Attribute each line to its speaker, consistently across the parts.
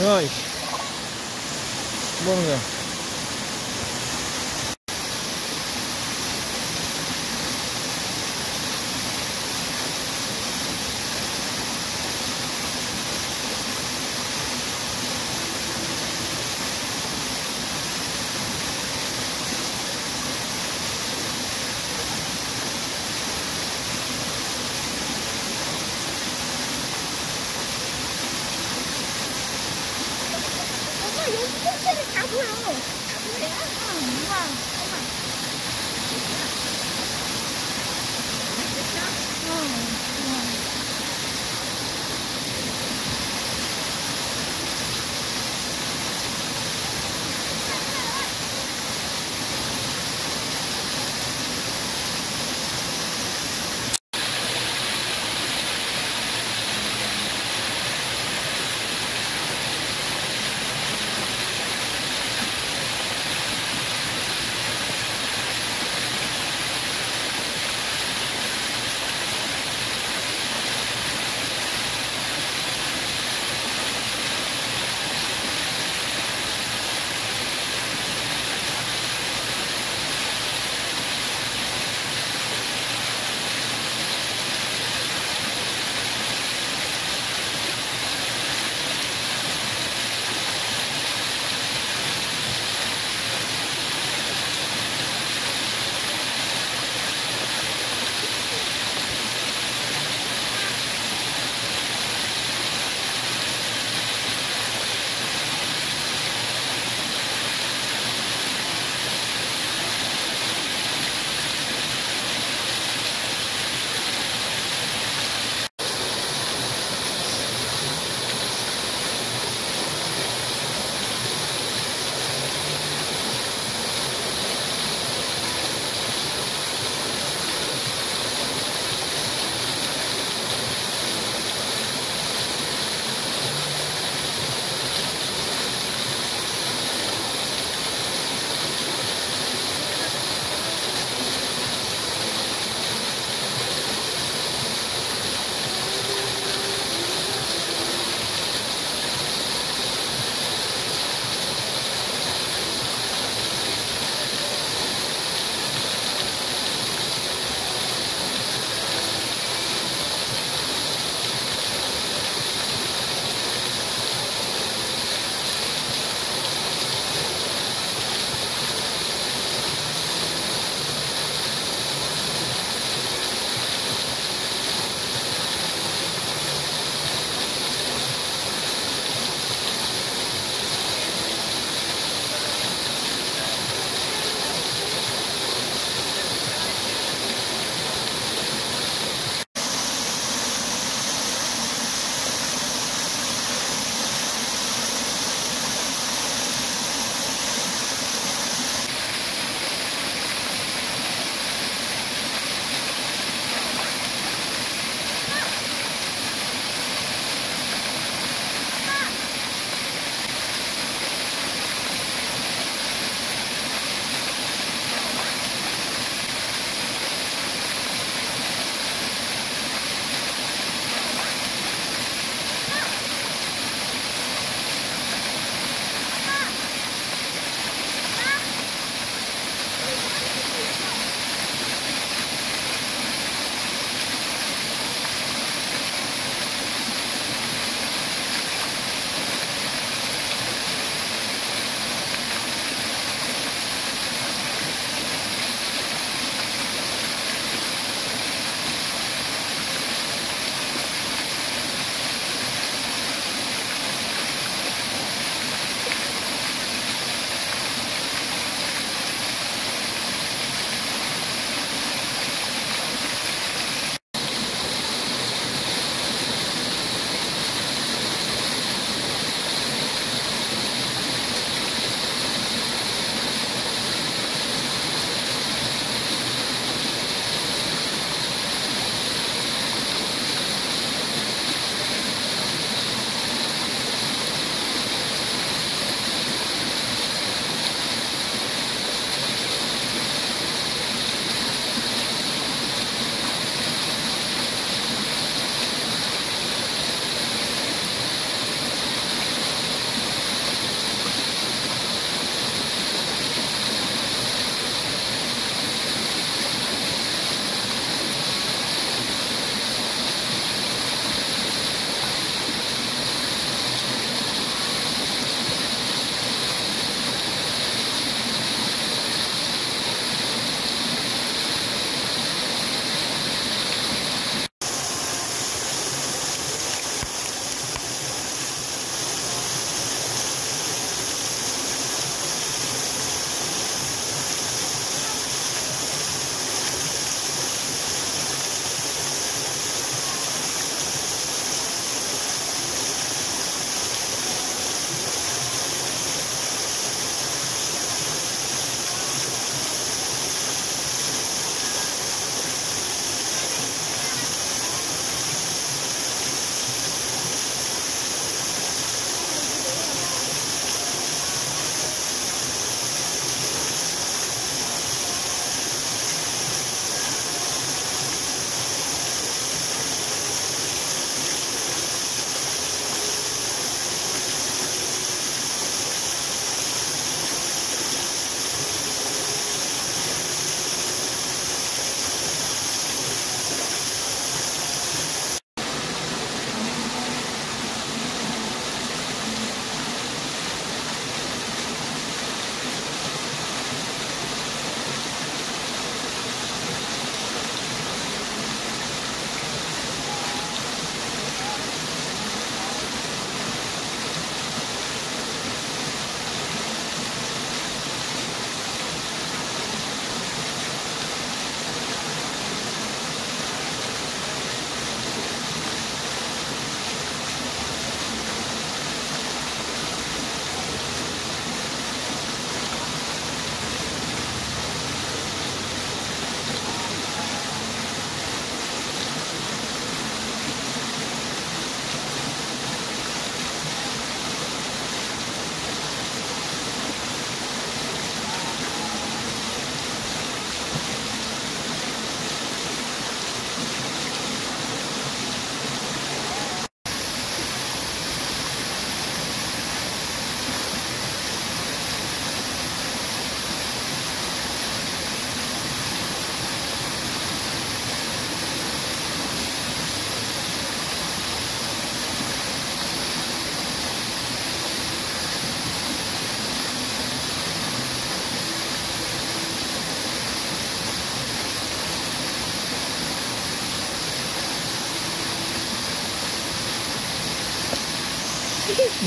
Speaker 1: Nice. Longer.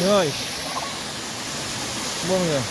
Speaker 1: milhões. Bom, meu.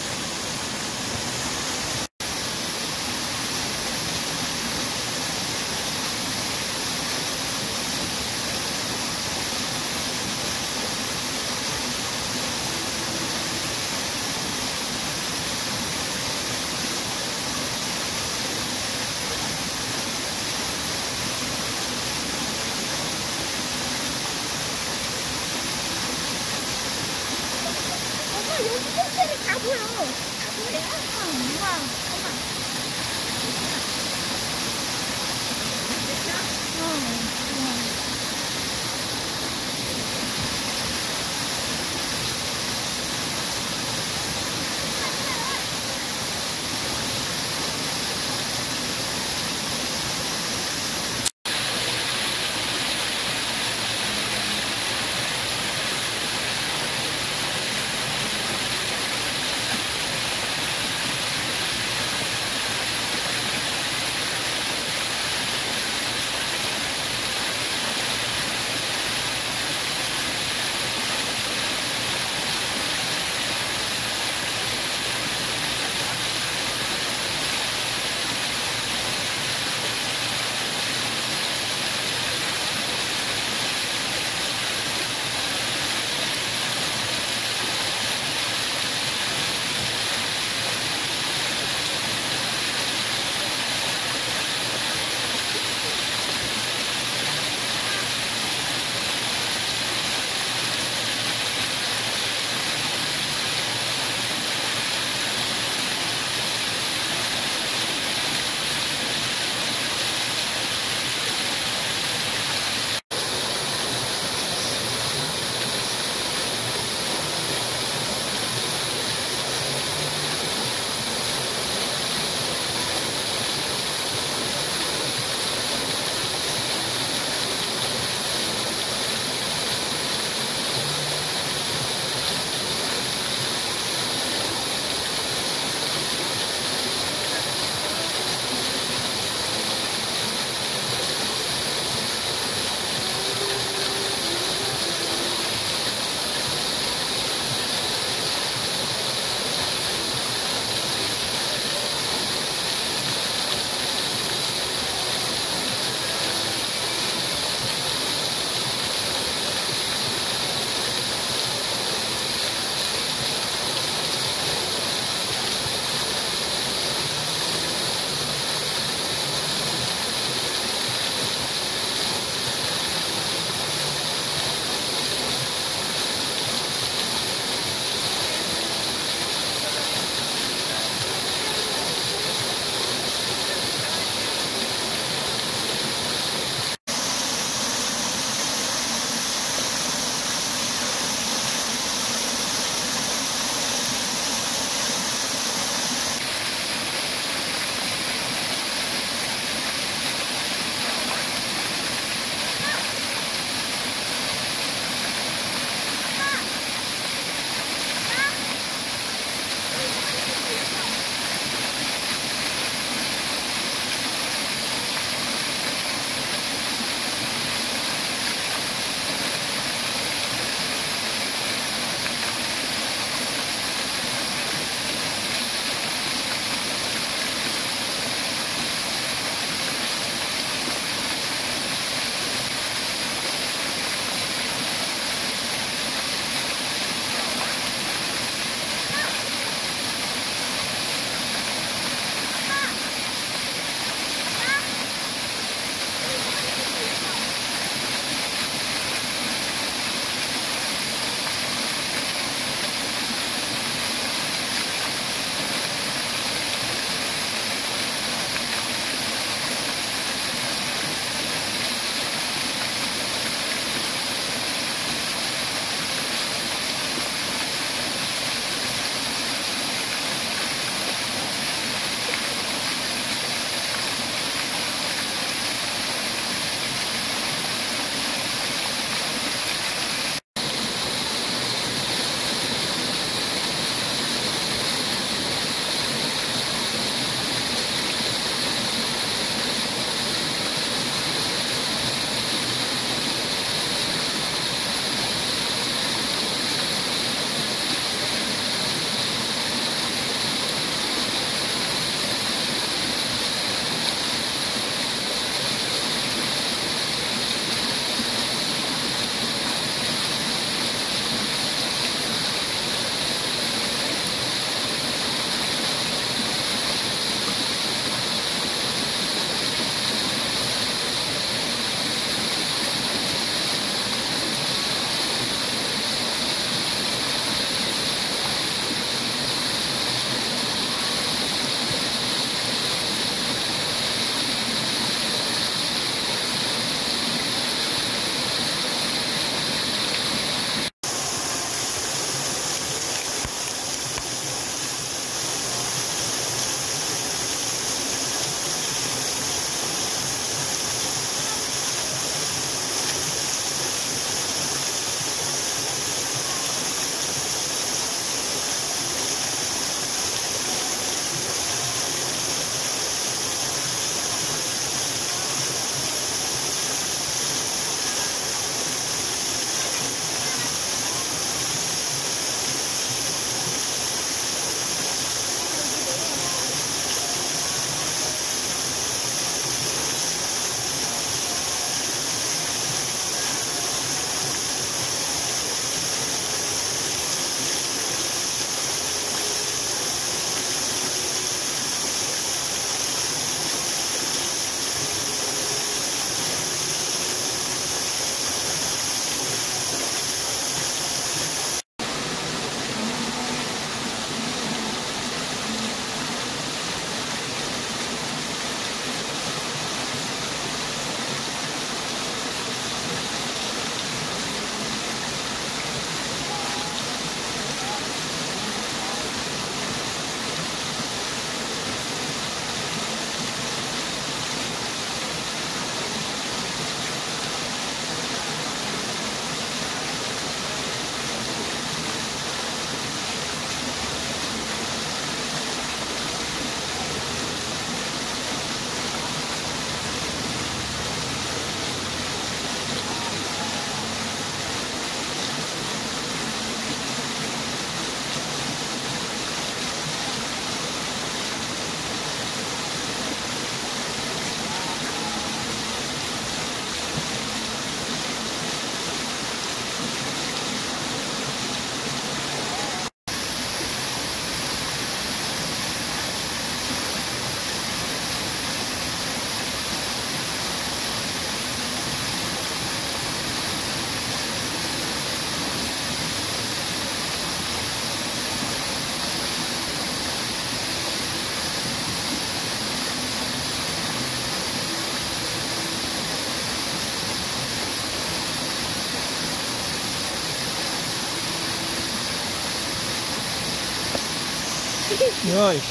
Speaker 1: senhores.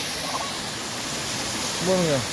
Speaker 1: bom lá.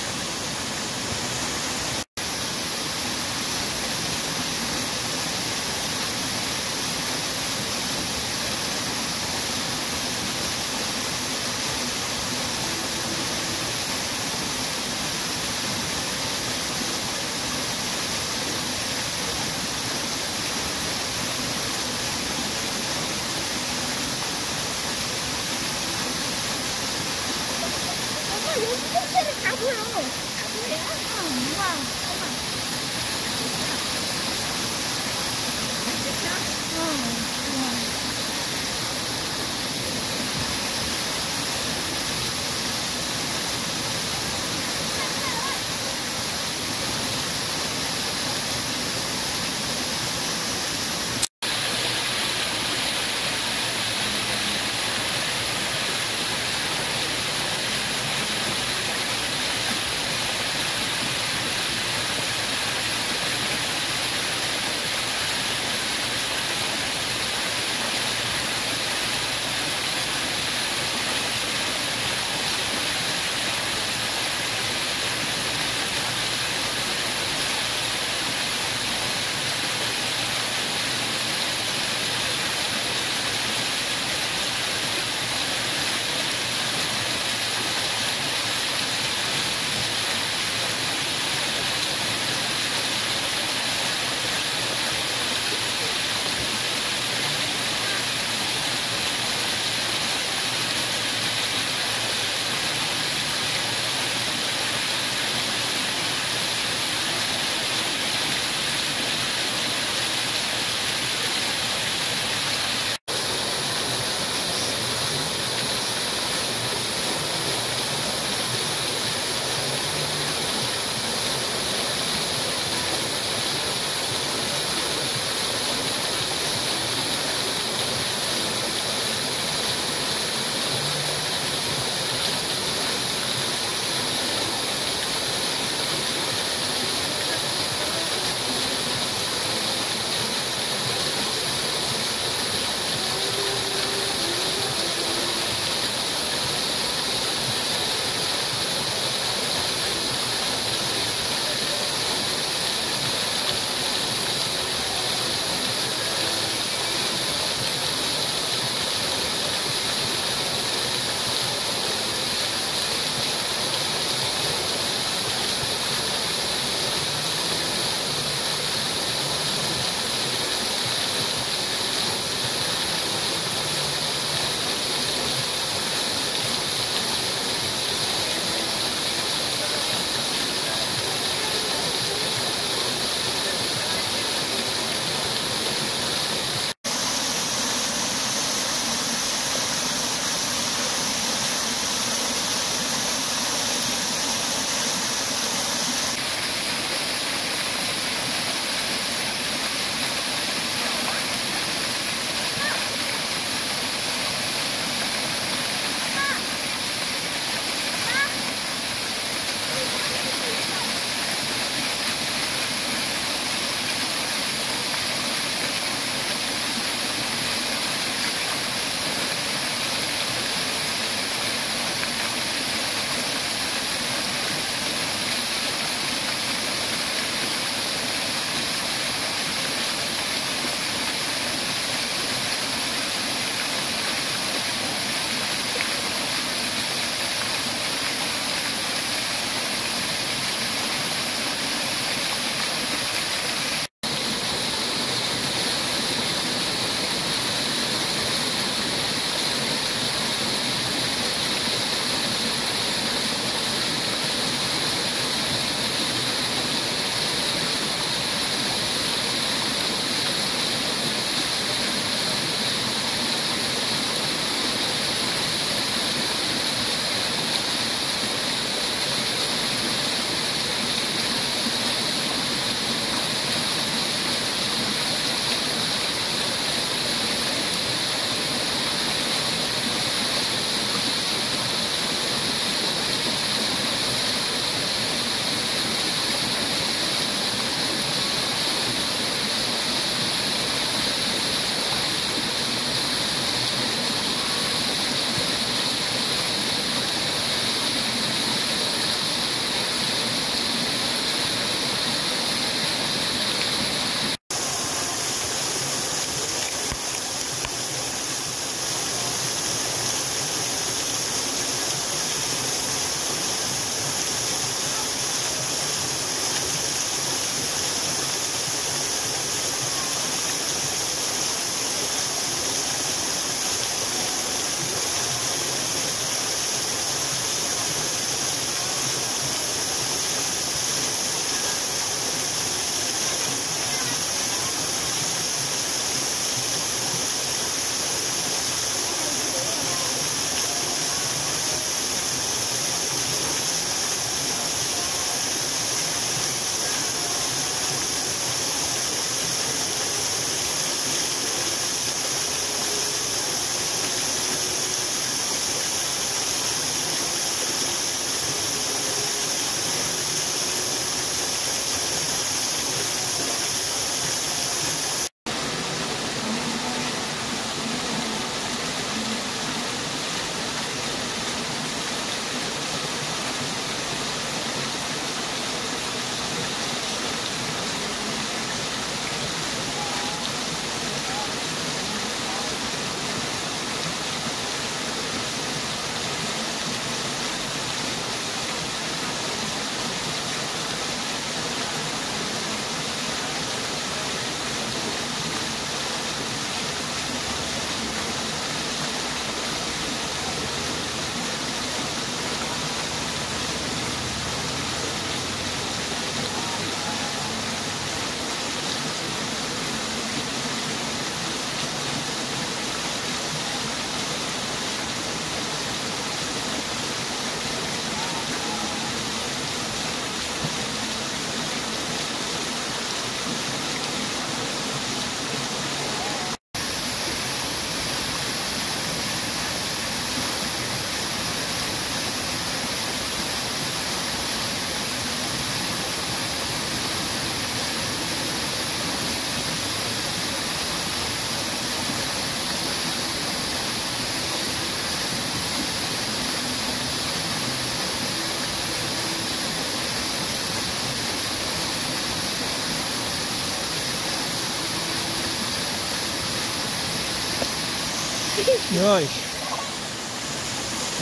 Speaker 1: campeões.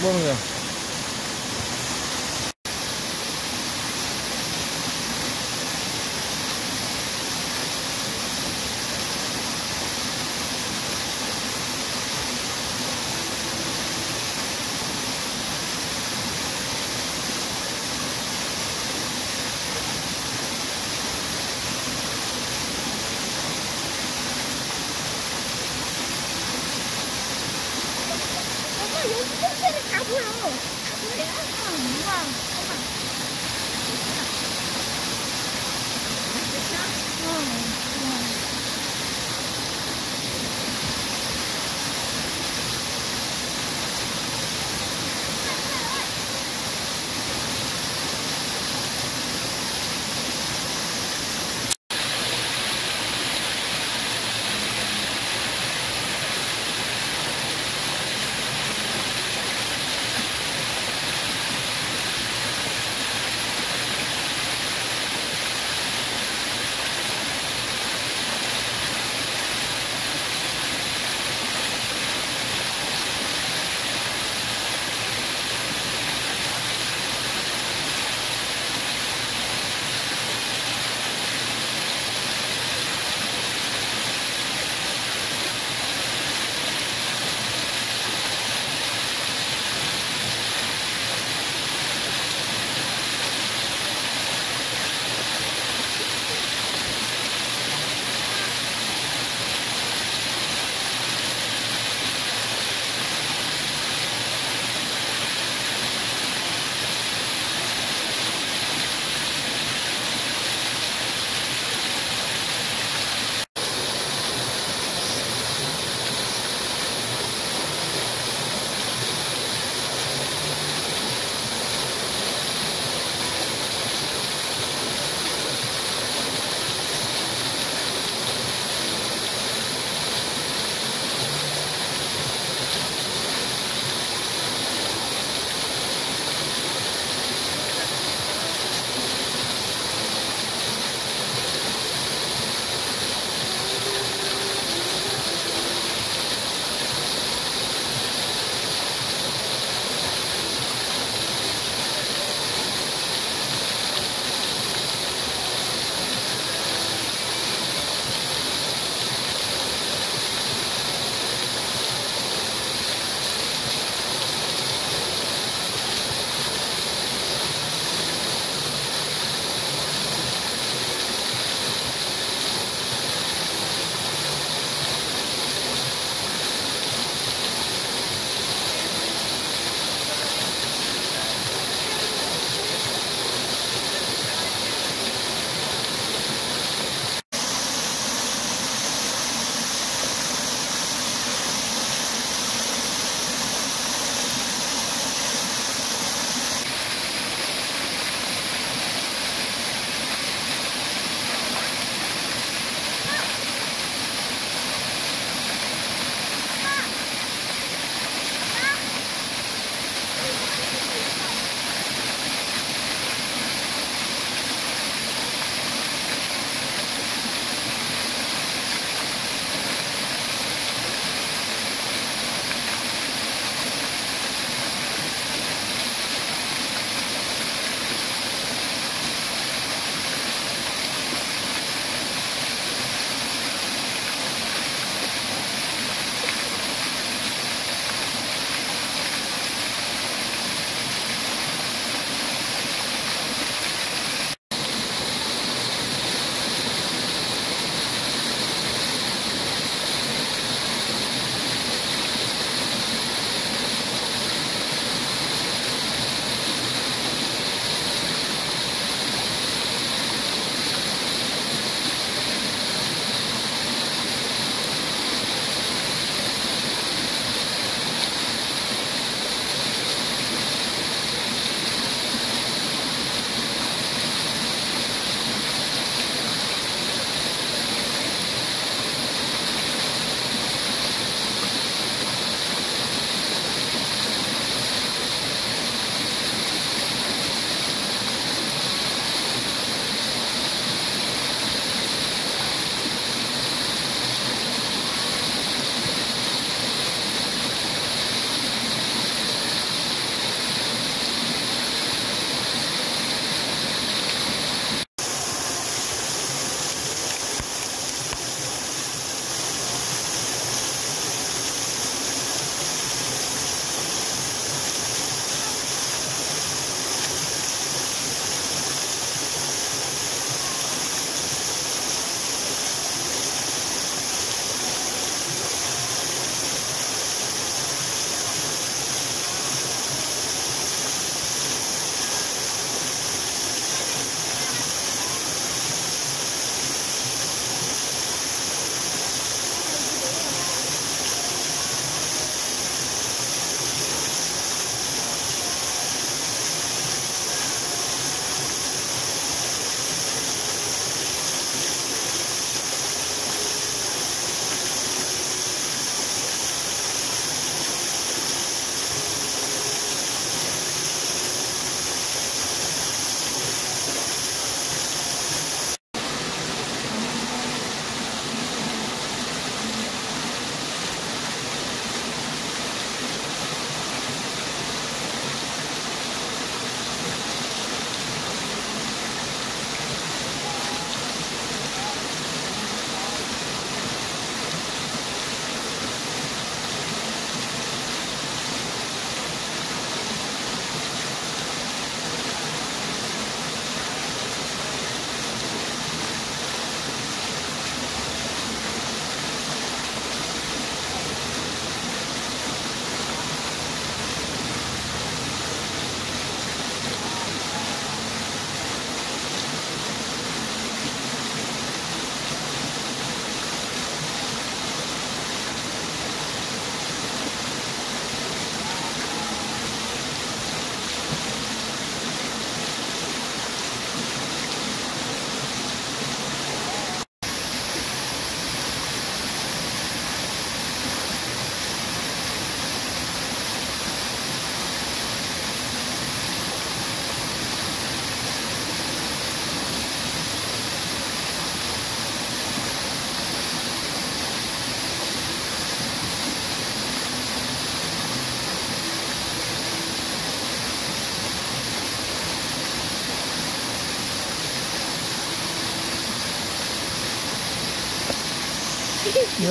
Speaker 1: Vamos lá.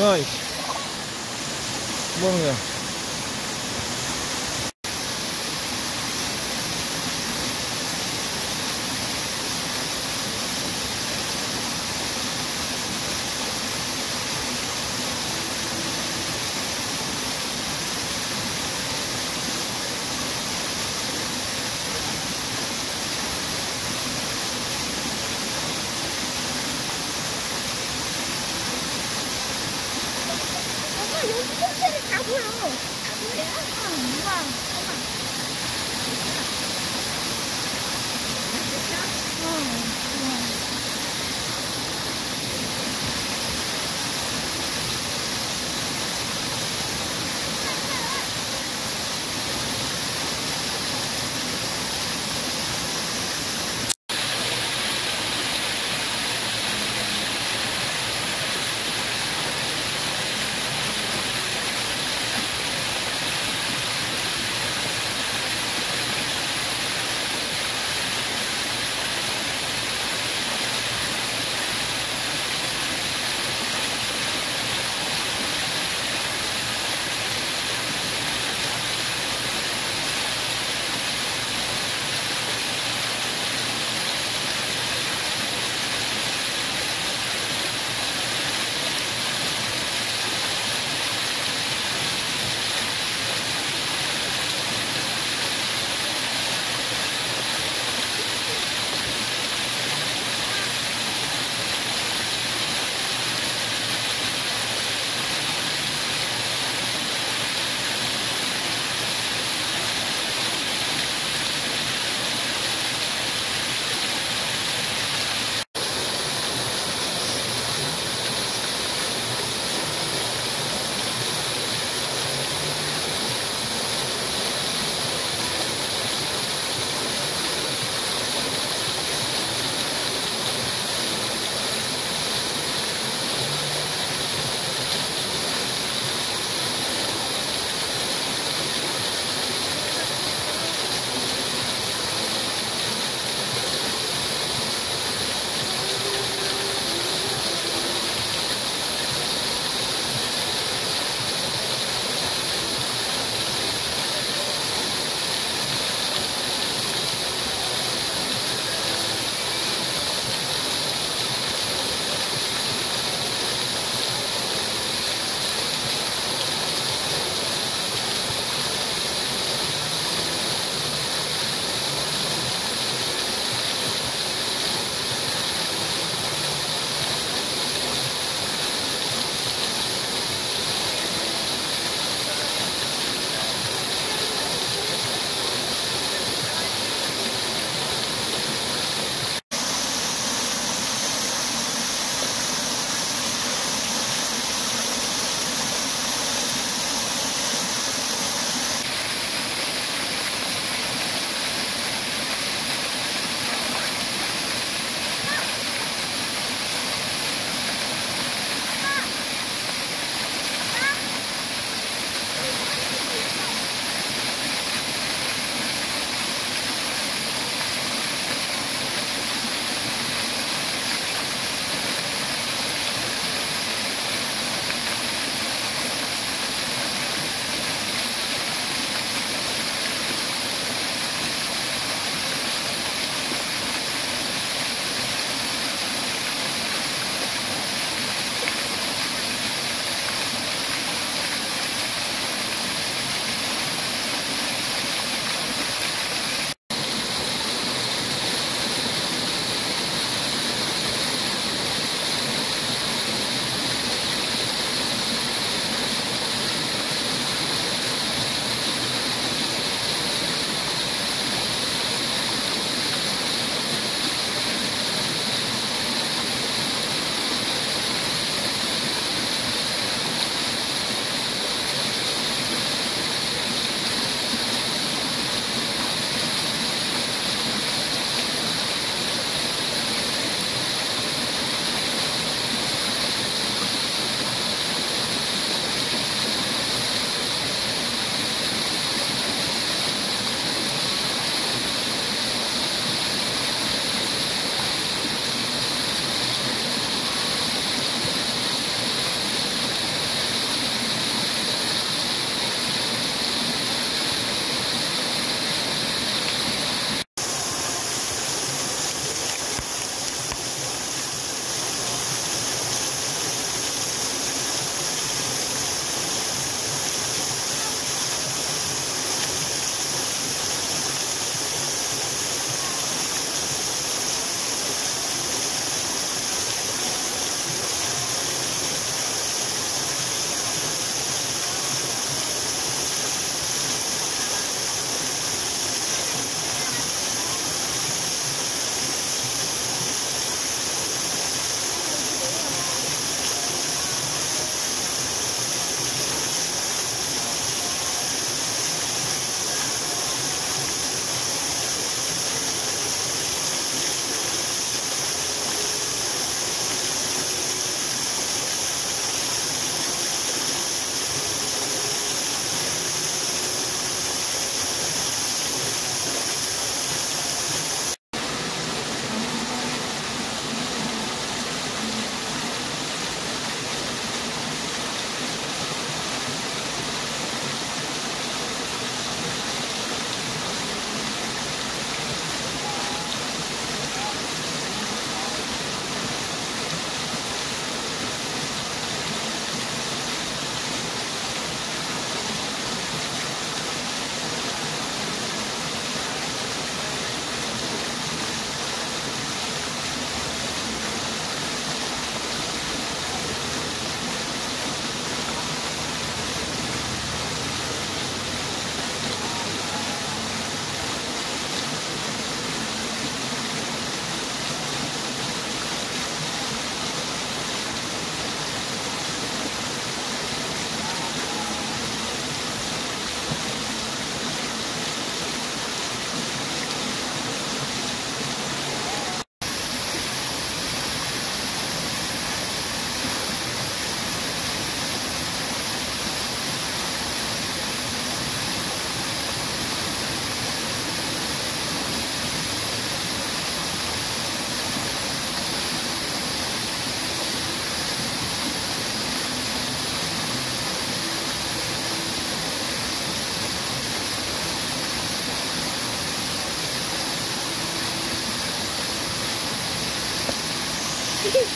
Speaker 1: regiões. Vamos ver.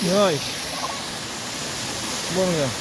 Speaker 1: Nós. Vamos lá.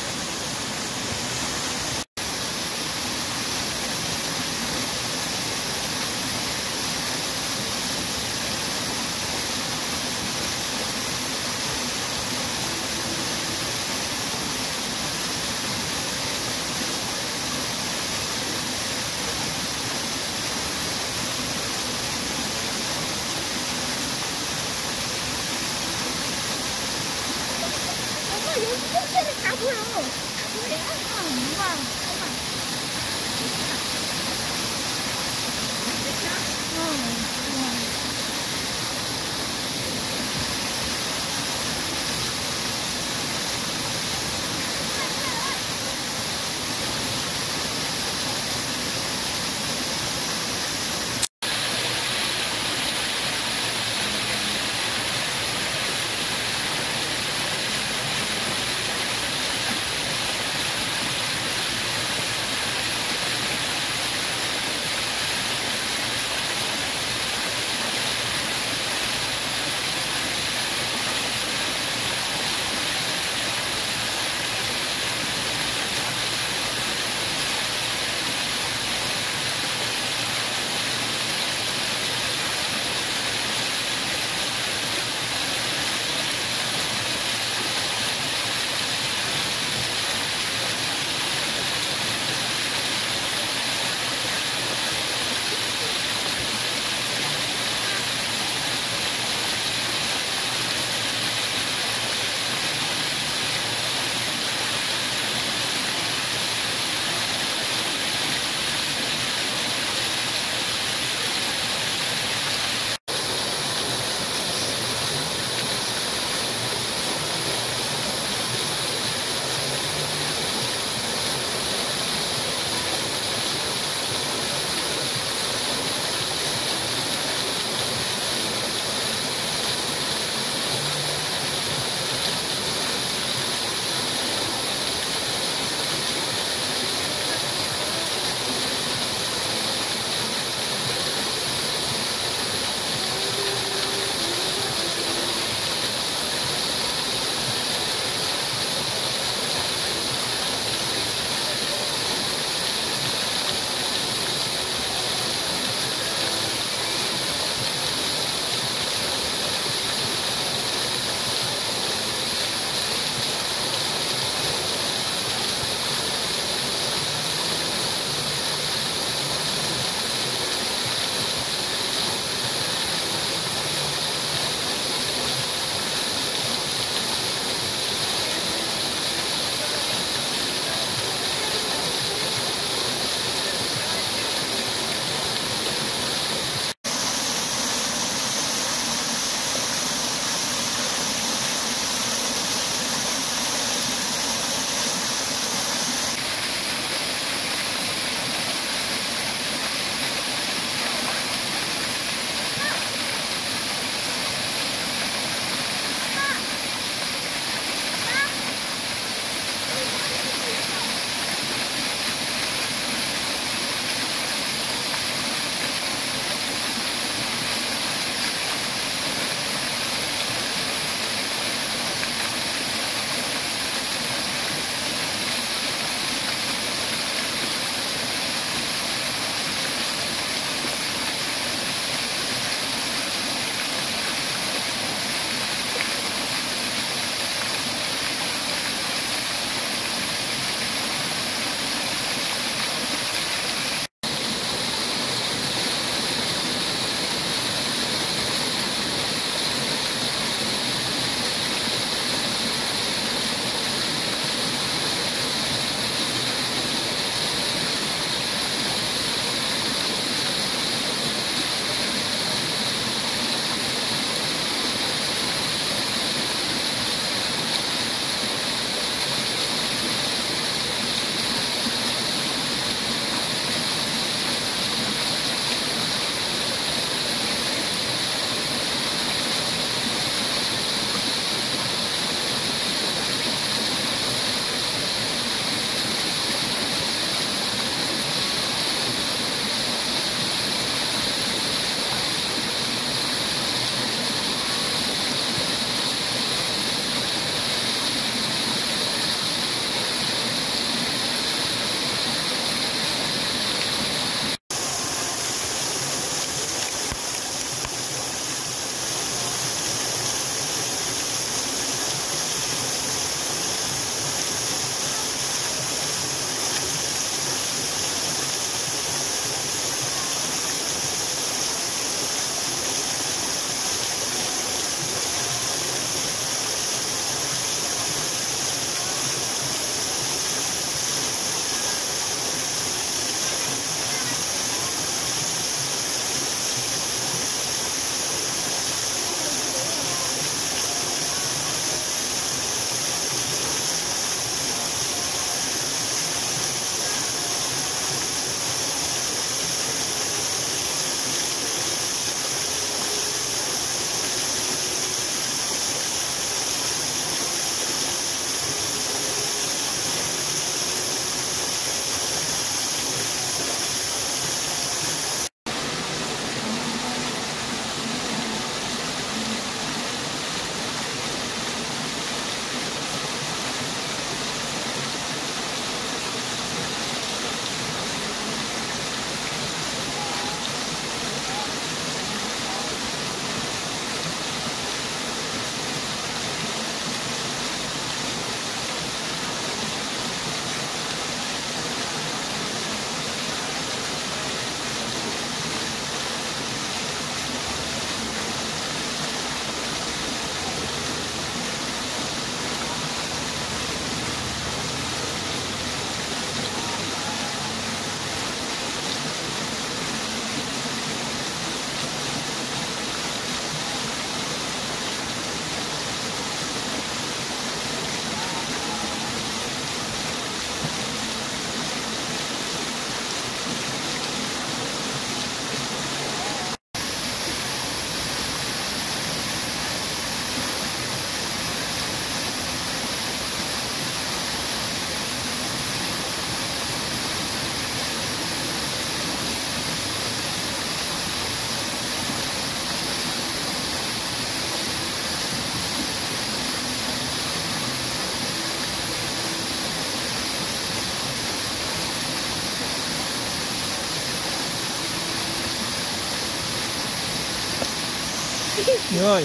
Speaker 1: 哎，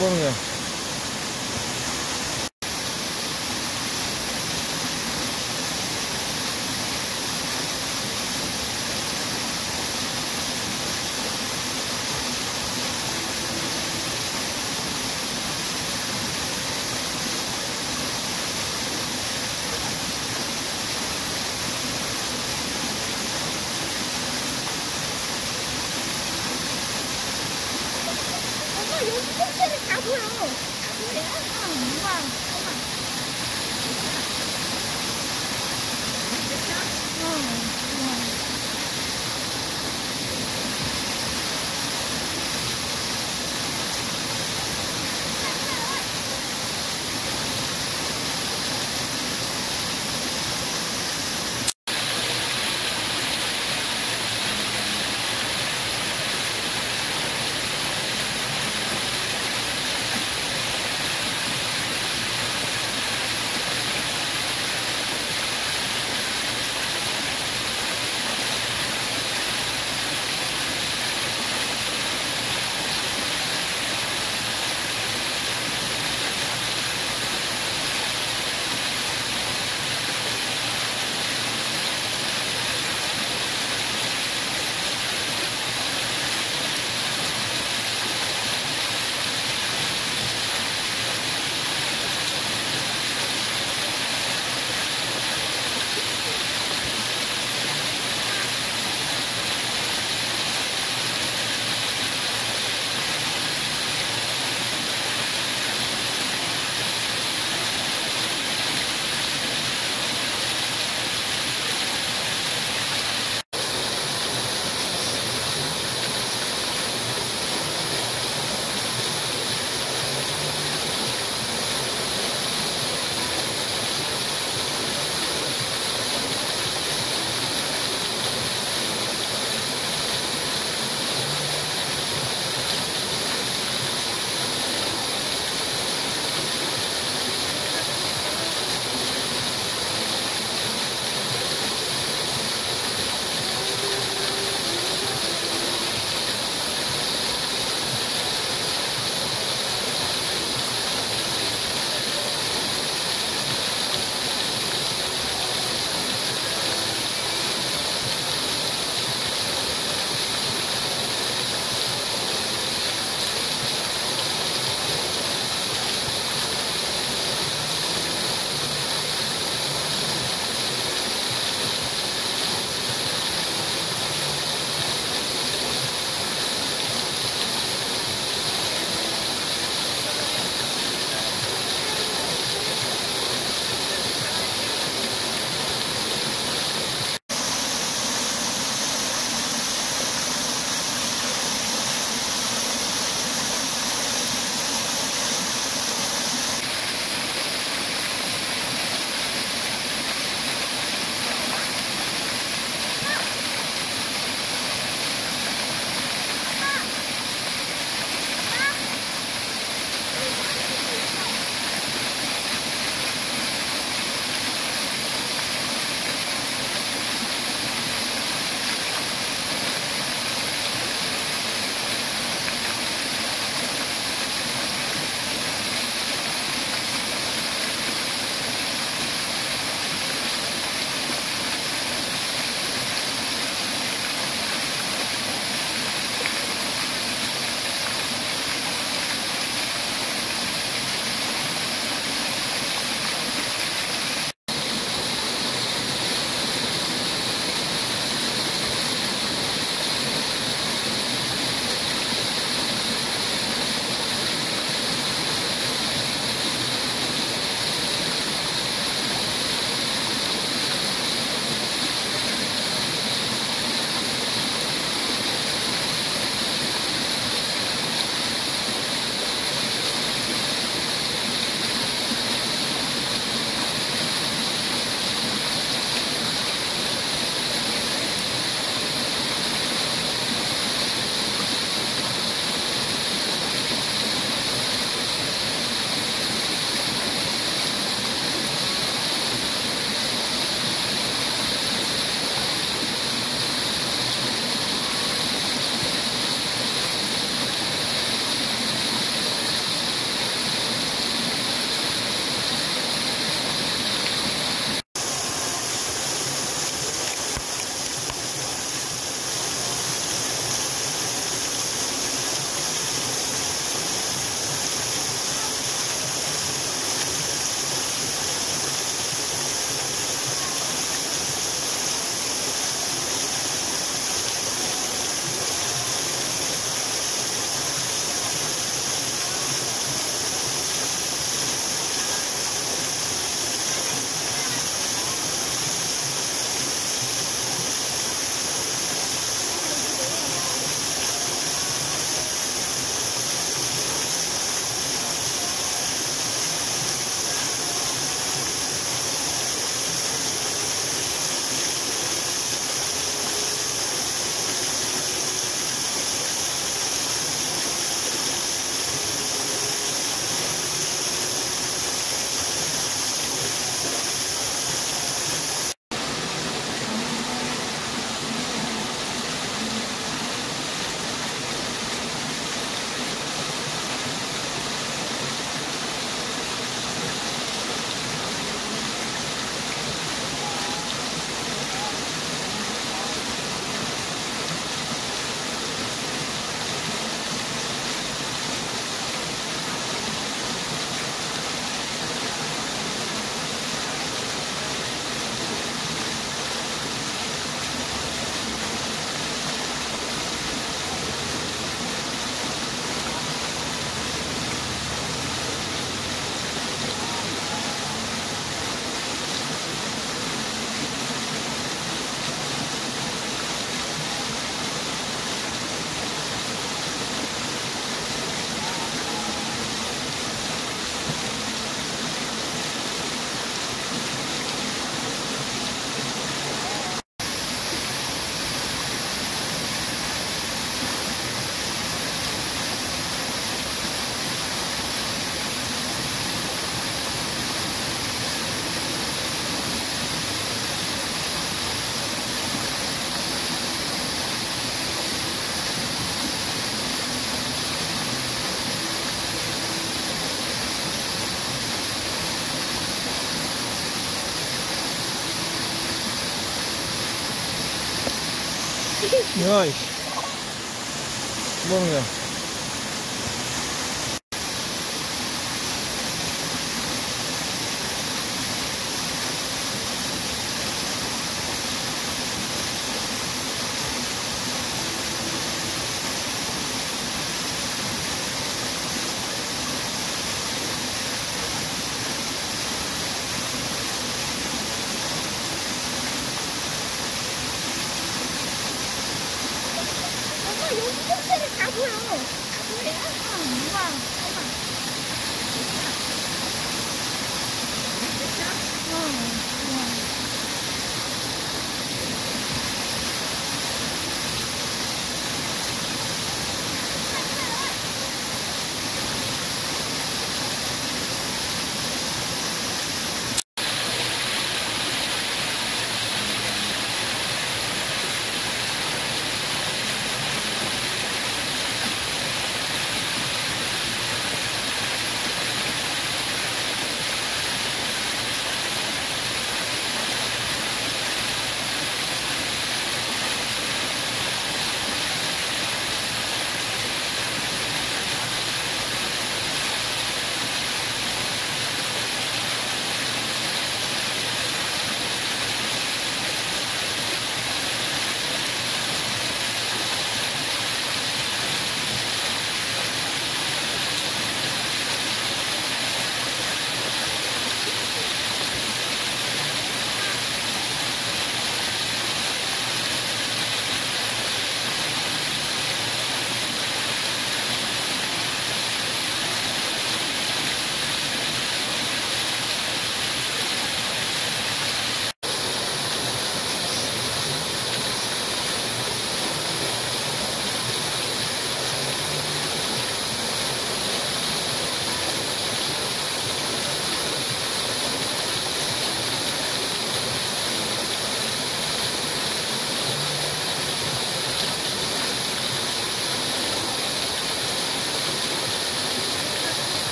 Speaker 1: 没有。peões. Vamos lá.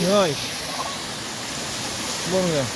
Speaker 1: peões. Vamos ver.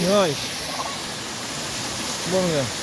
Speaker 1: Nós. Vamos ver.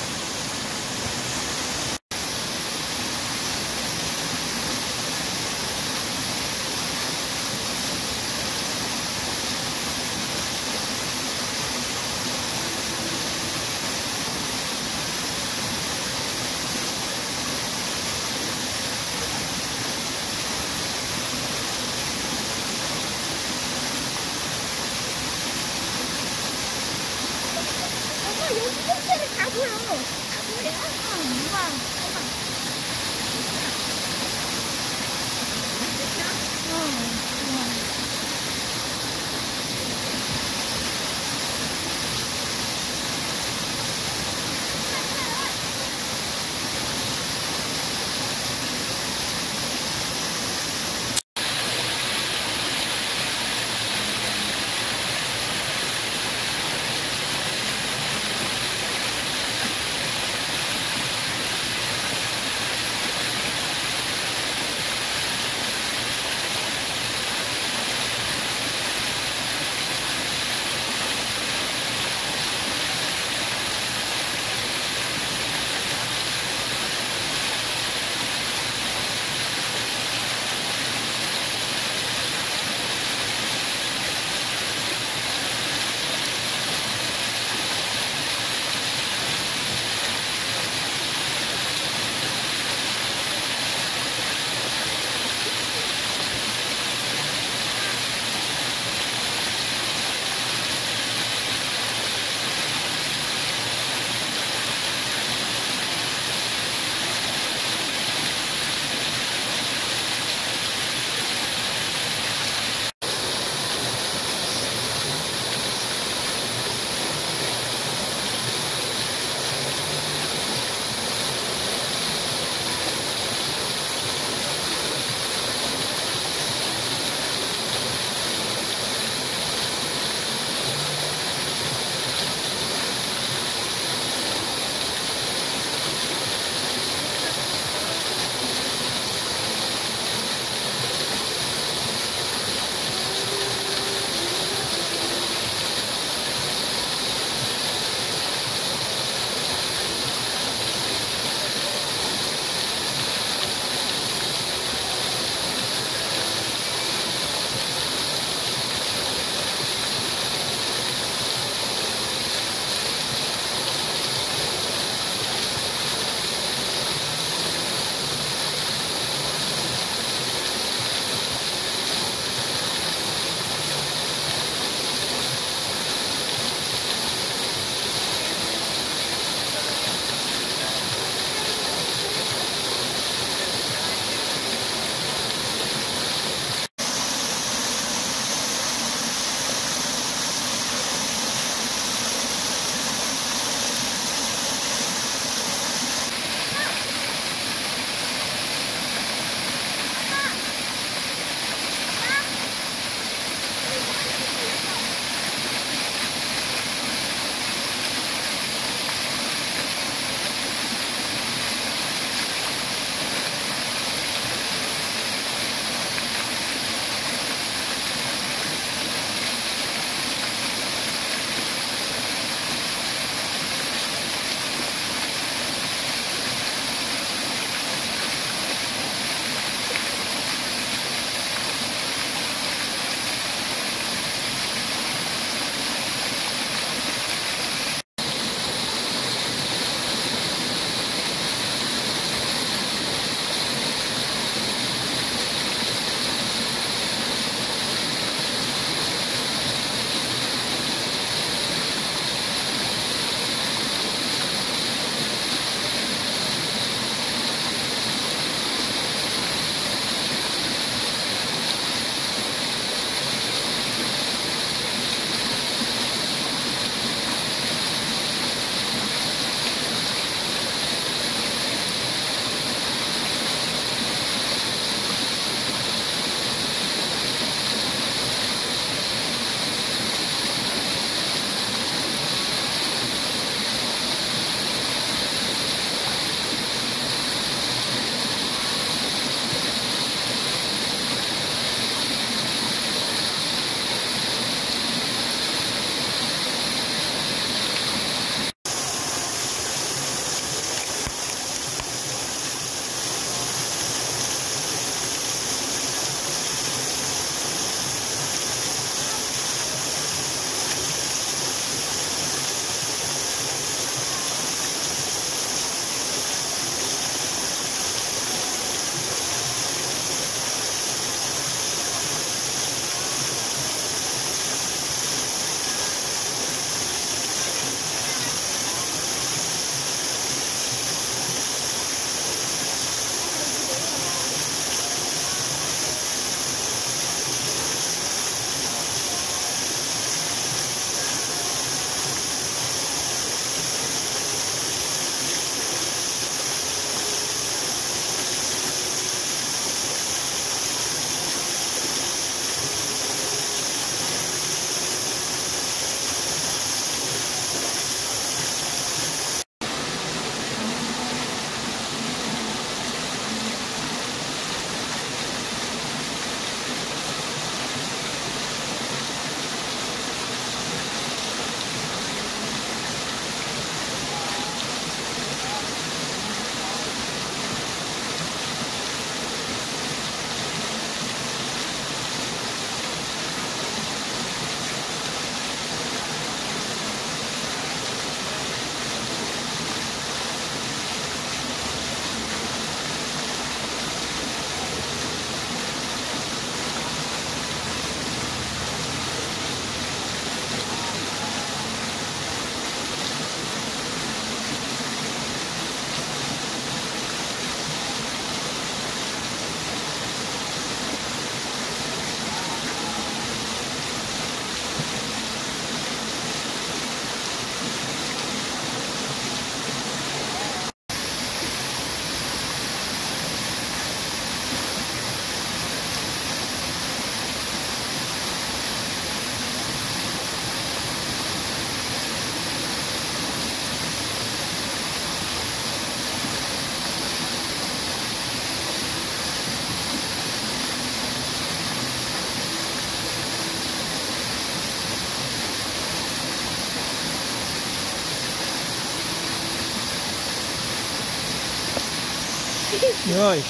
Speaker 1: campeões.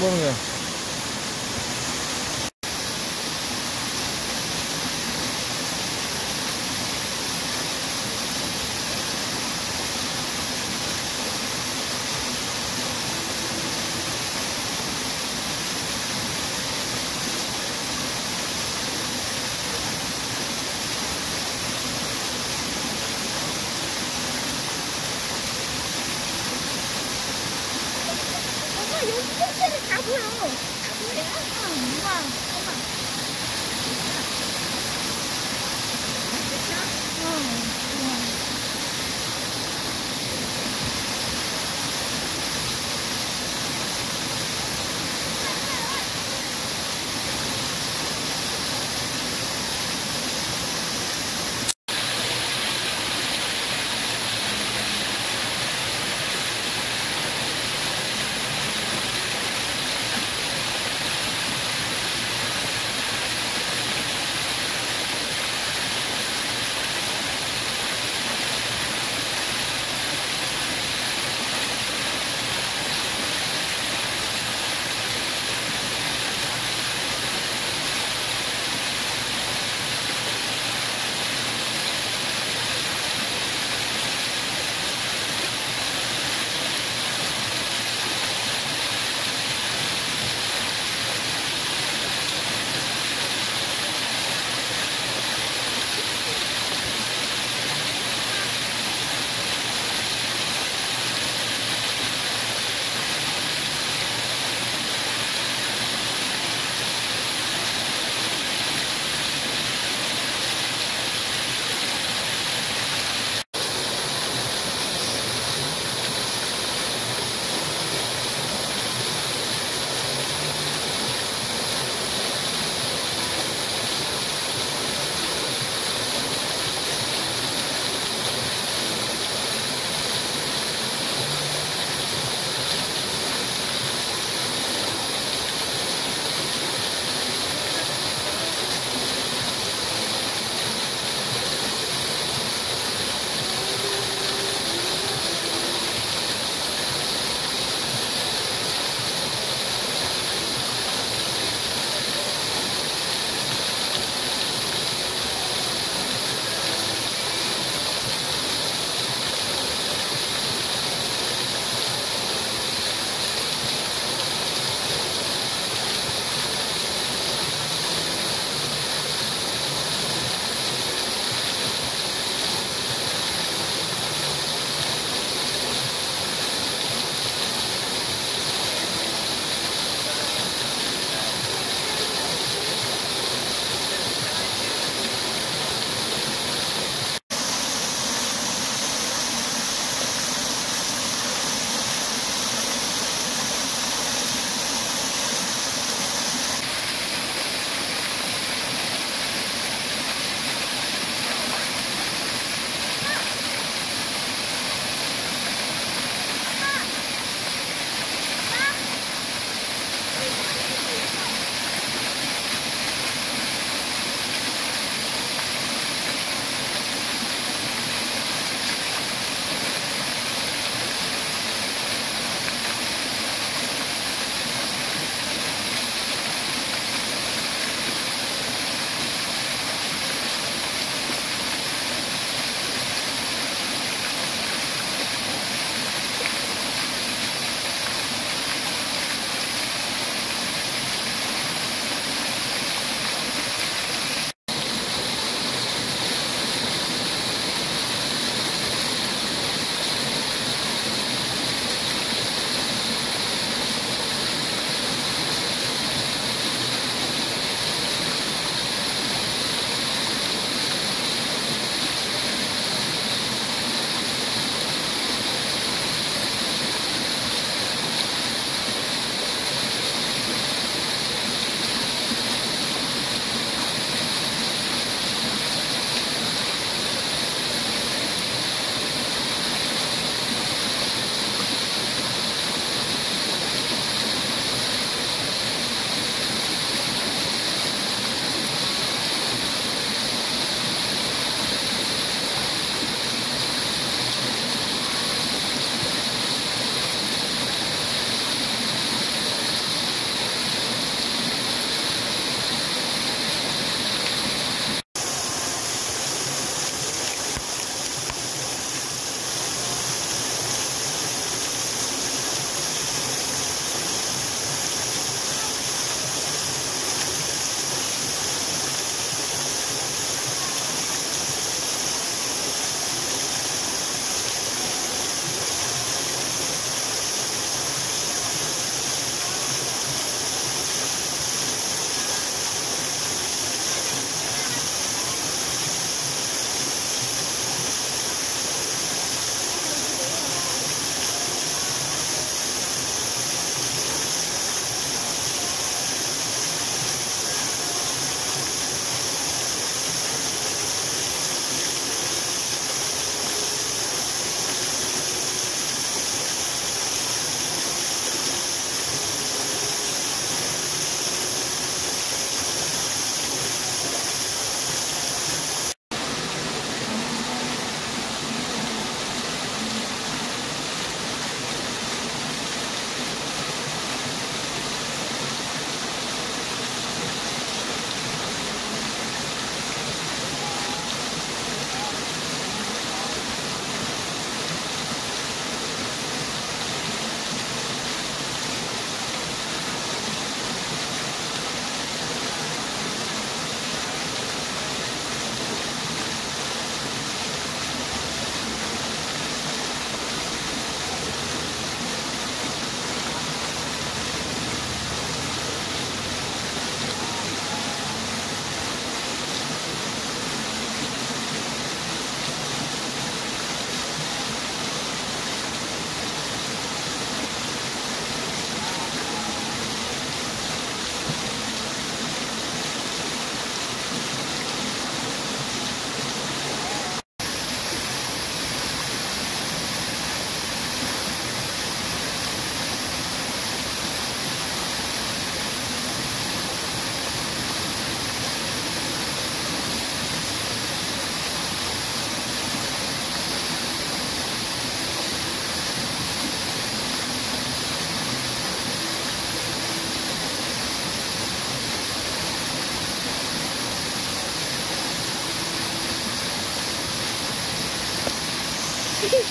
Speaker 1: Vamos ver.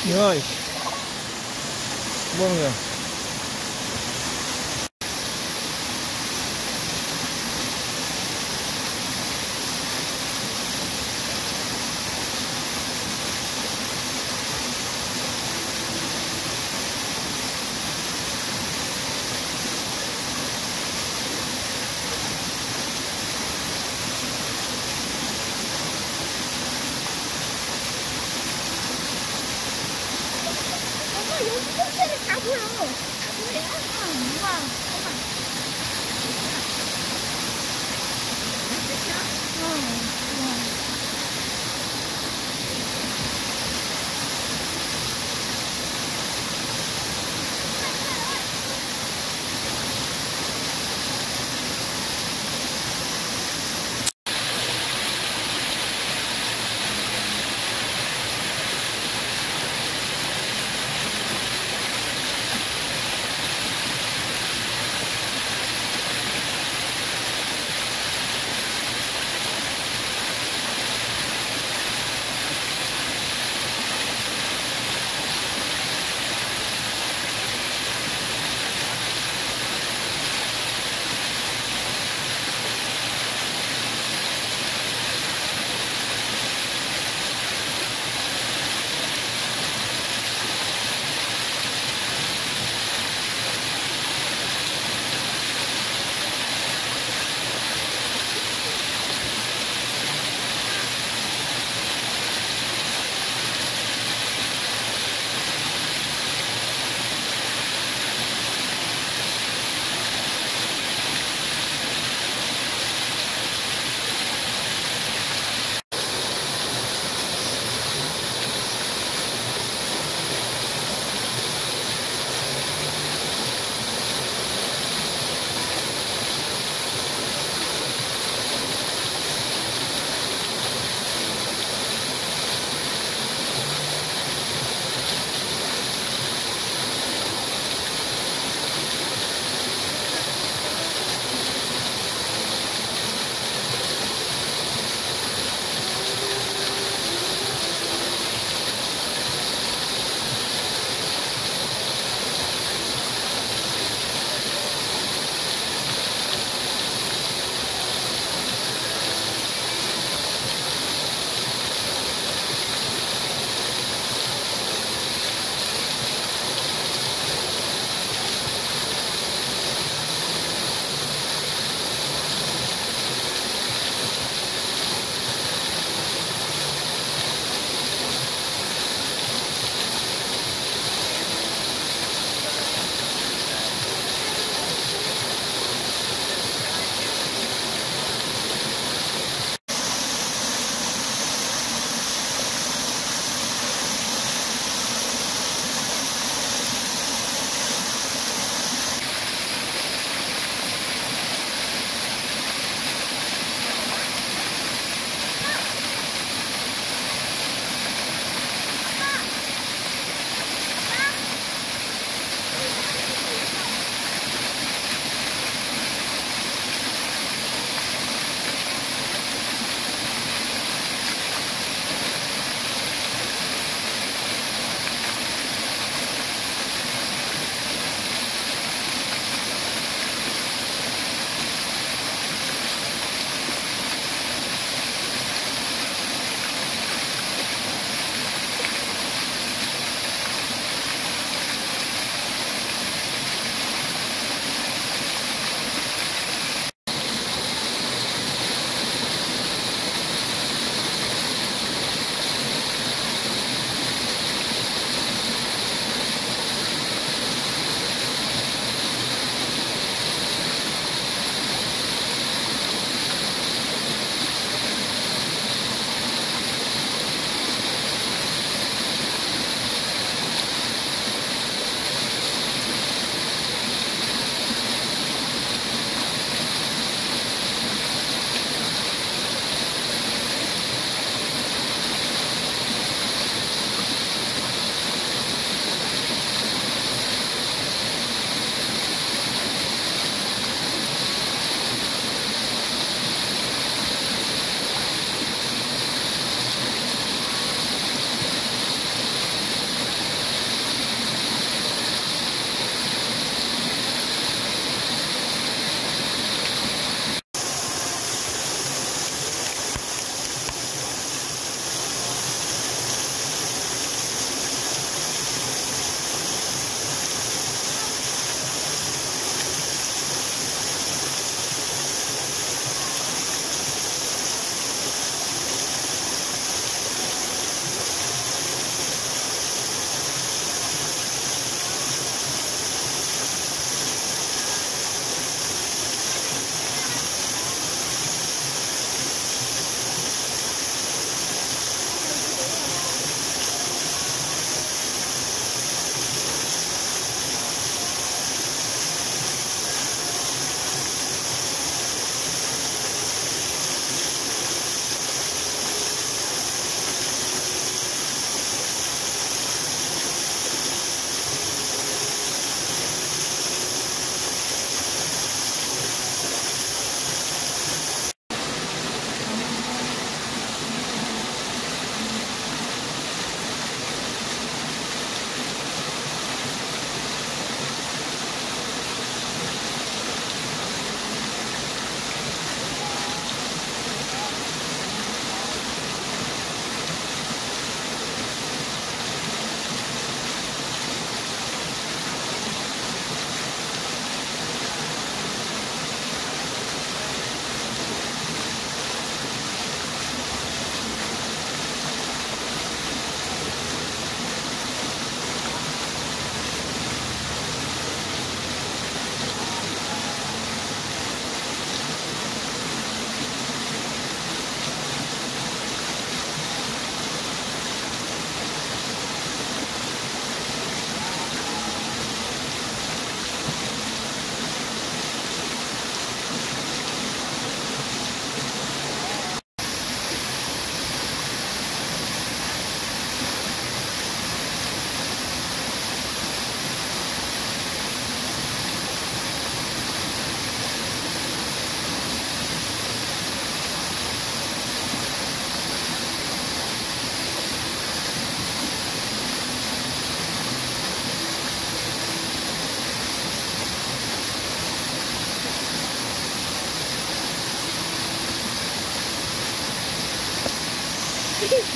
Speaker 1: Pinhões. Vamos ver.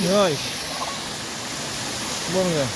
Speaker 1: người mua người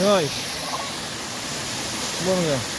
Speaker 1: Nice. Longer.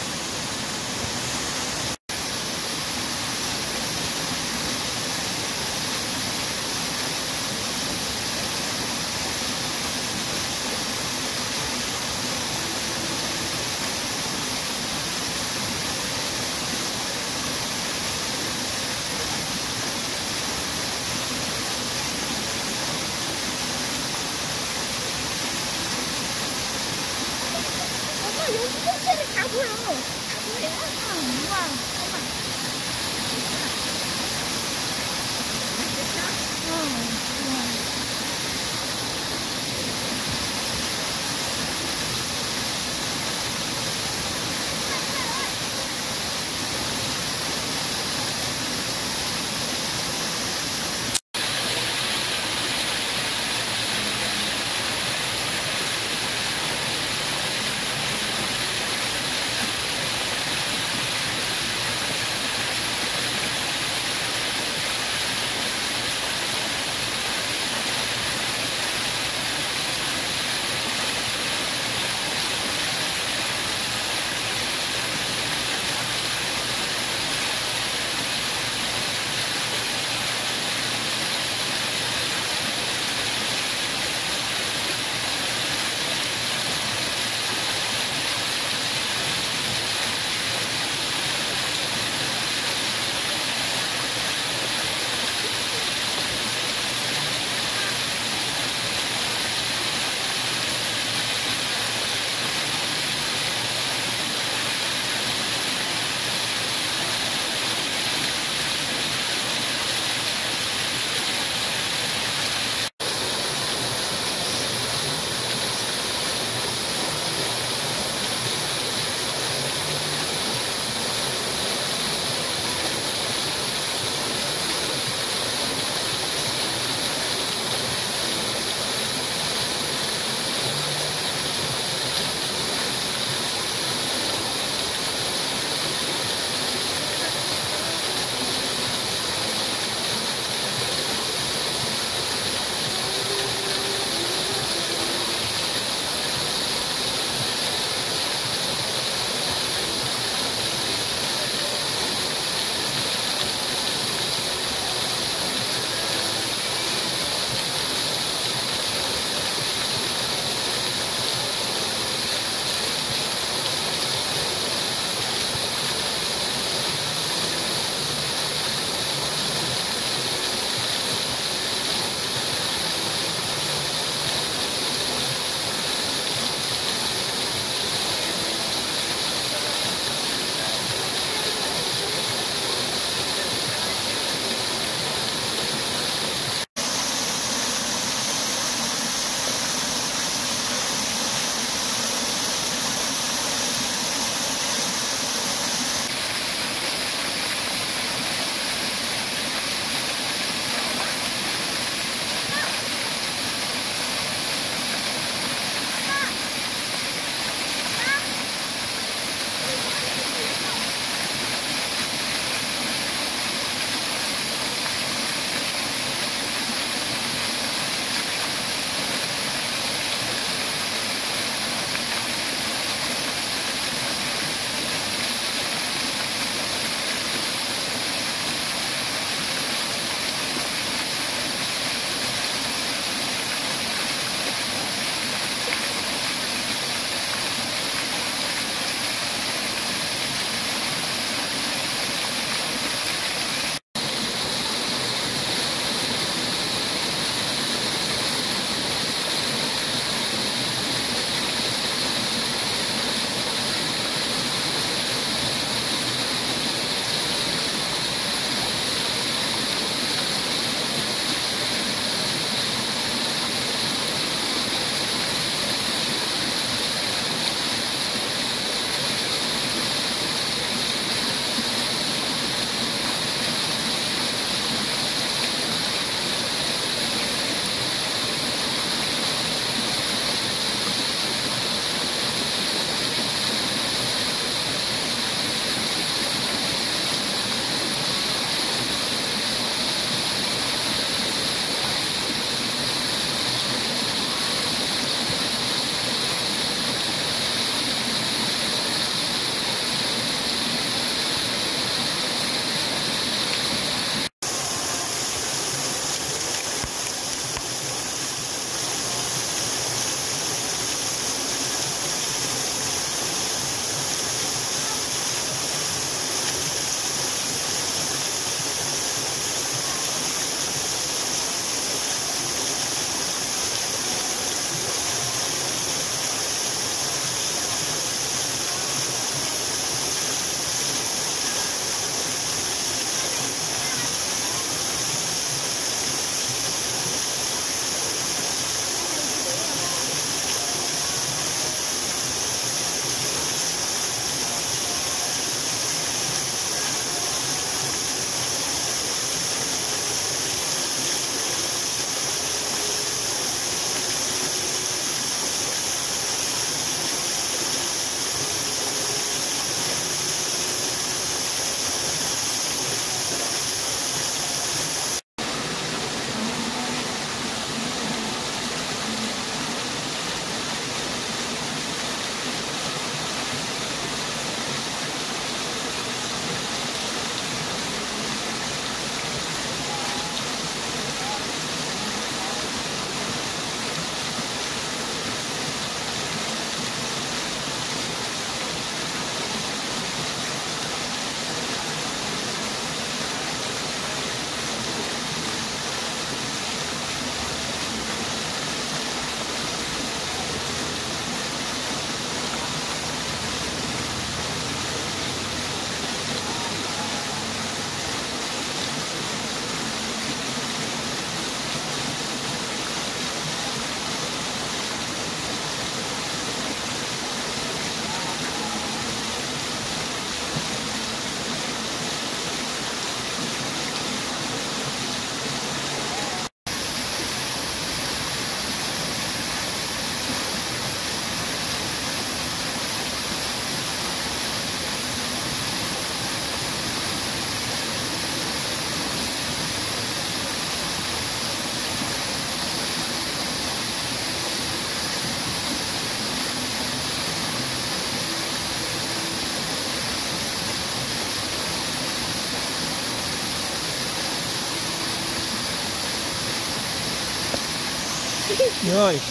Speaker 1: campeões.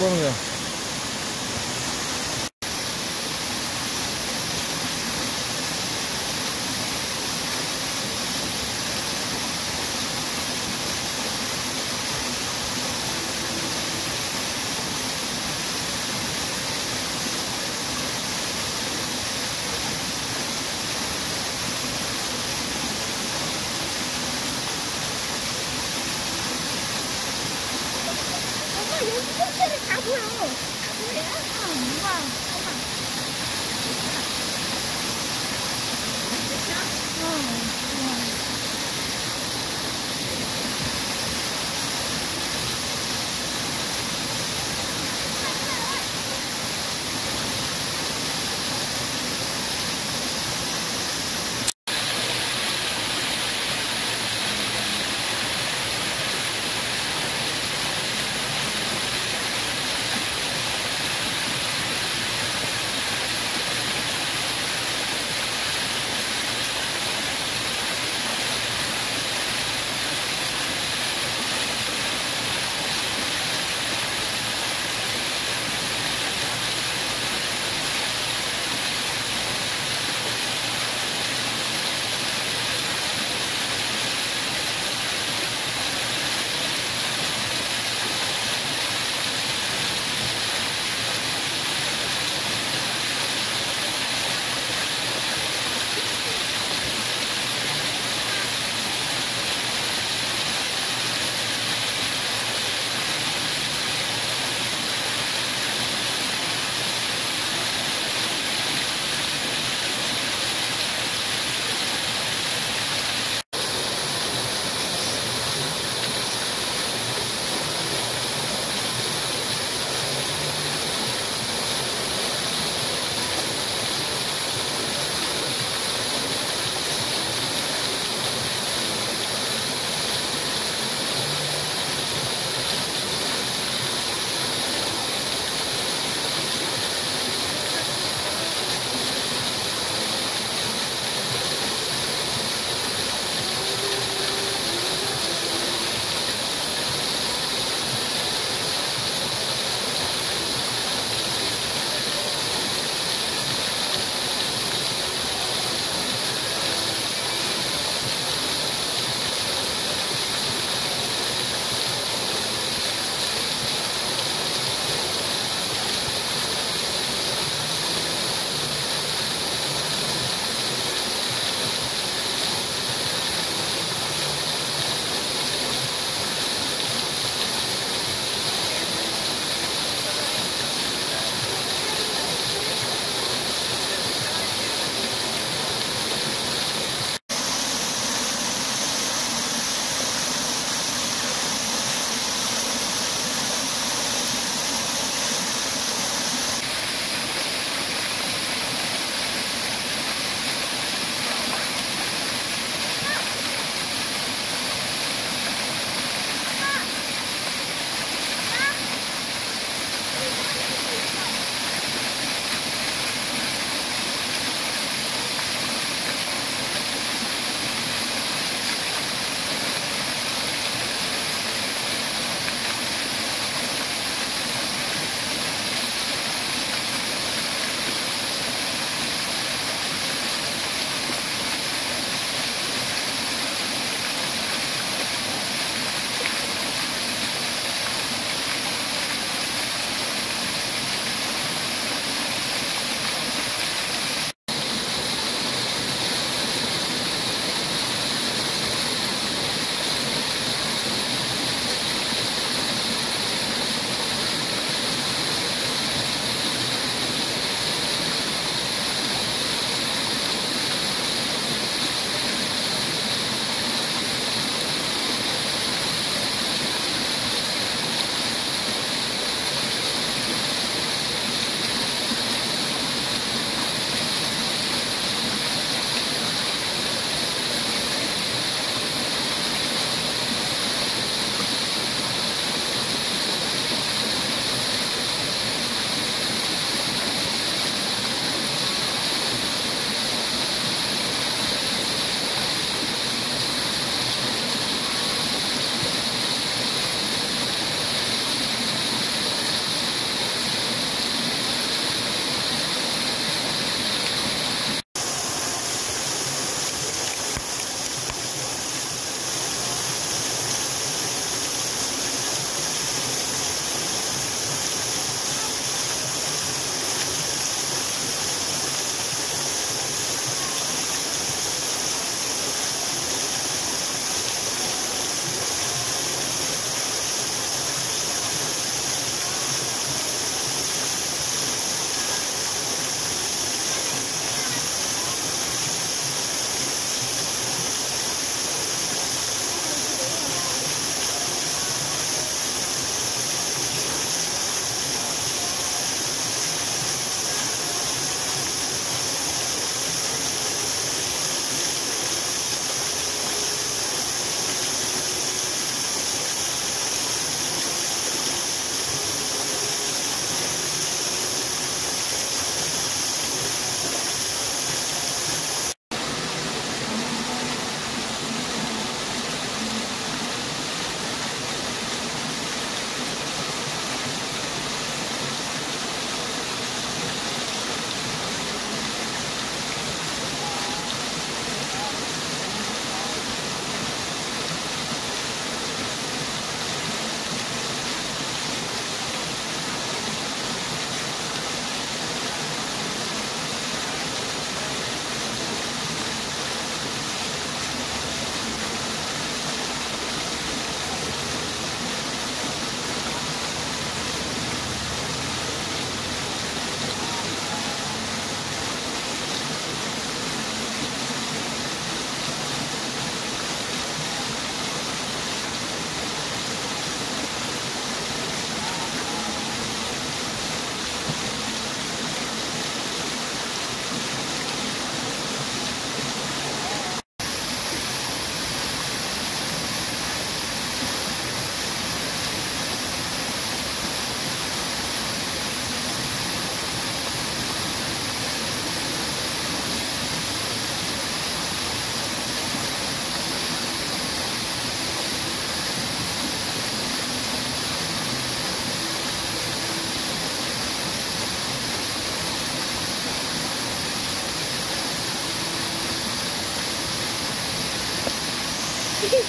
Speaker 1: Vamos ver.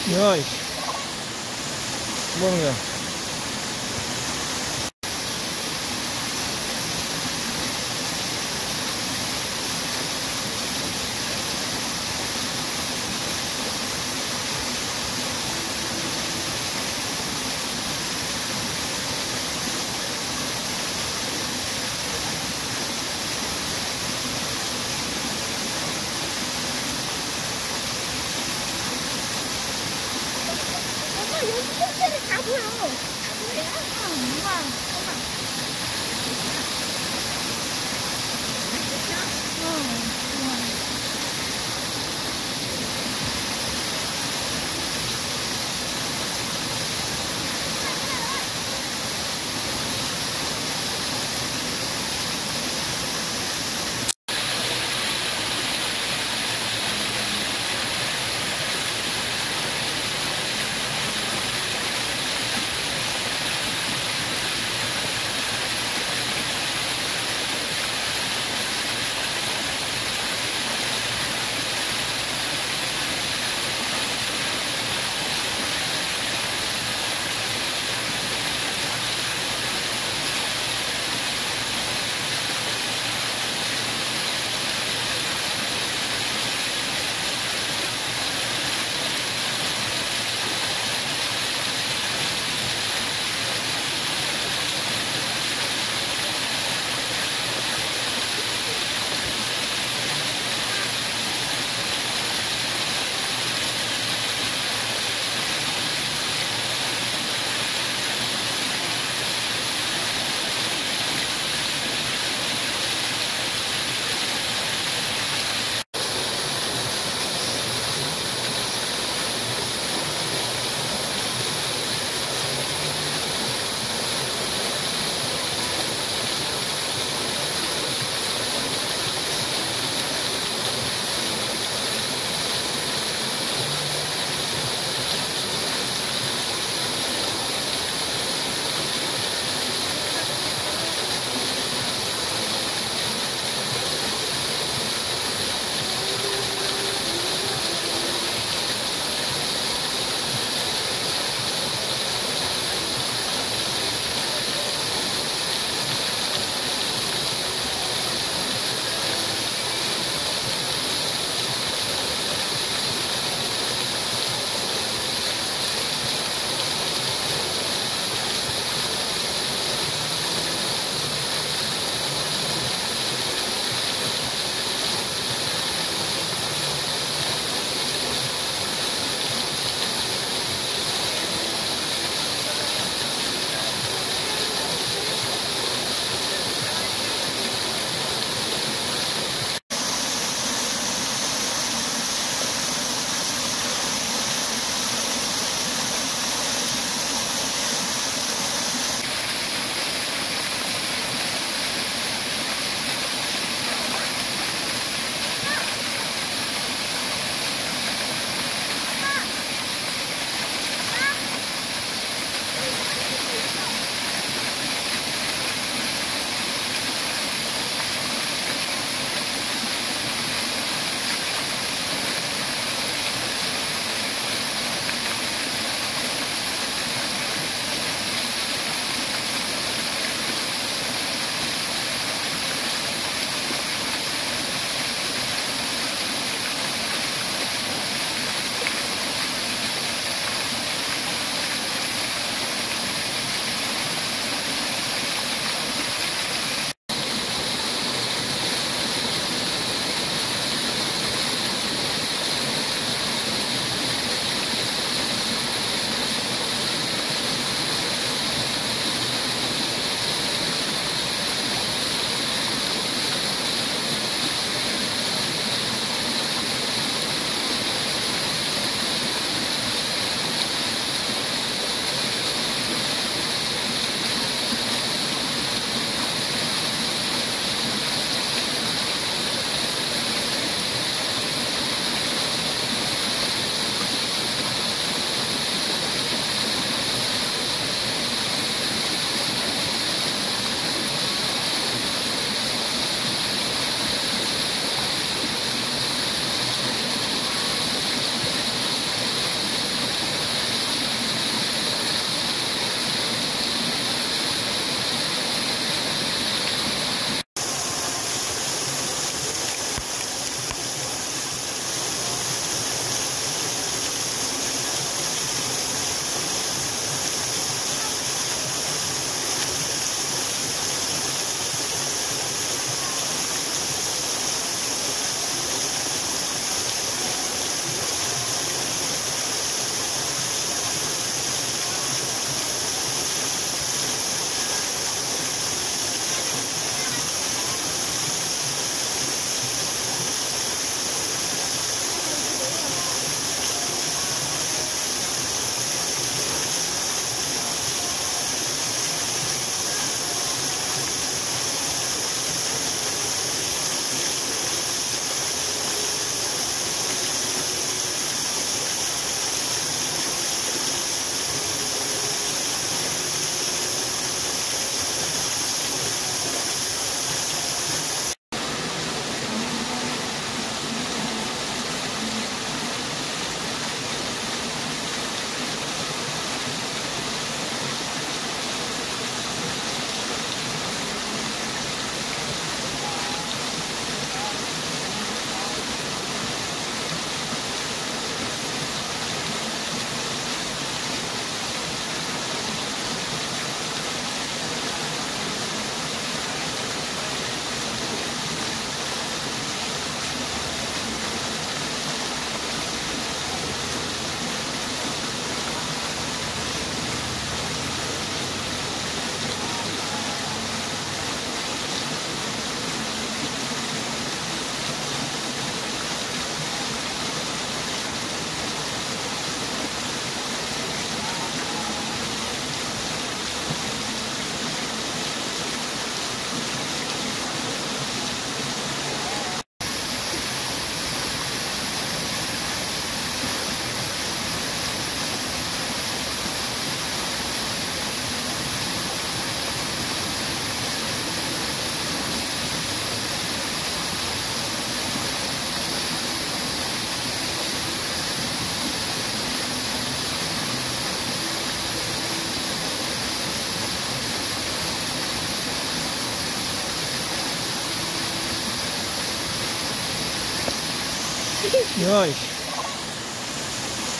Speaker 1: peões. Vamos ver.
Speaker 2: 엄마 엄마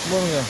Speaker 1: Bom, meu.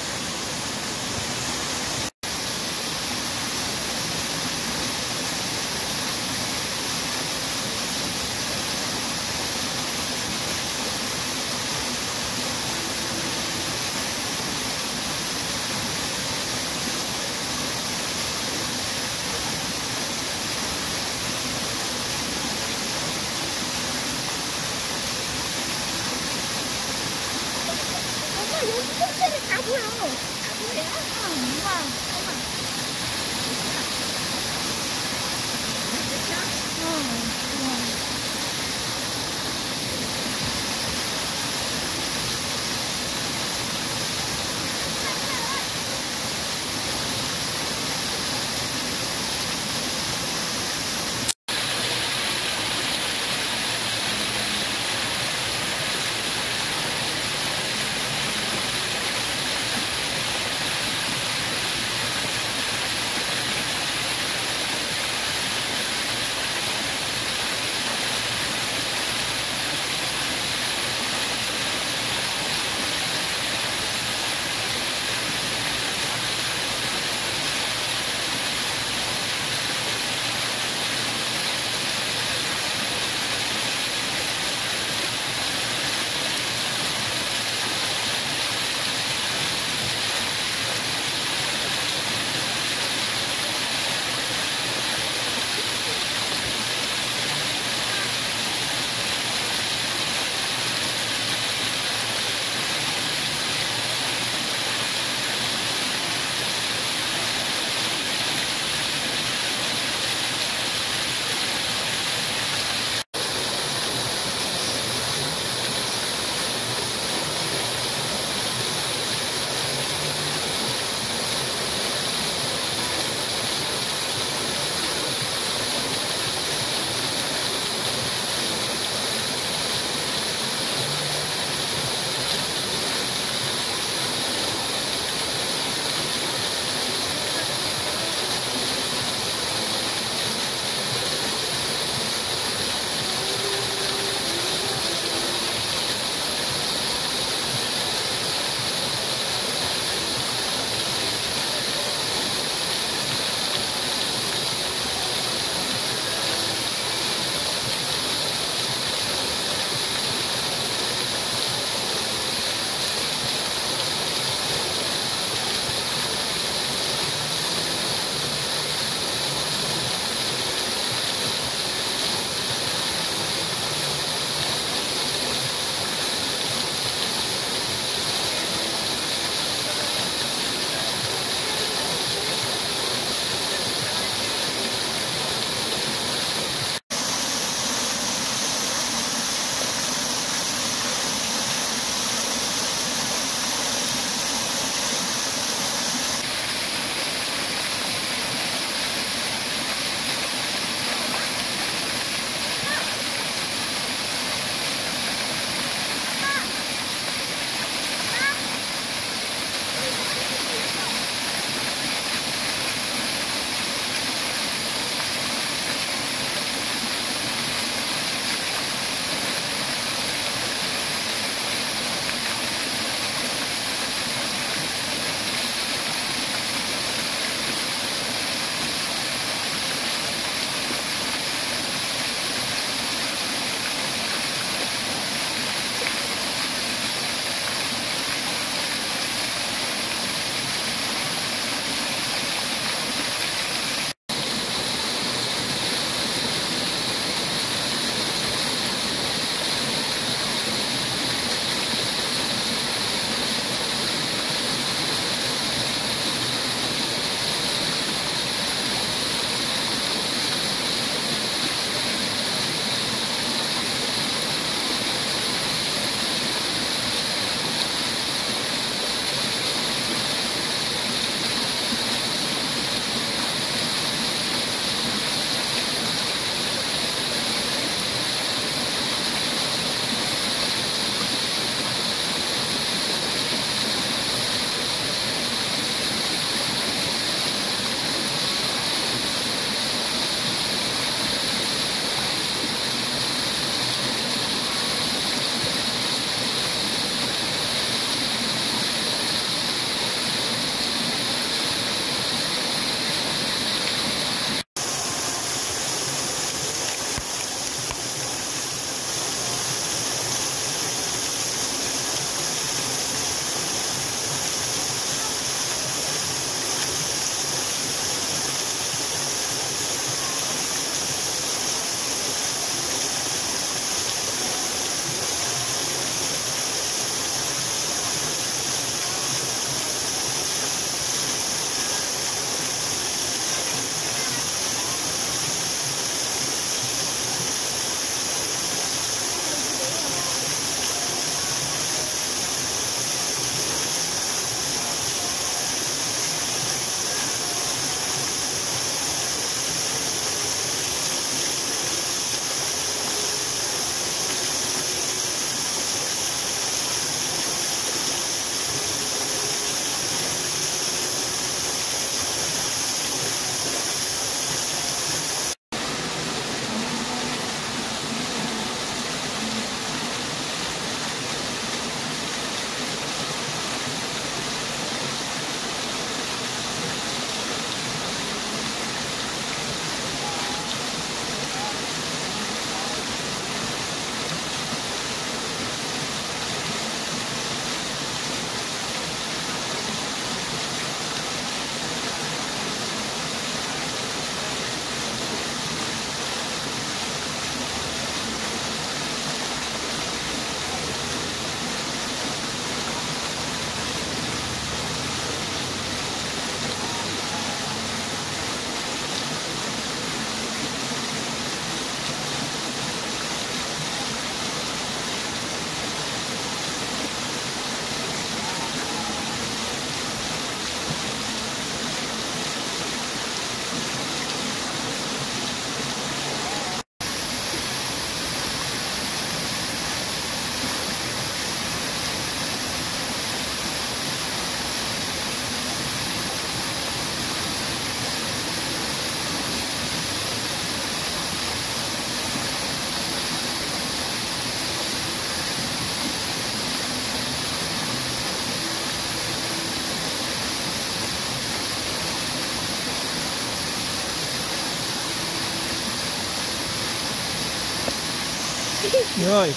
Speaker 1: Milhões.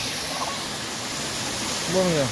Speaker 1: Vamos lá.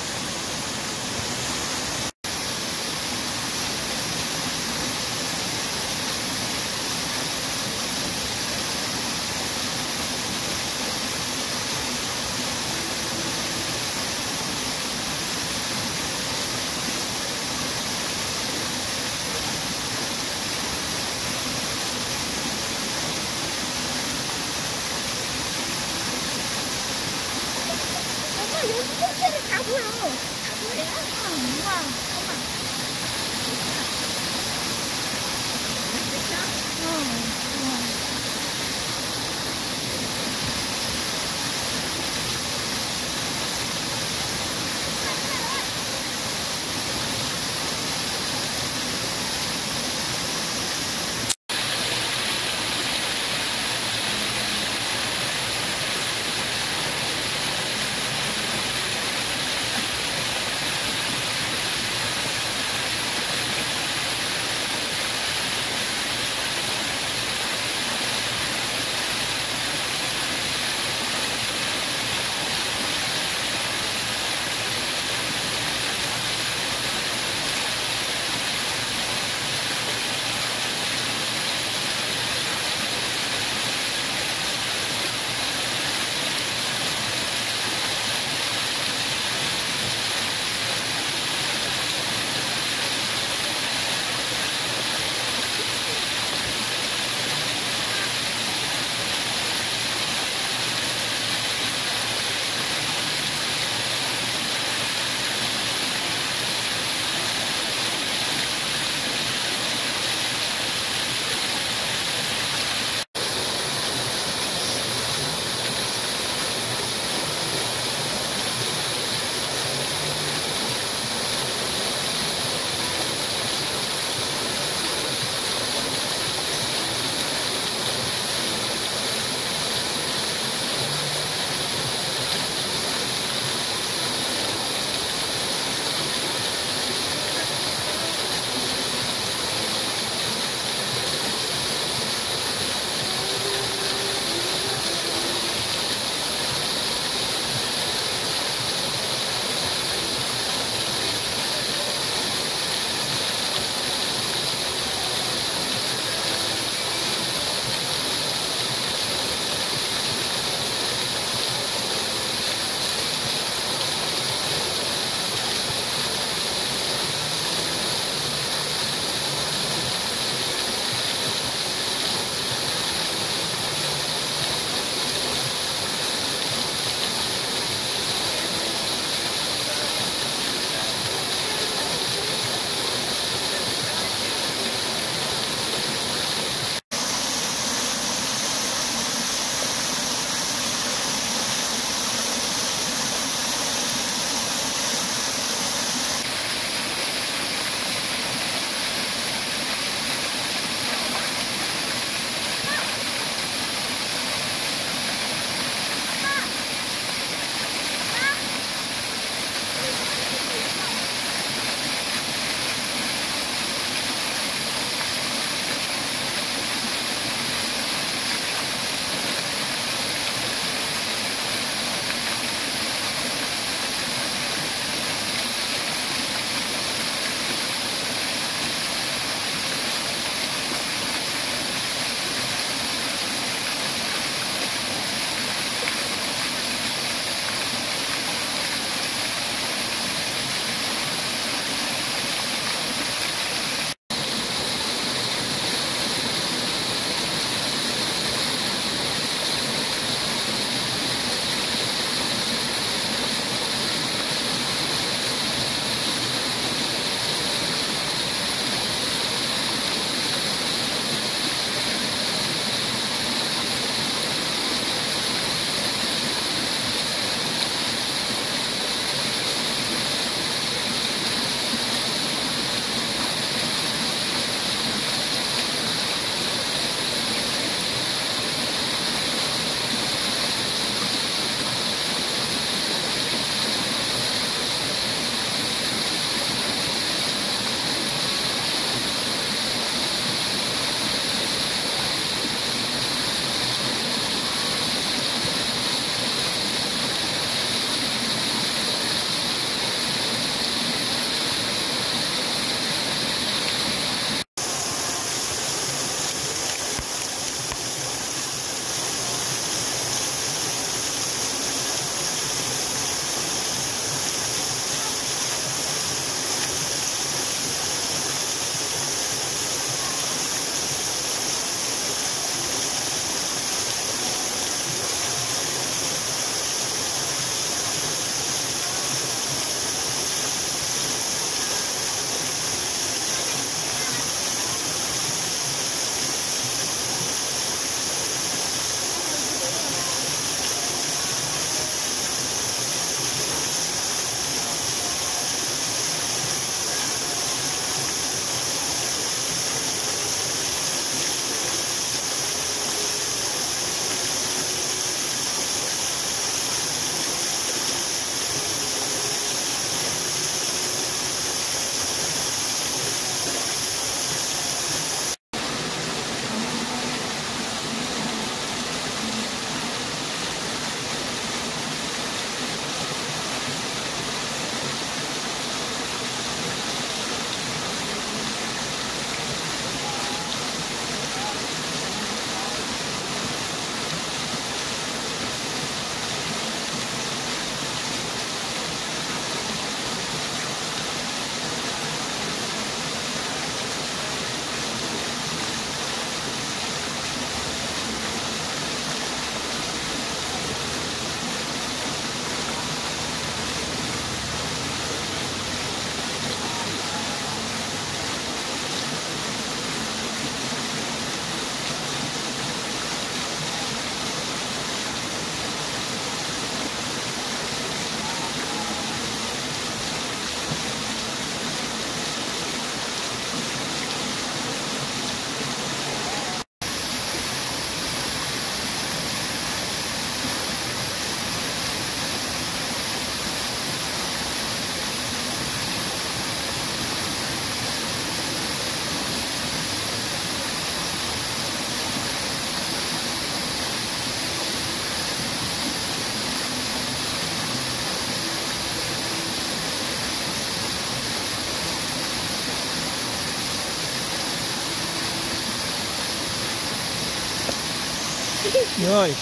Speaker 1: regiões.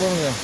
Speaker 1: Vamos ver.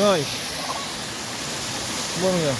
Speaker 1: milhões. Bom, milhão.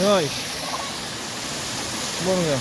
Speaker 1: Nice. Long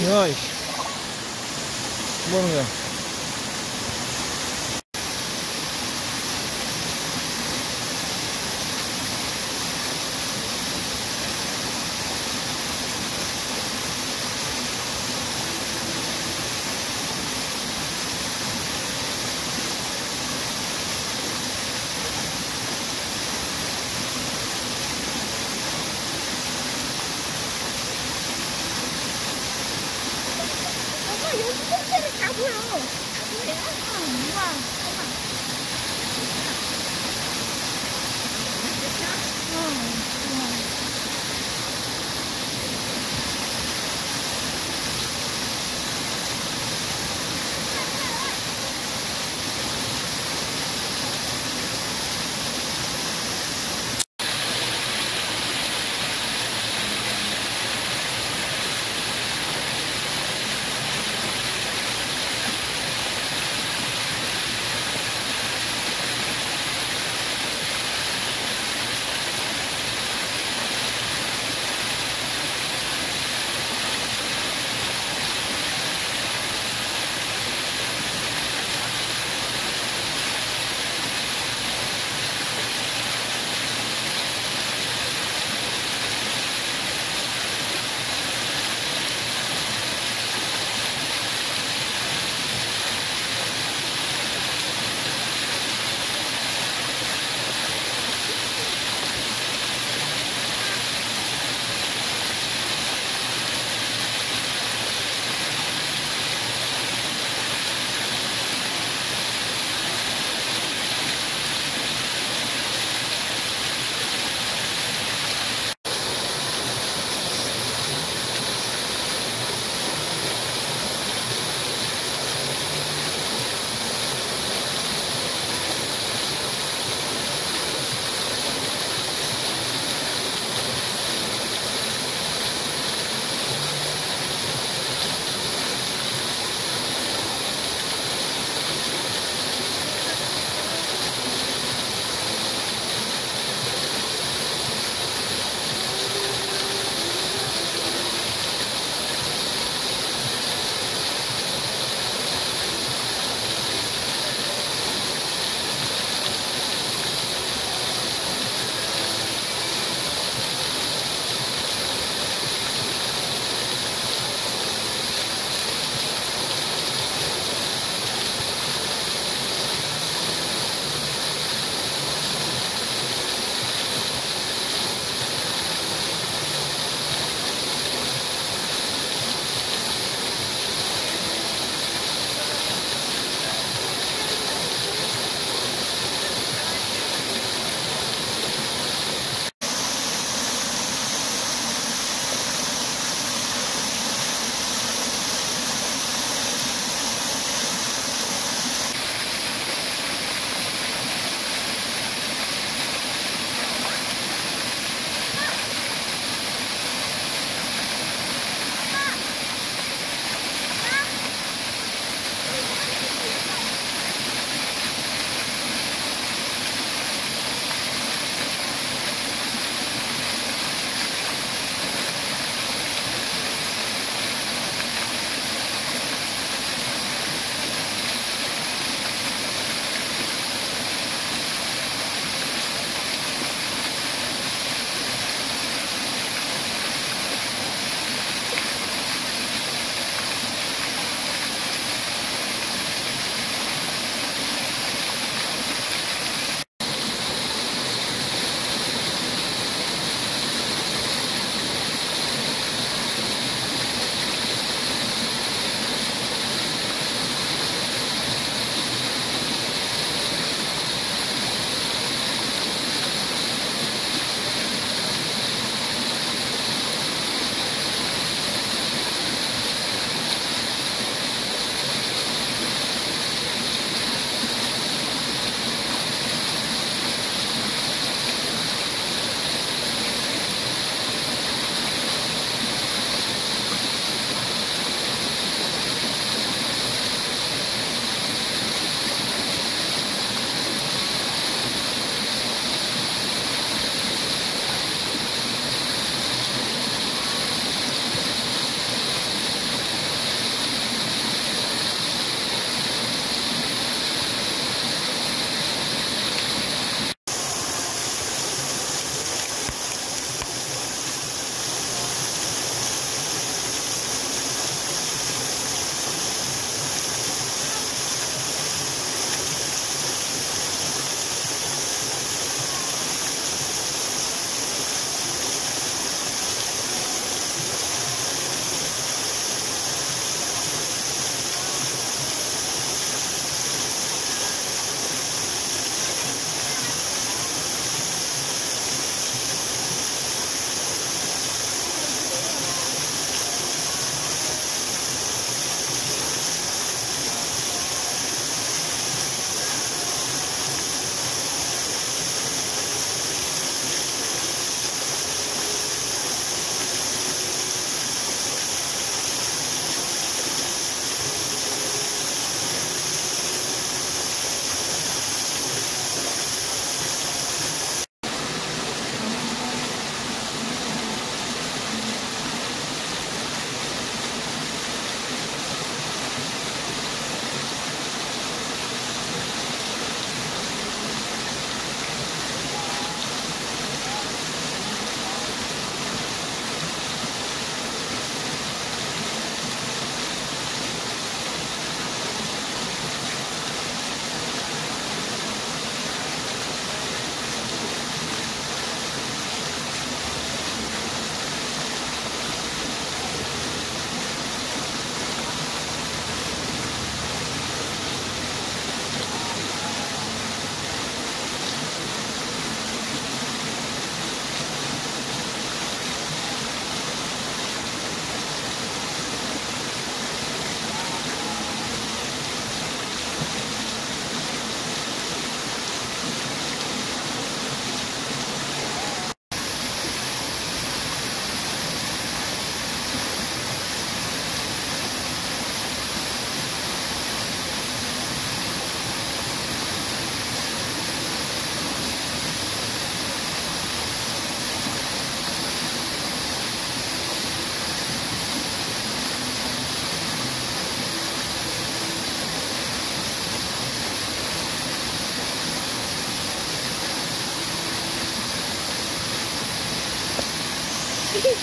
Speaker 1: Nós. Vamos lá.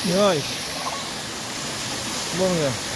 Speaker 1: Senhores, vamos ver.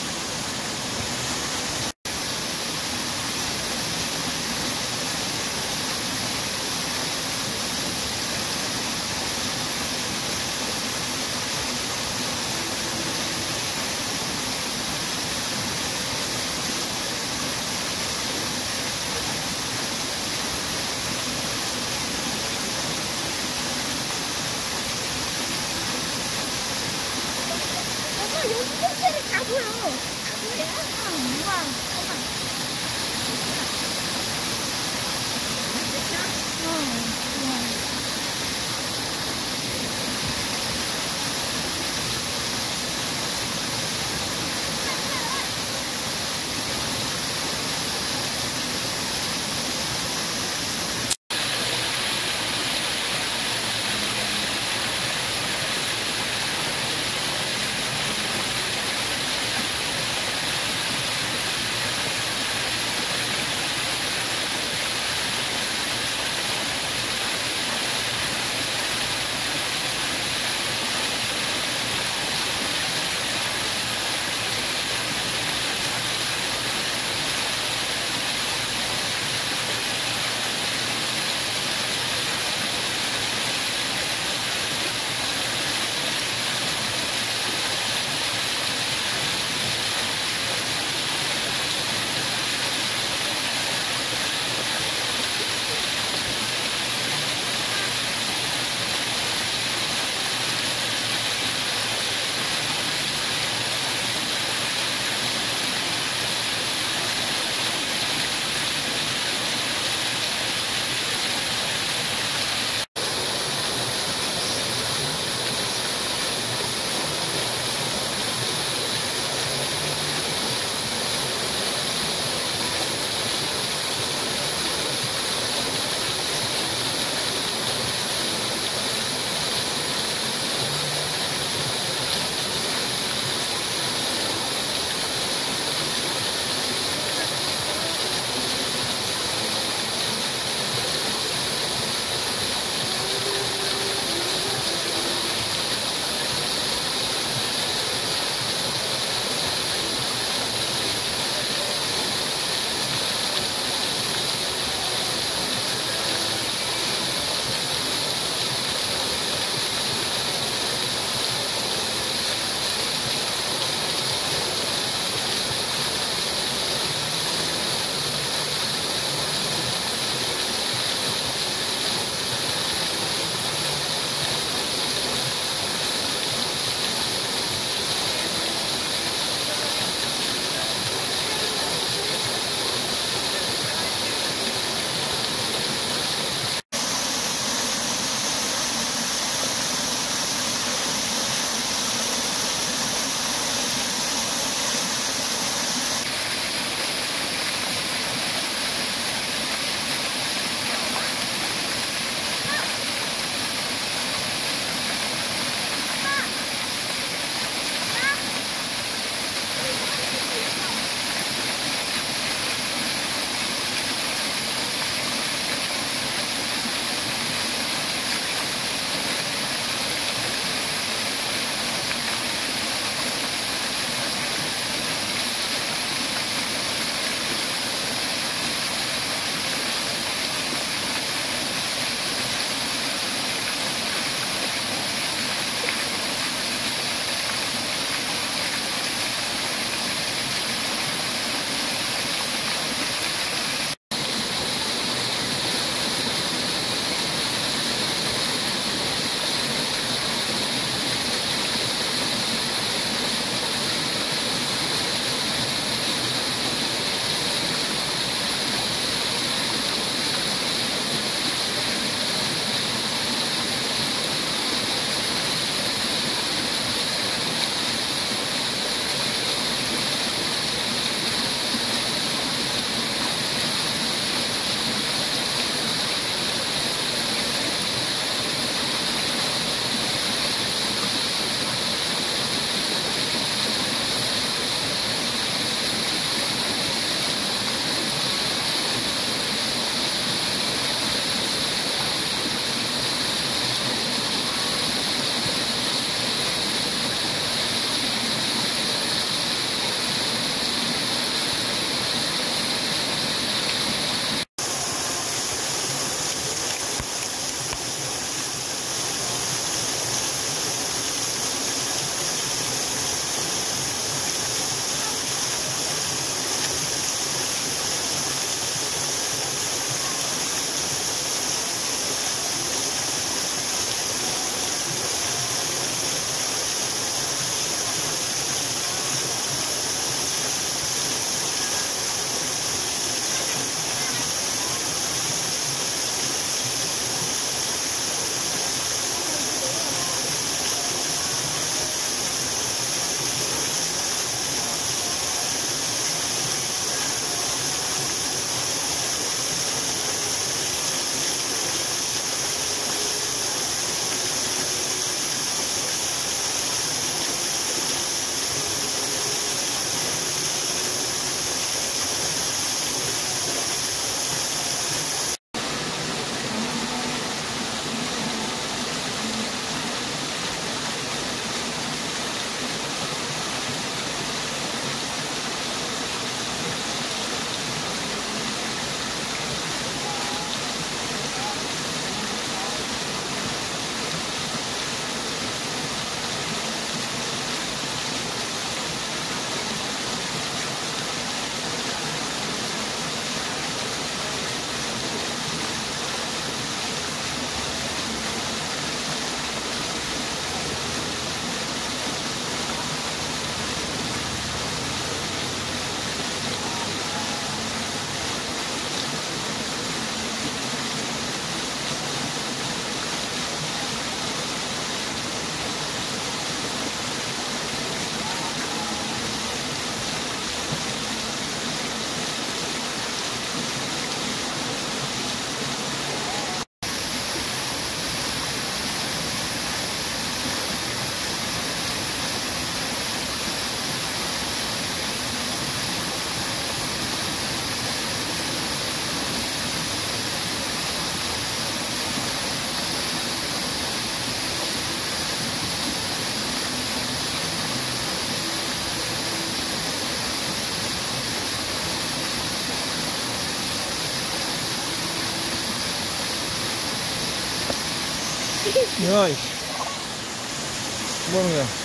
Speaker 1: 哎，忘了。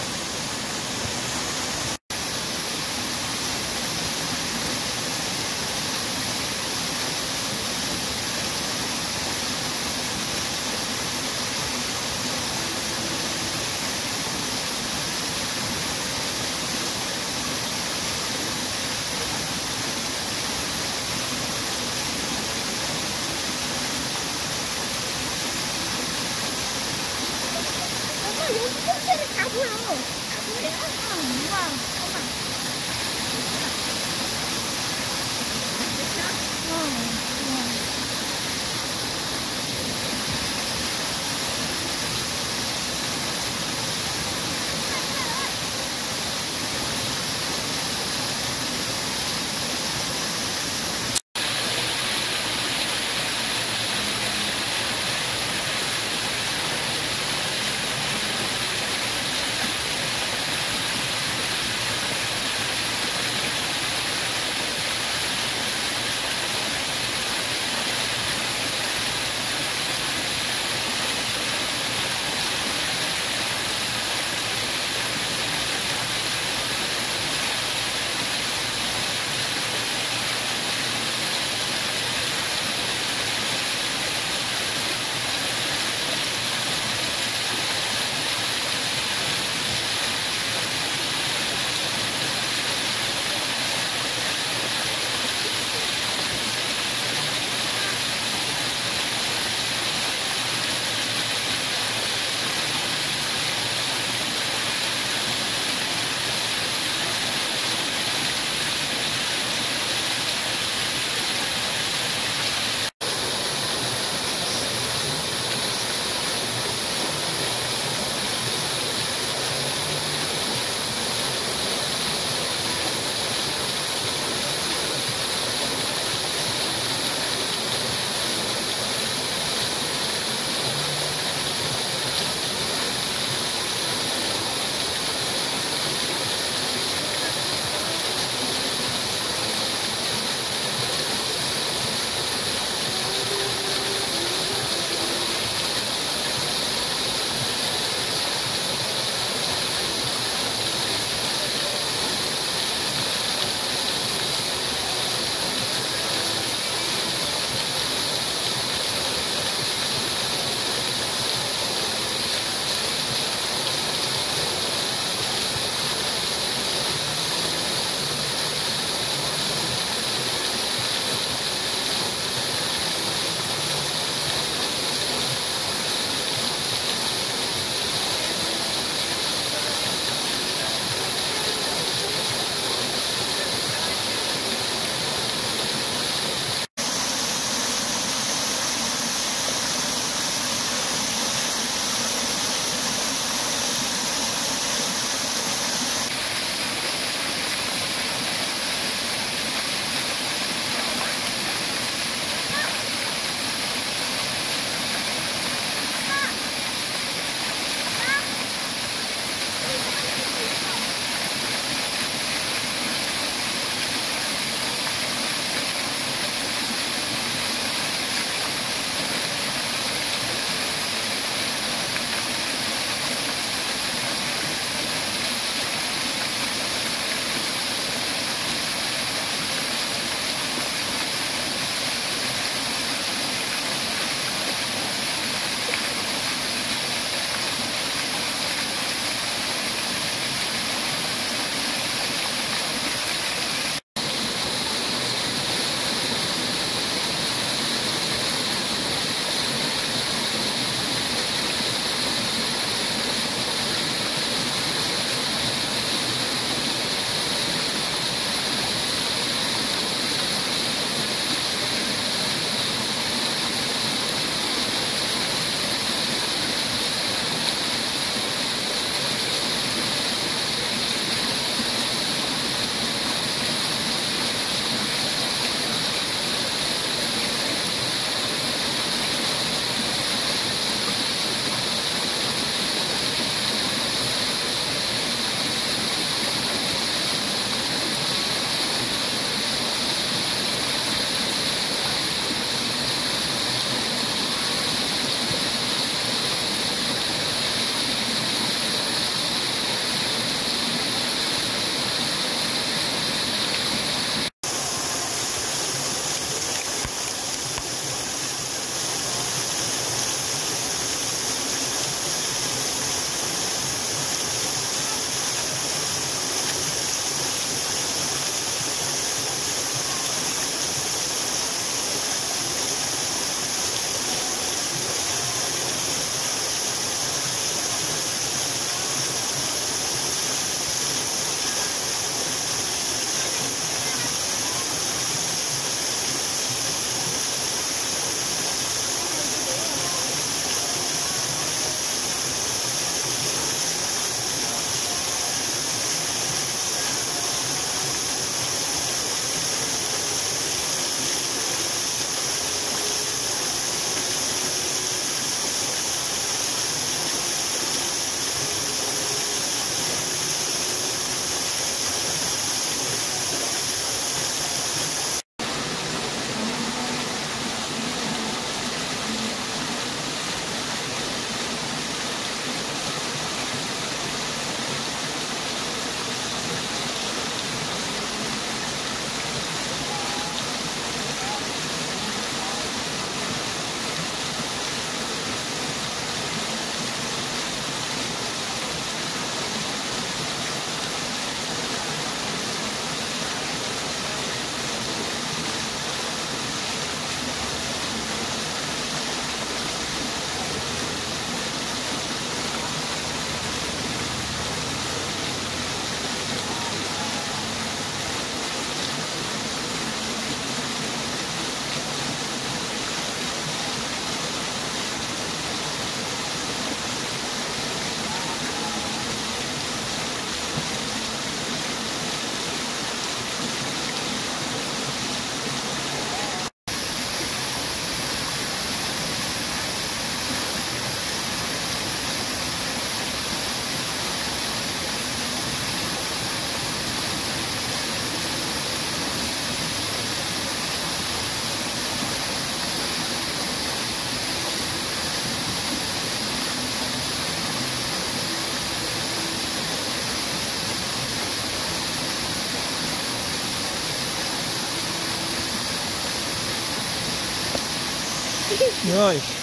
Speaker 1: Nice.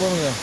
Speaker 1: One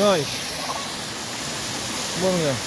Speaker 1: Nós. Vamos lá.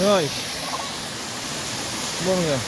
Speaker 1: Nice. Long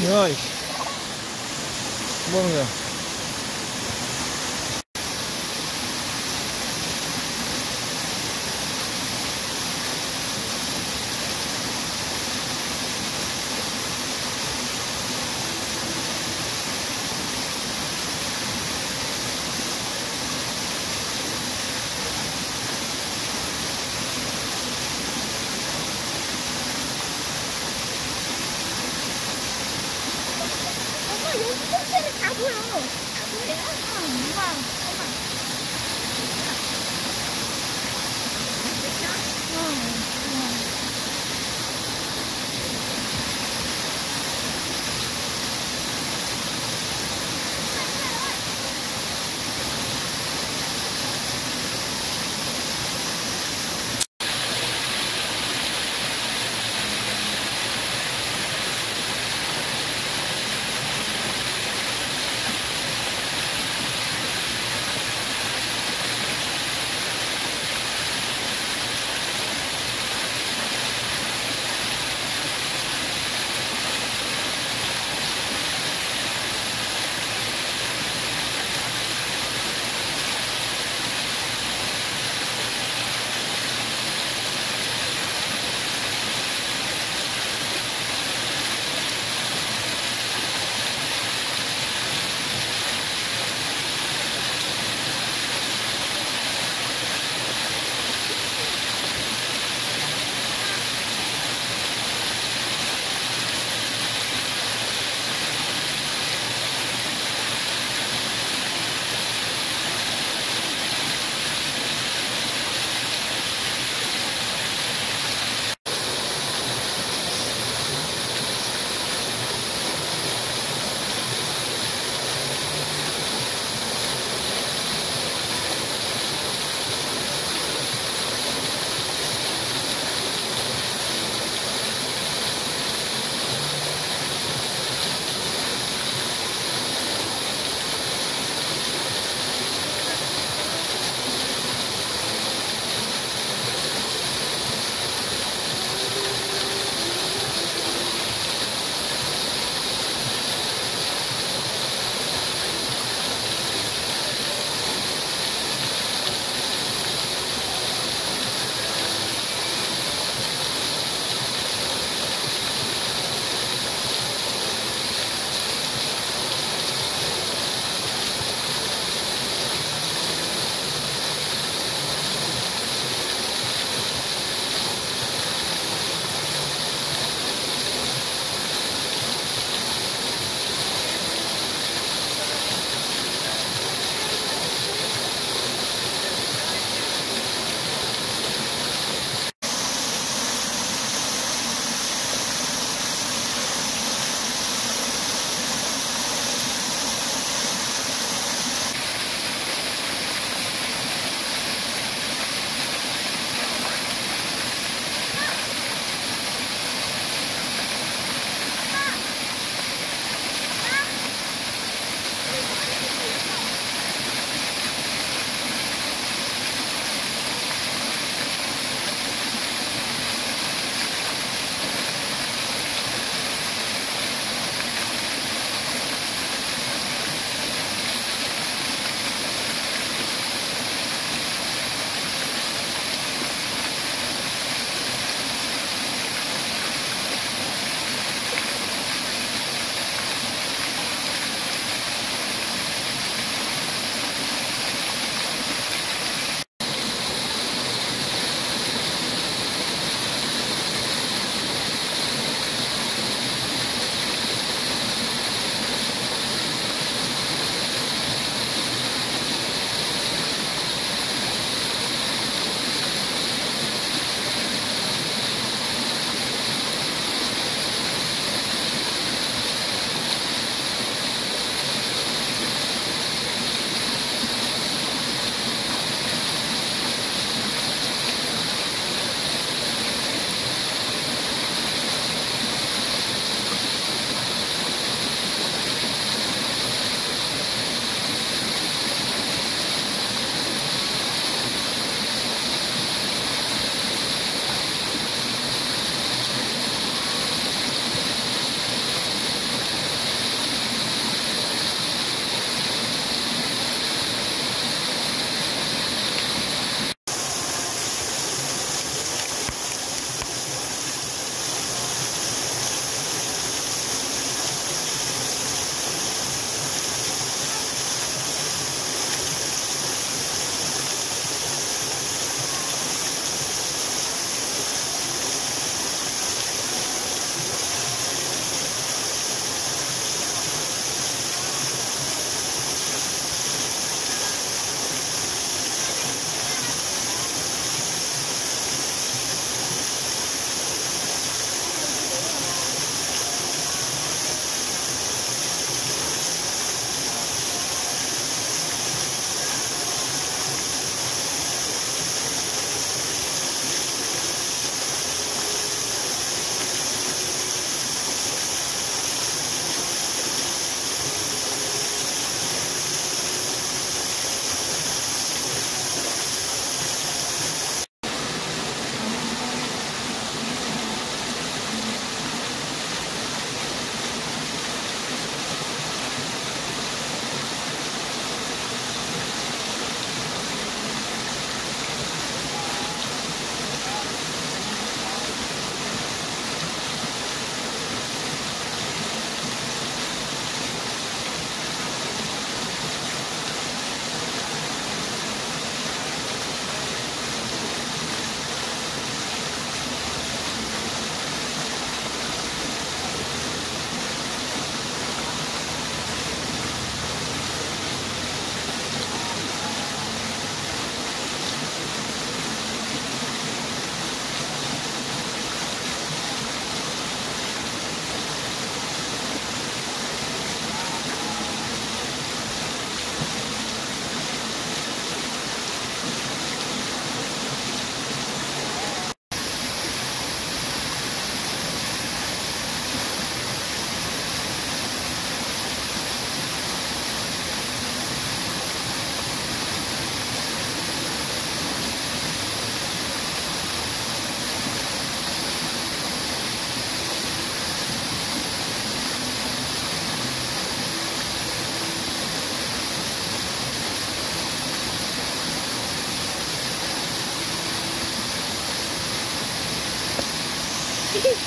Speaker 3: milhões. Vamos lá.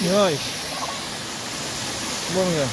Speaker 3: peões.
Speaker 1: Vamos ver.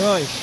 Speaker 1: Right.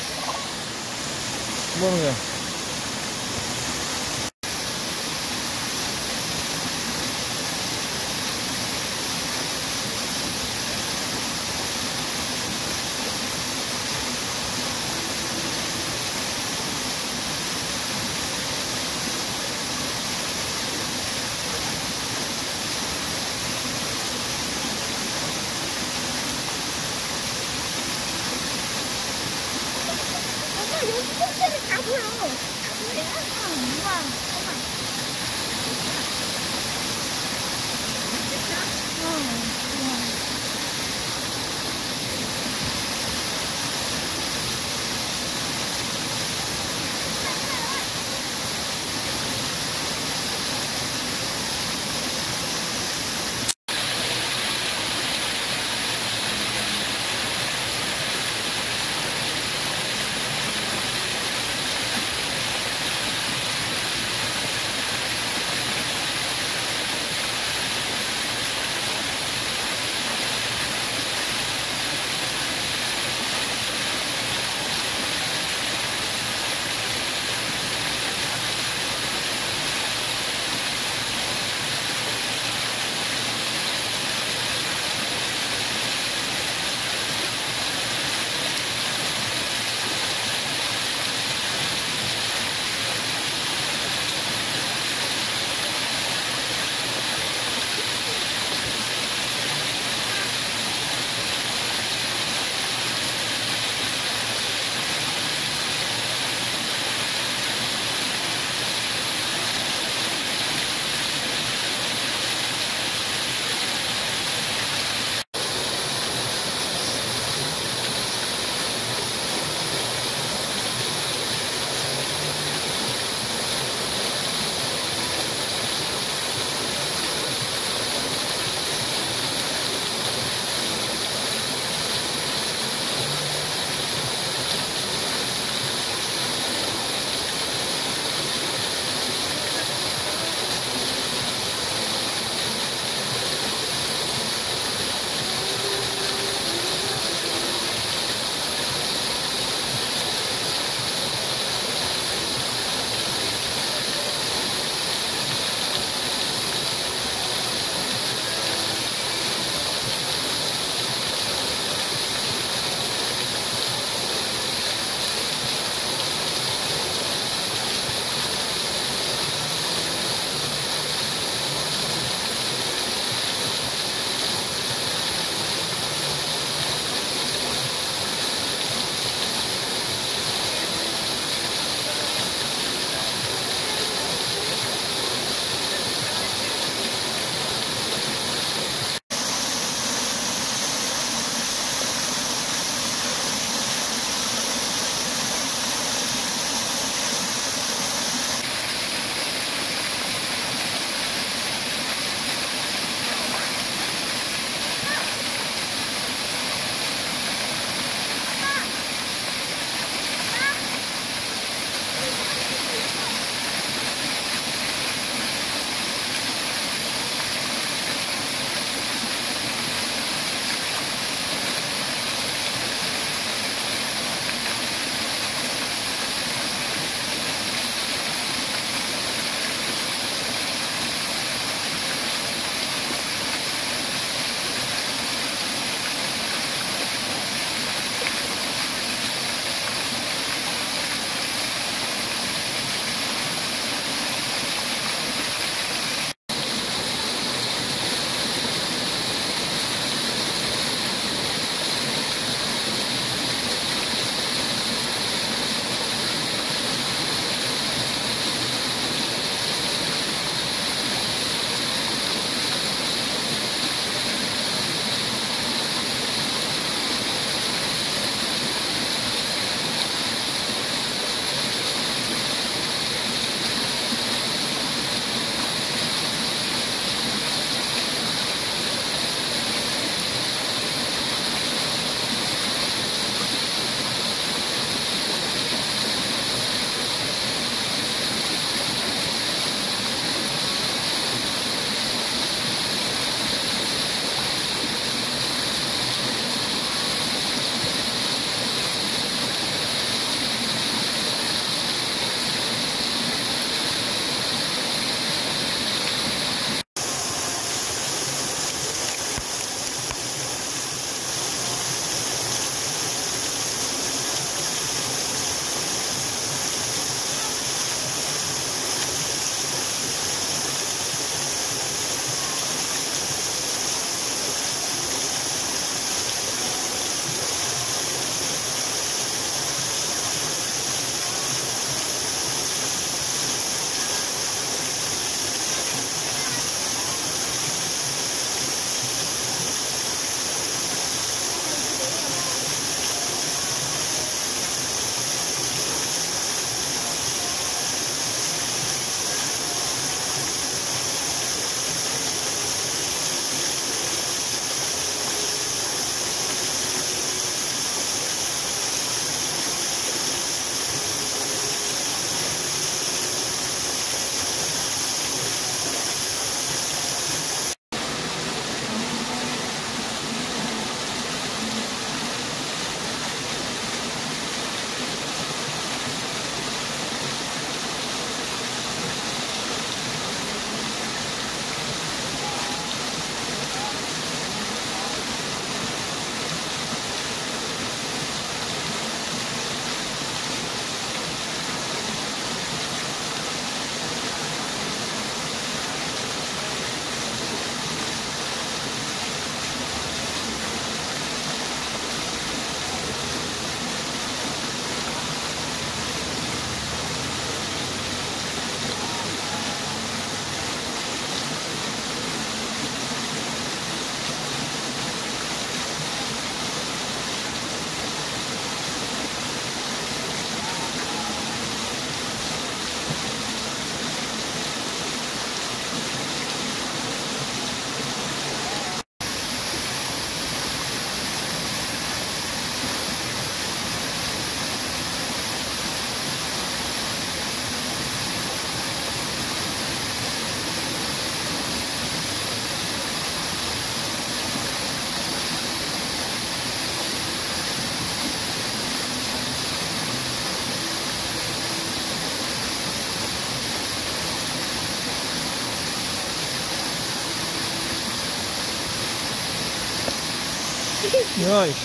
Speaker 3: peões.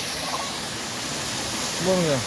Speaker 3: Vamos lá.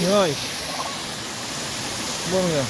Speaker 3: campeões.
Speaker 1: Vamos lá.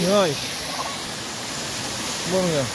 Speaker 1: Nós. Vamos lá.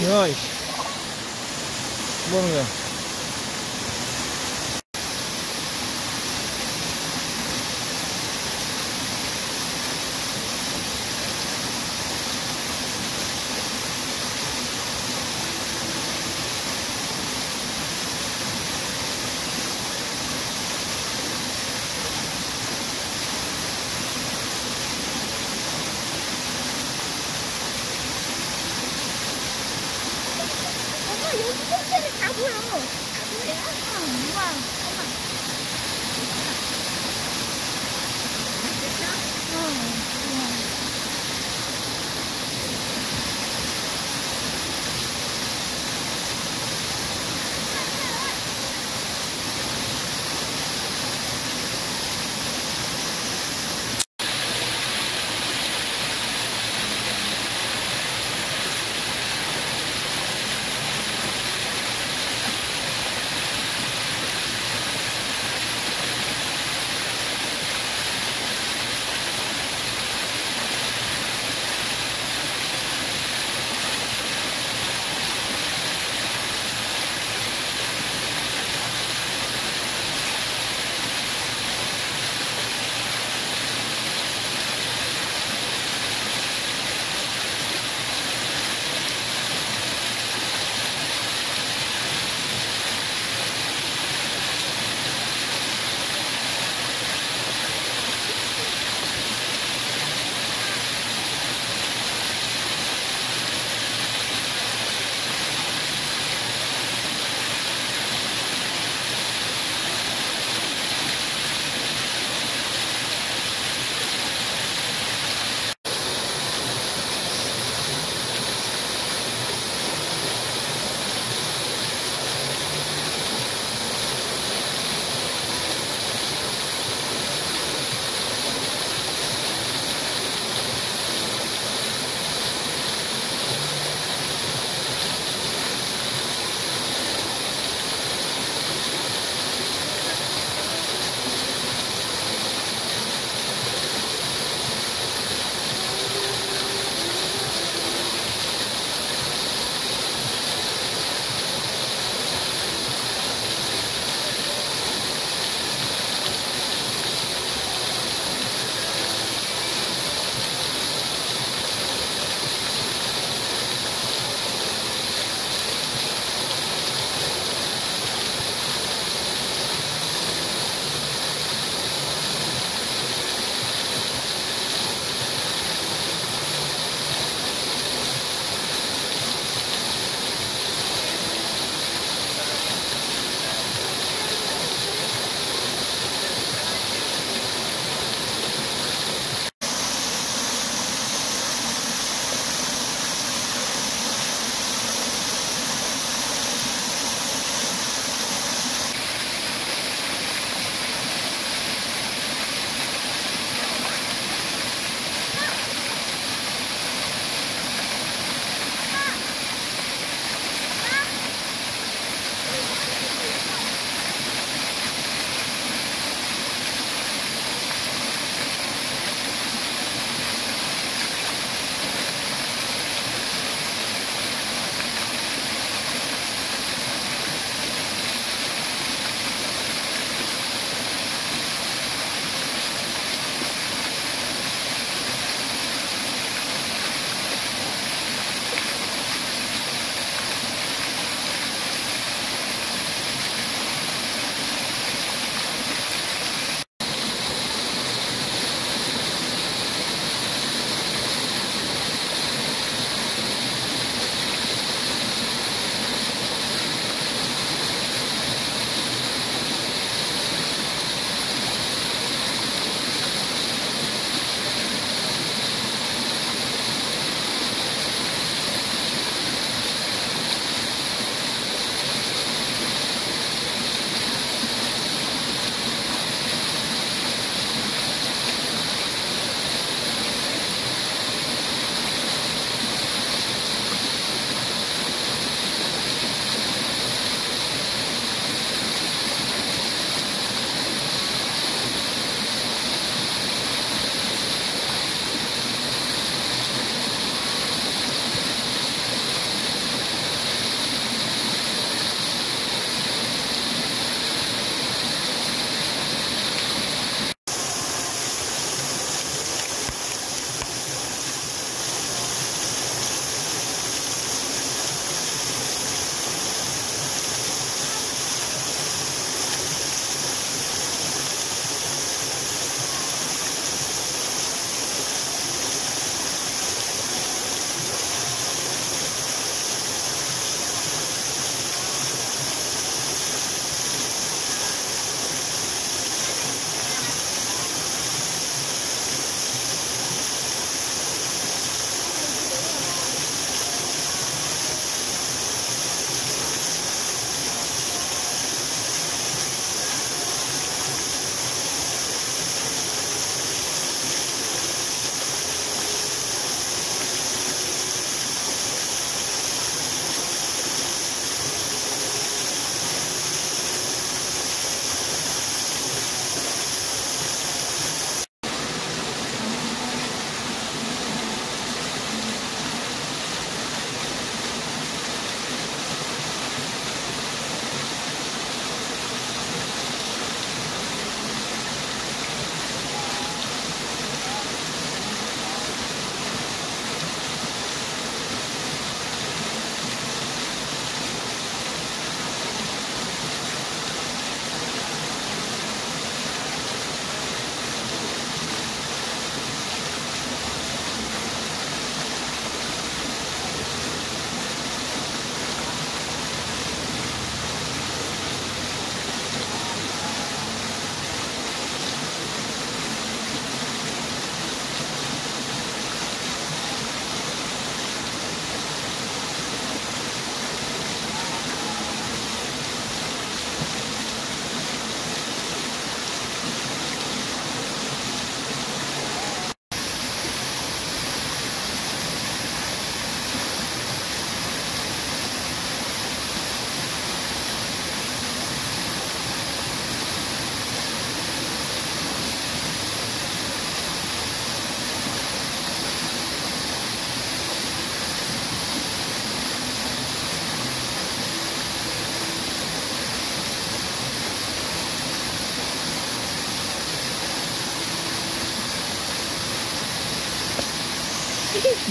Speaker 1: peões. Vamos ver.
Speaker 2: 对呀，嗯，对呀。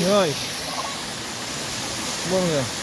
Speaker 3: 哎，
Speaker 1: 忘了。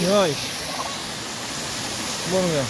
Speaker 1: senhores. Vamos ver.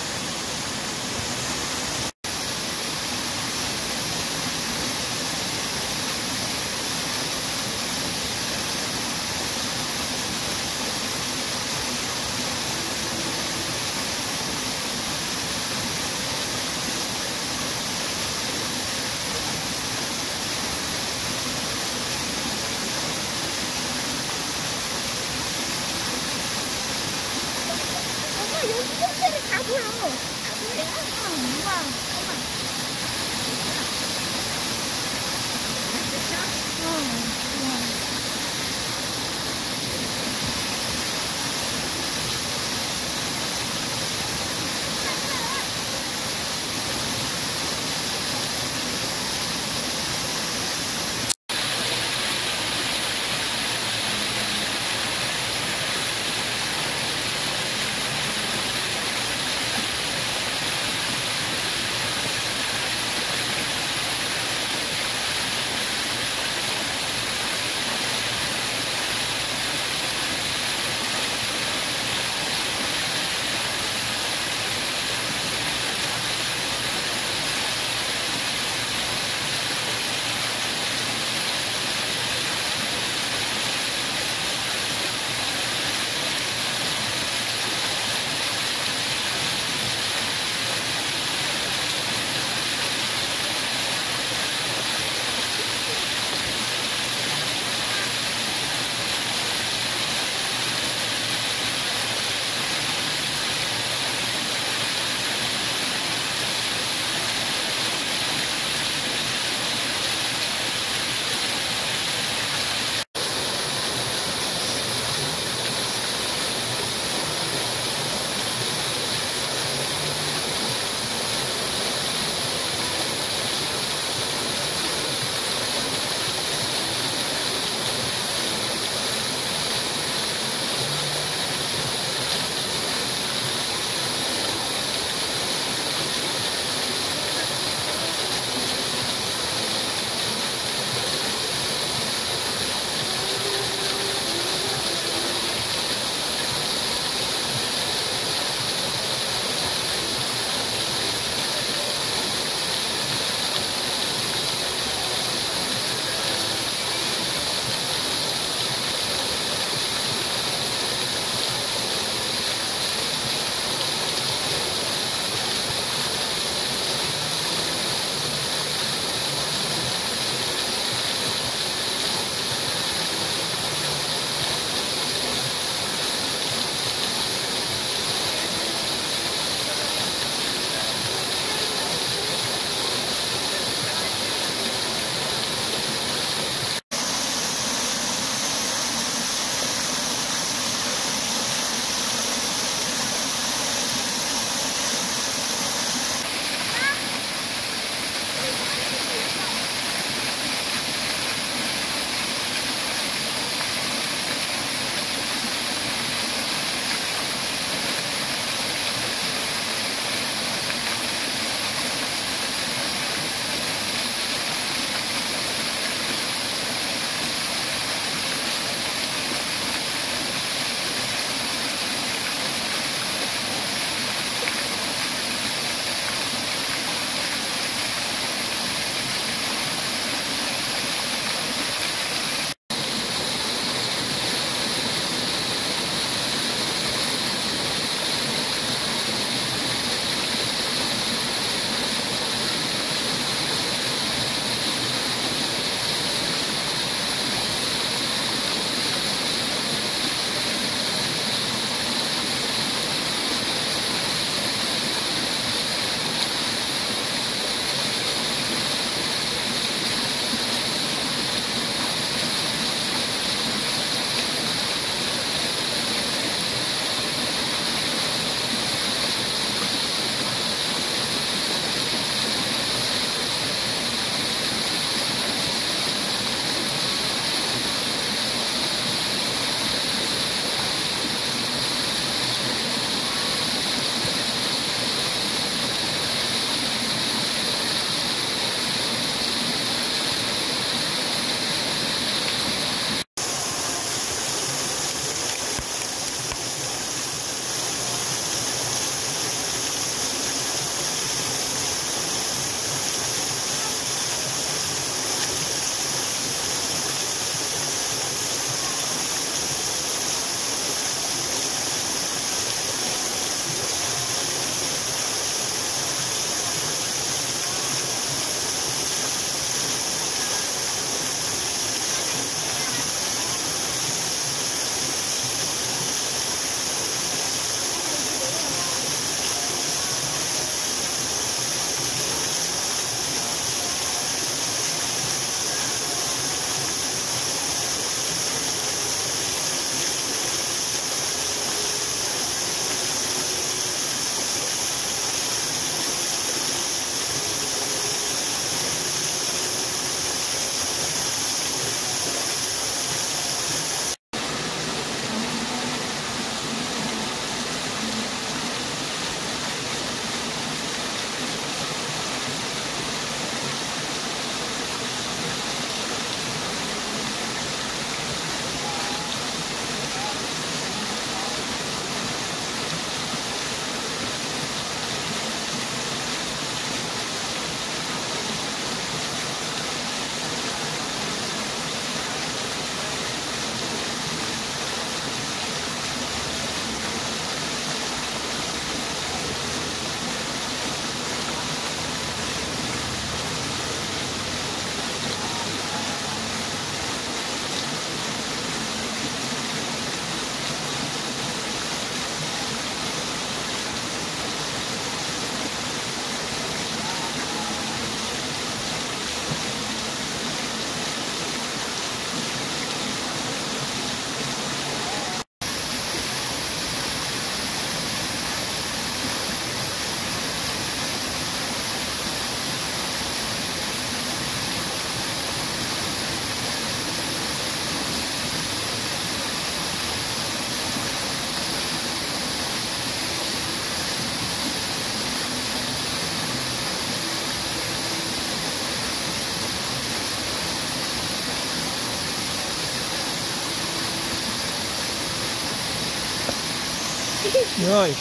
Speaker 1: Senhores,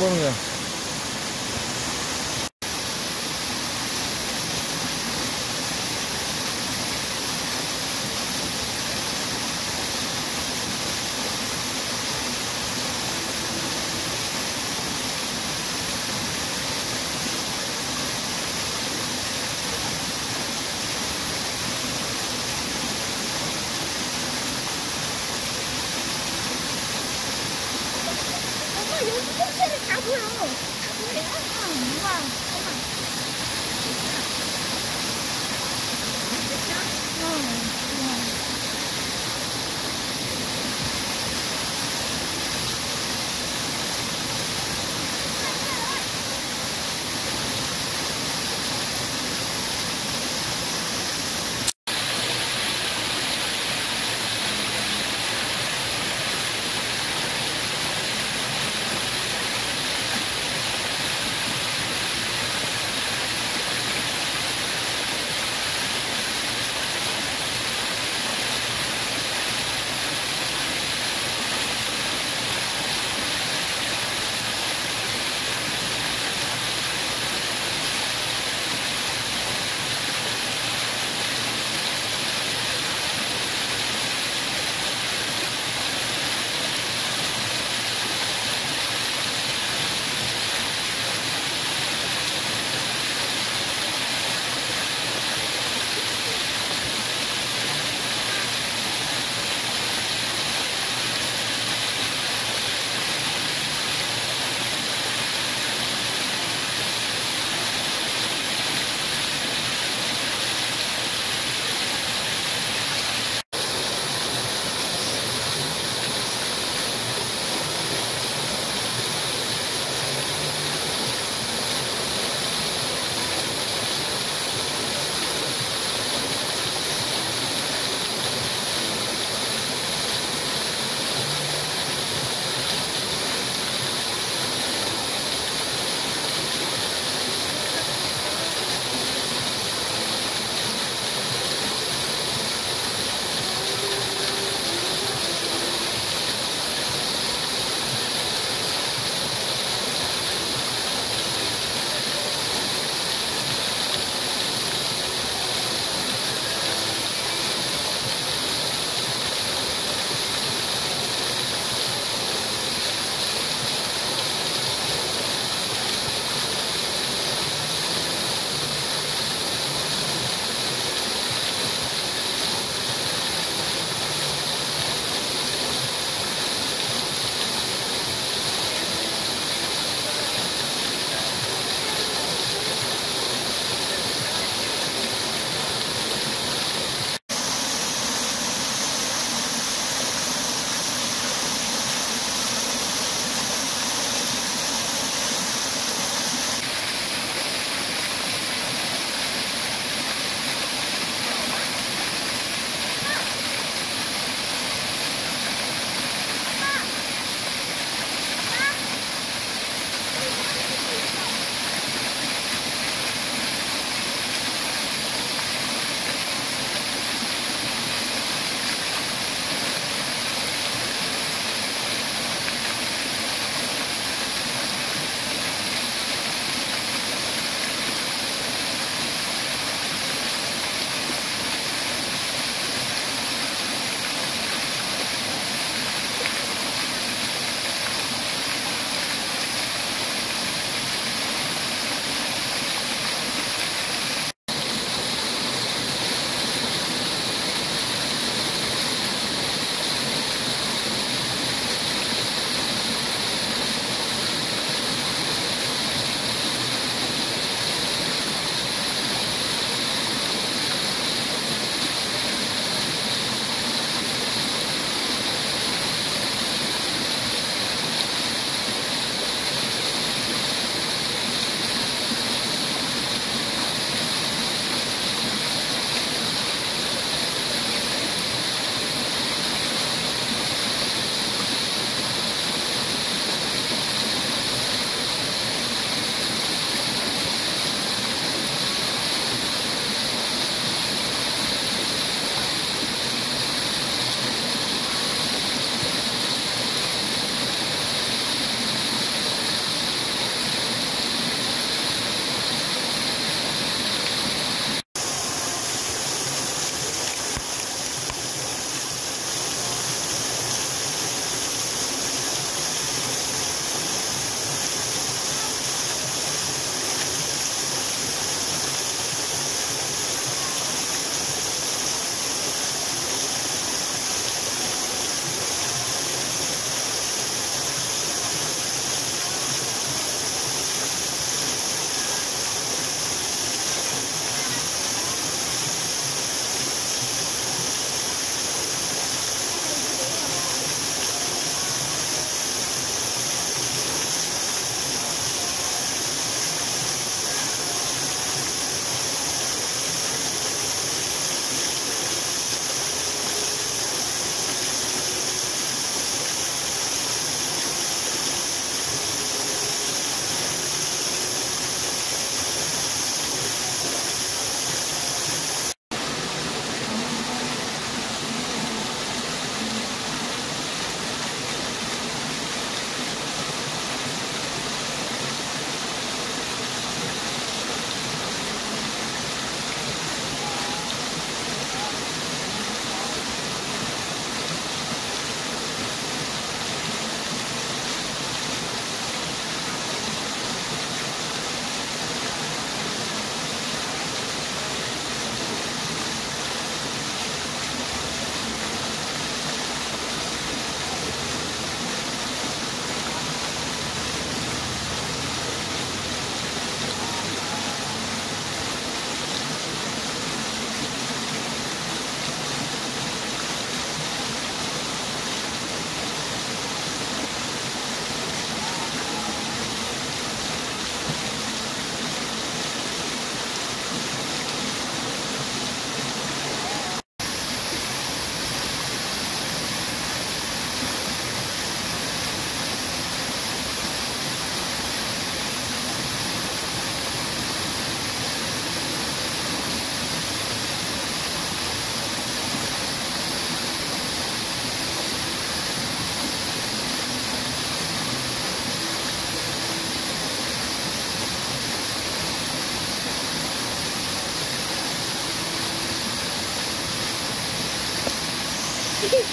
Speaker 1: vamos lá.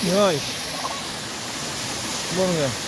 Speaker 1: peões. Vamos ver.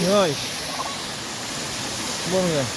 Speaker 1: peões. Vamos ver.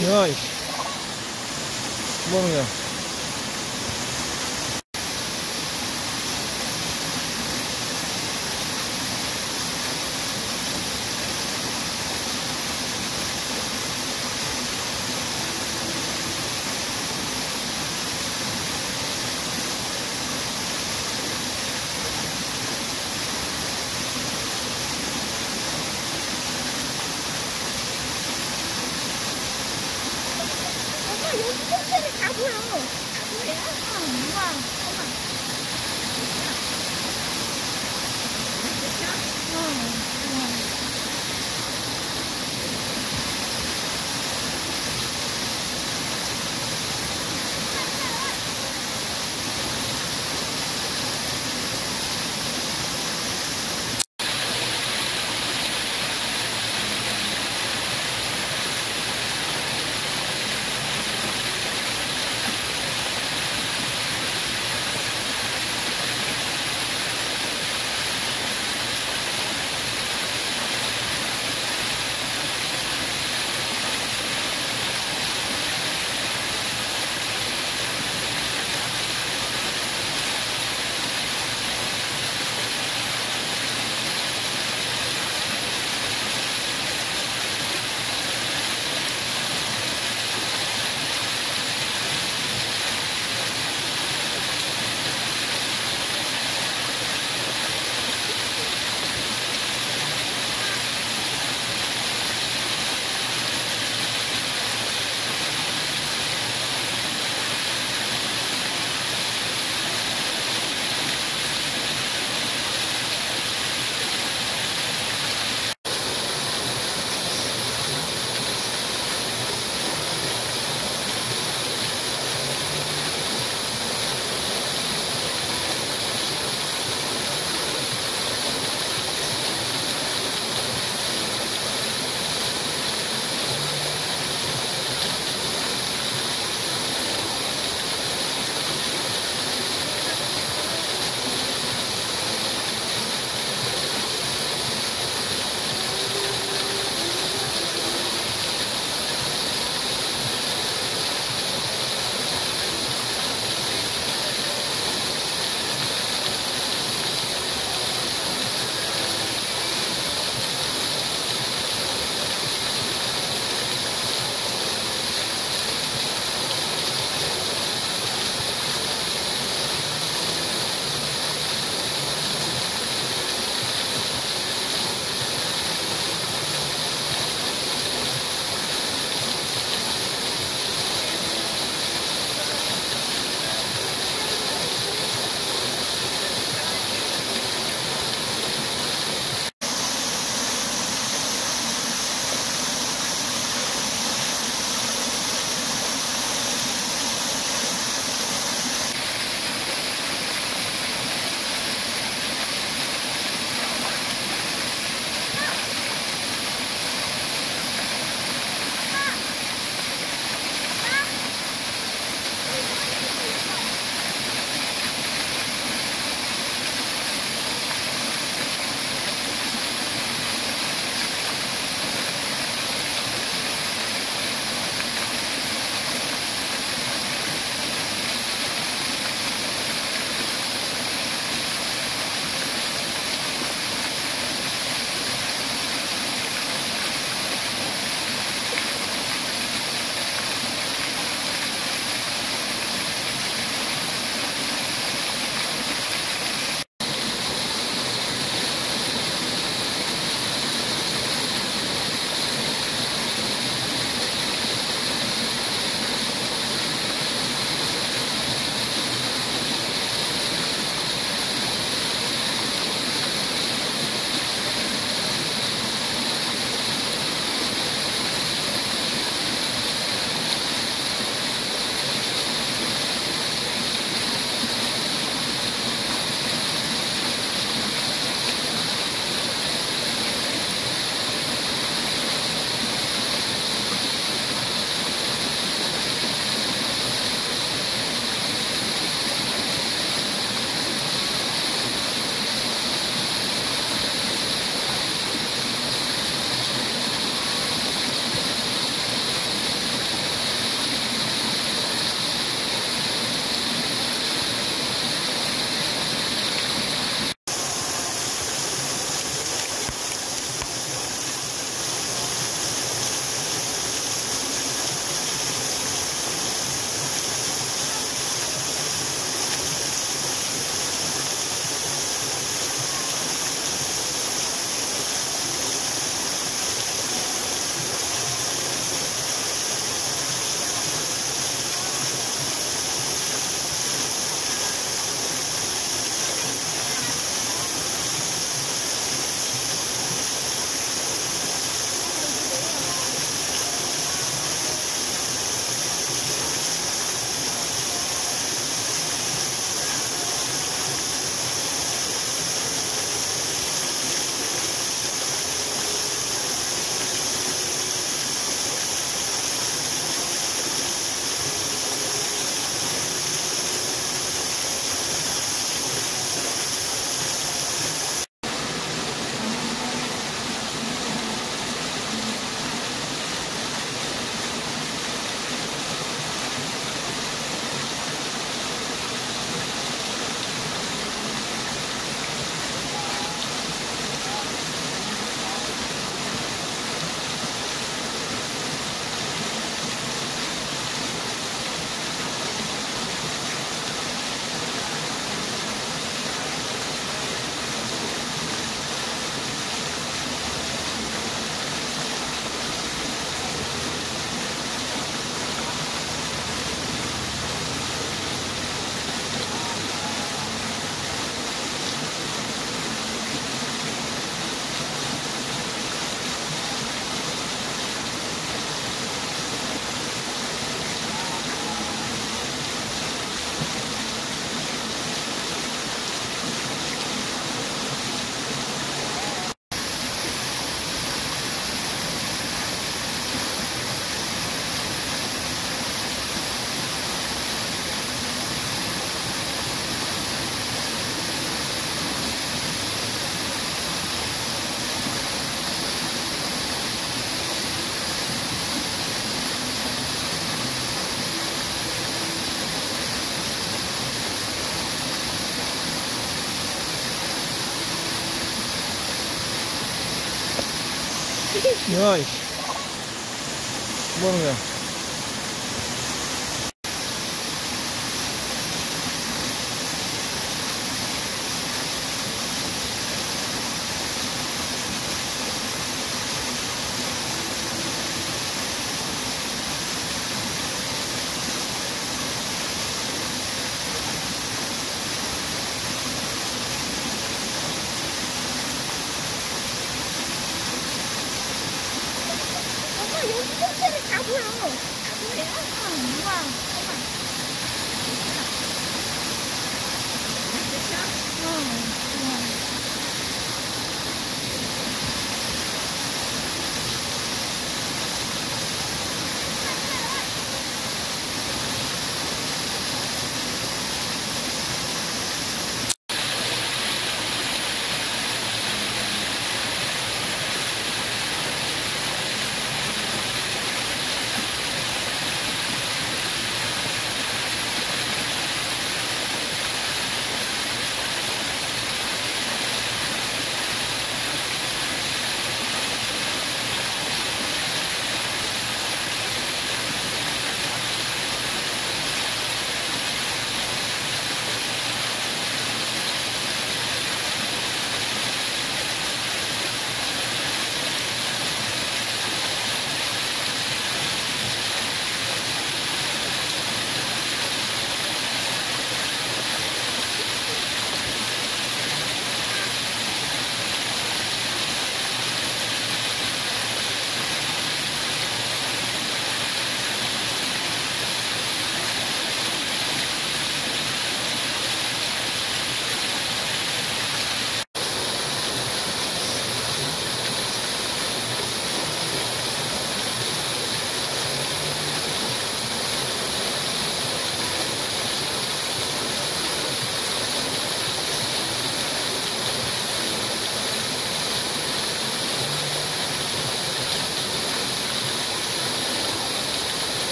Speaker 1: 你哎，梦呀。campeões. Vamos ver.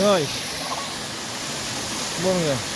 Speaker 1: Nice. Morgen.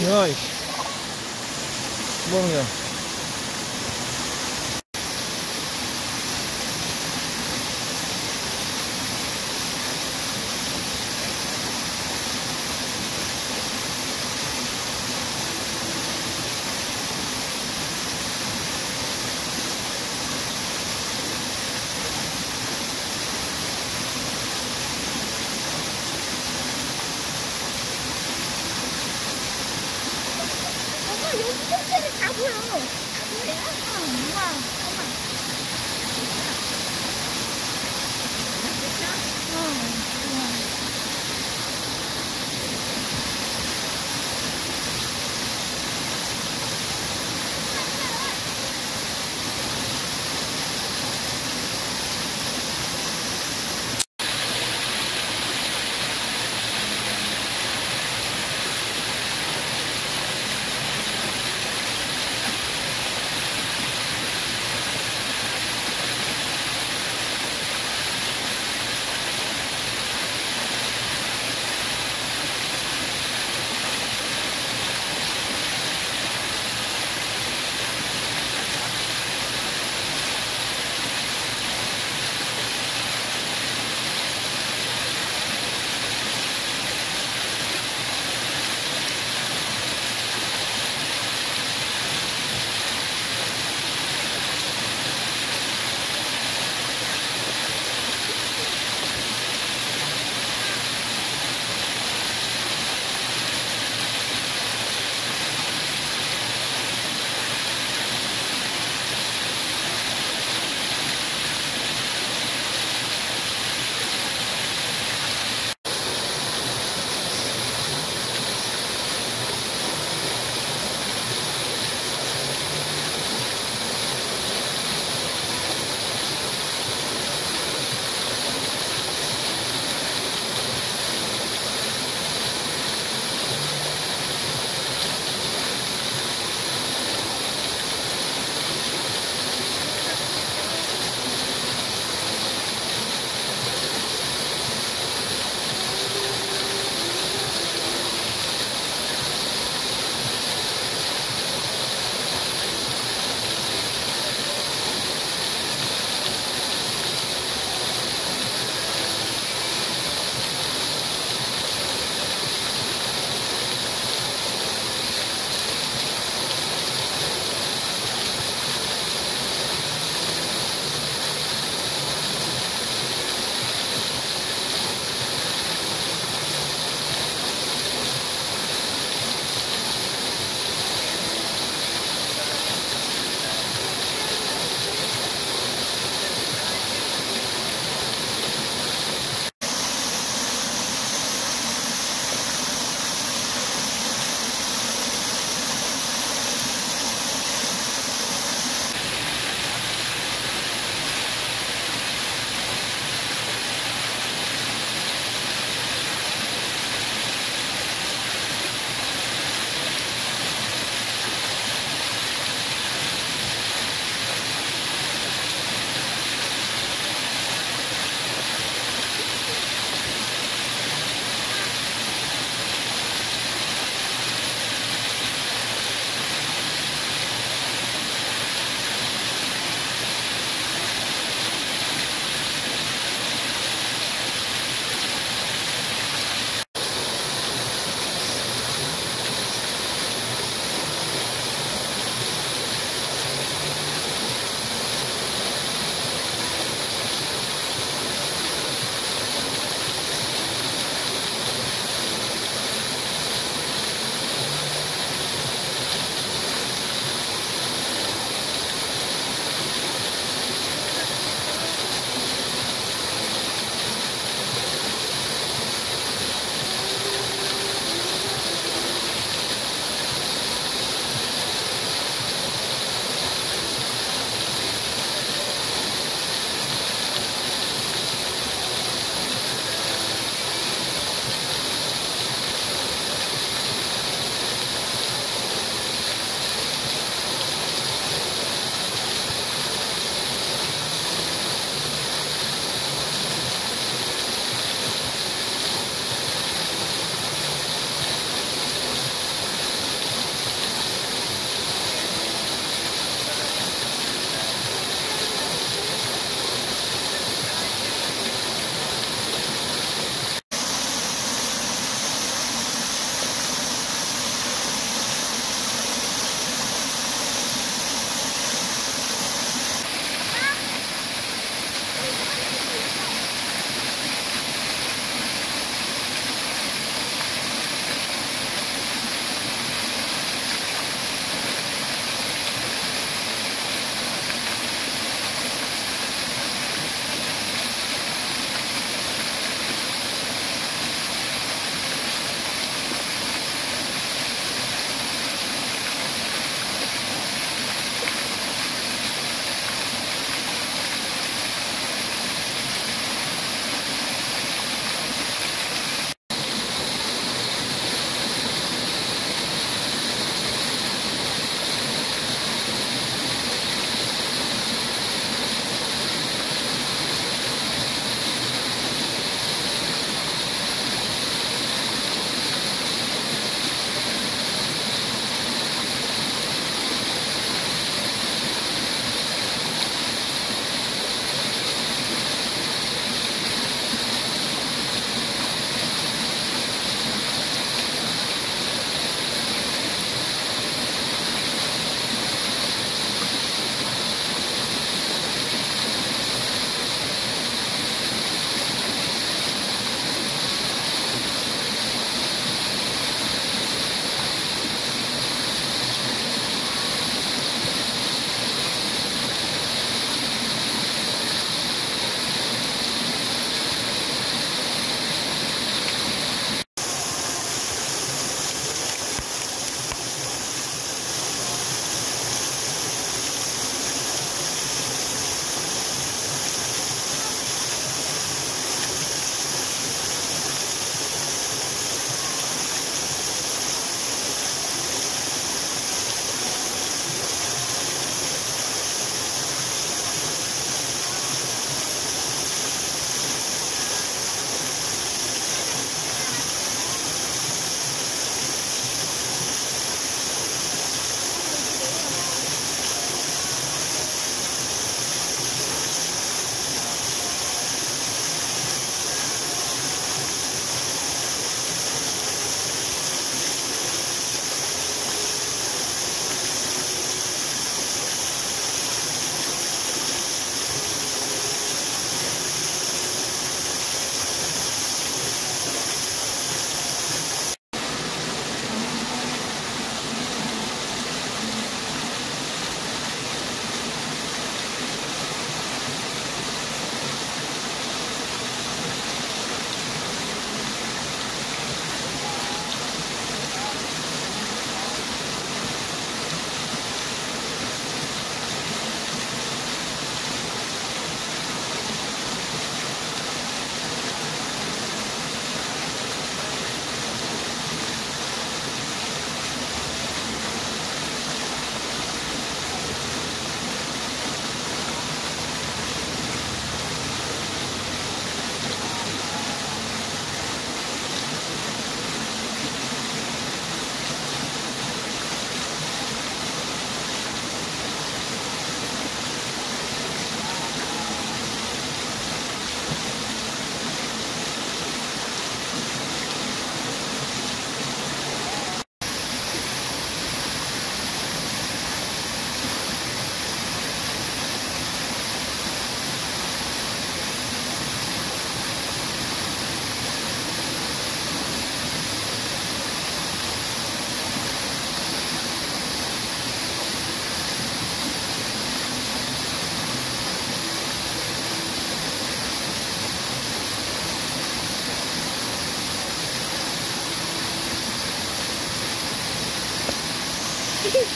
Speaker 1: Nós. Bom, meu.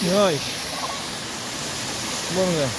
Speaker 1: Senhores, vamos ver.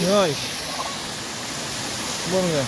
Speaker 1: người mua người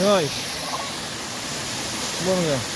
Speaker 1: Nice. Longer.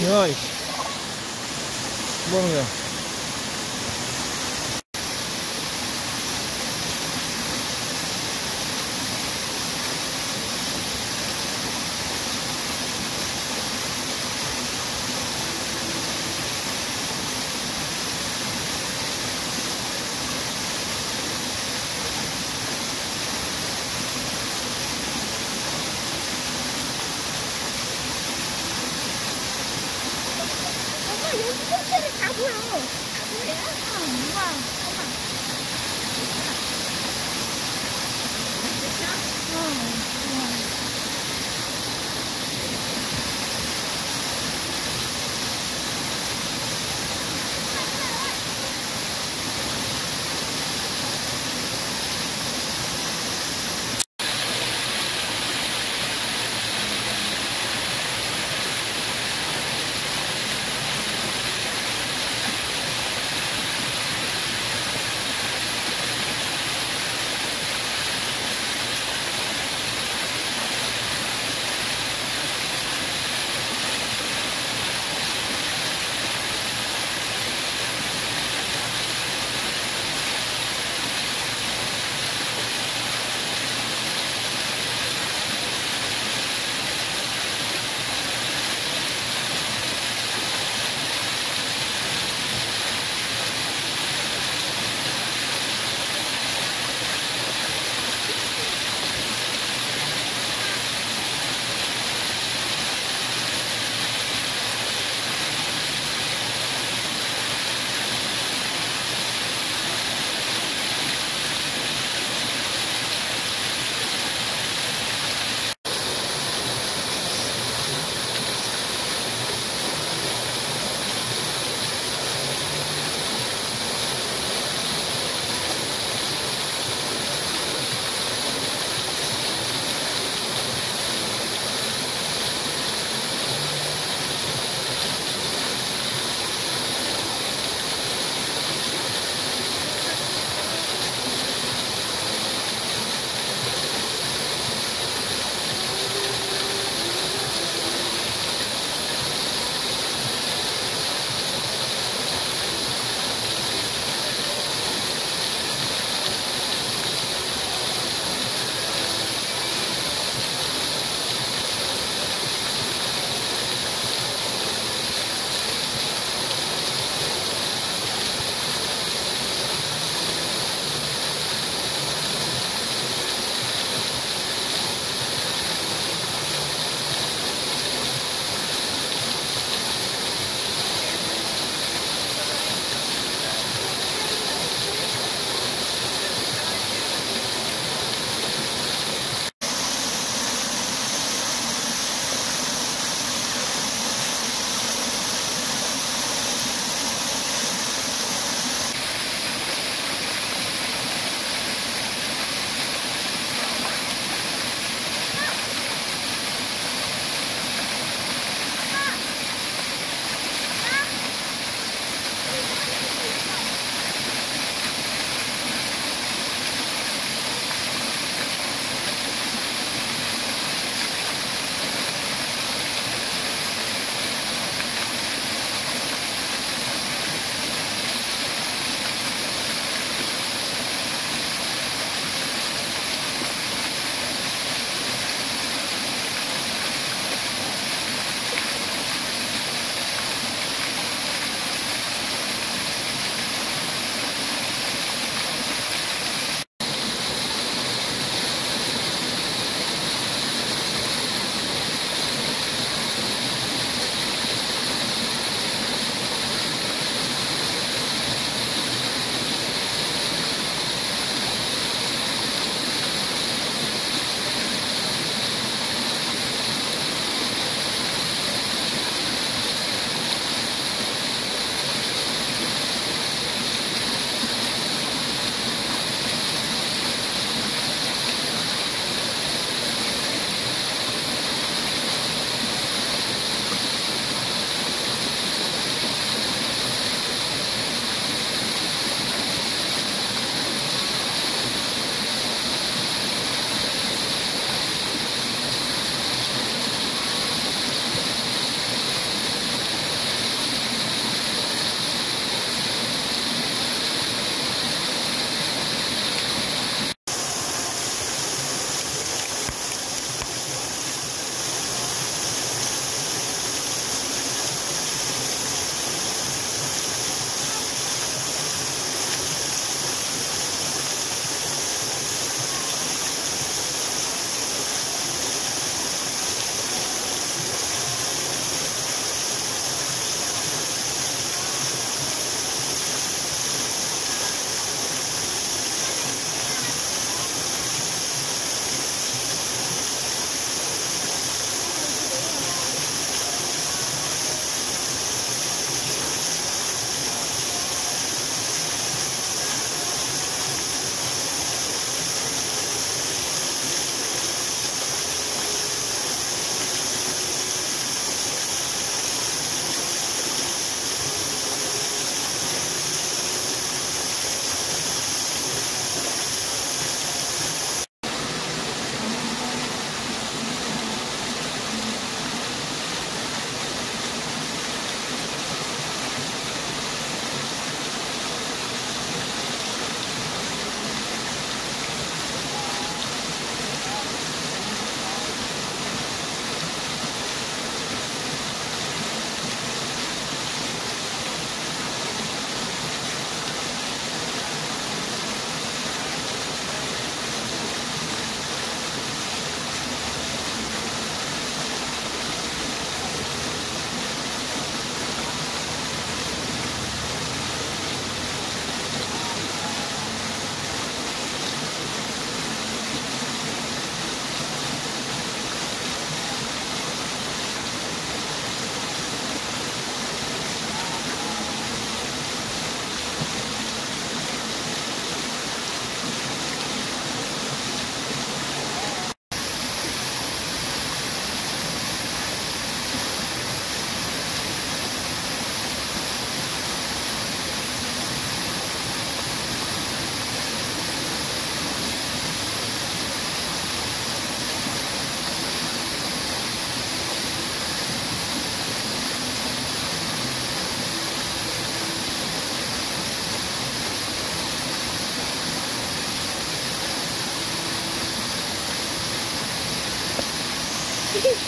Speaker 1: campeões. Vamos ver.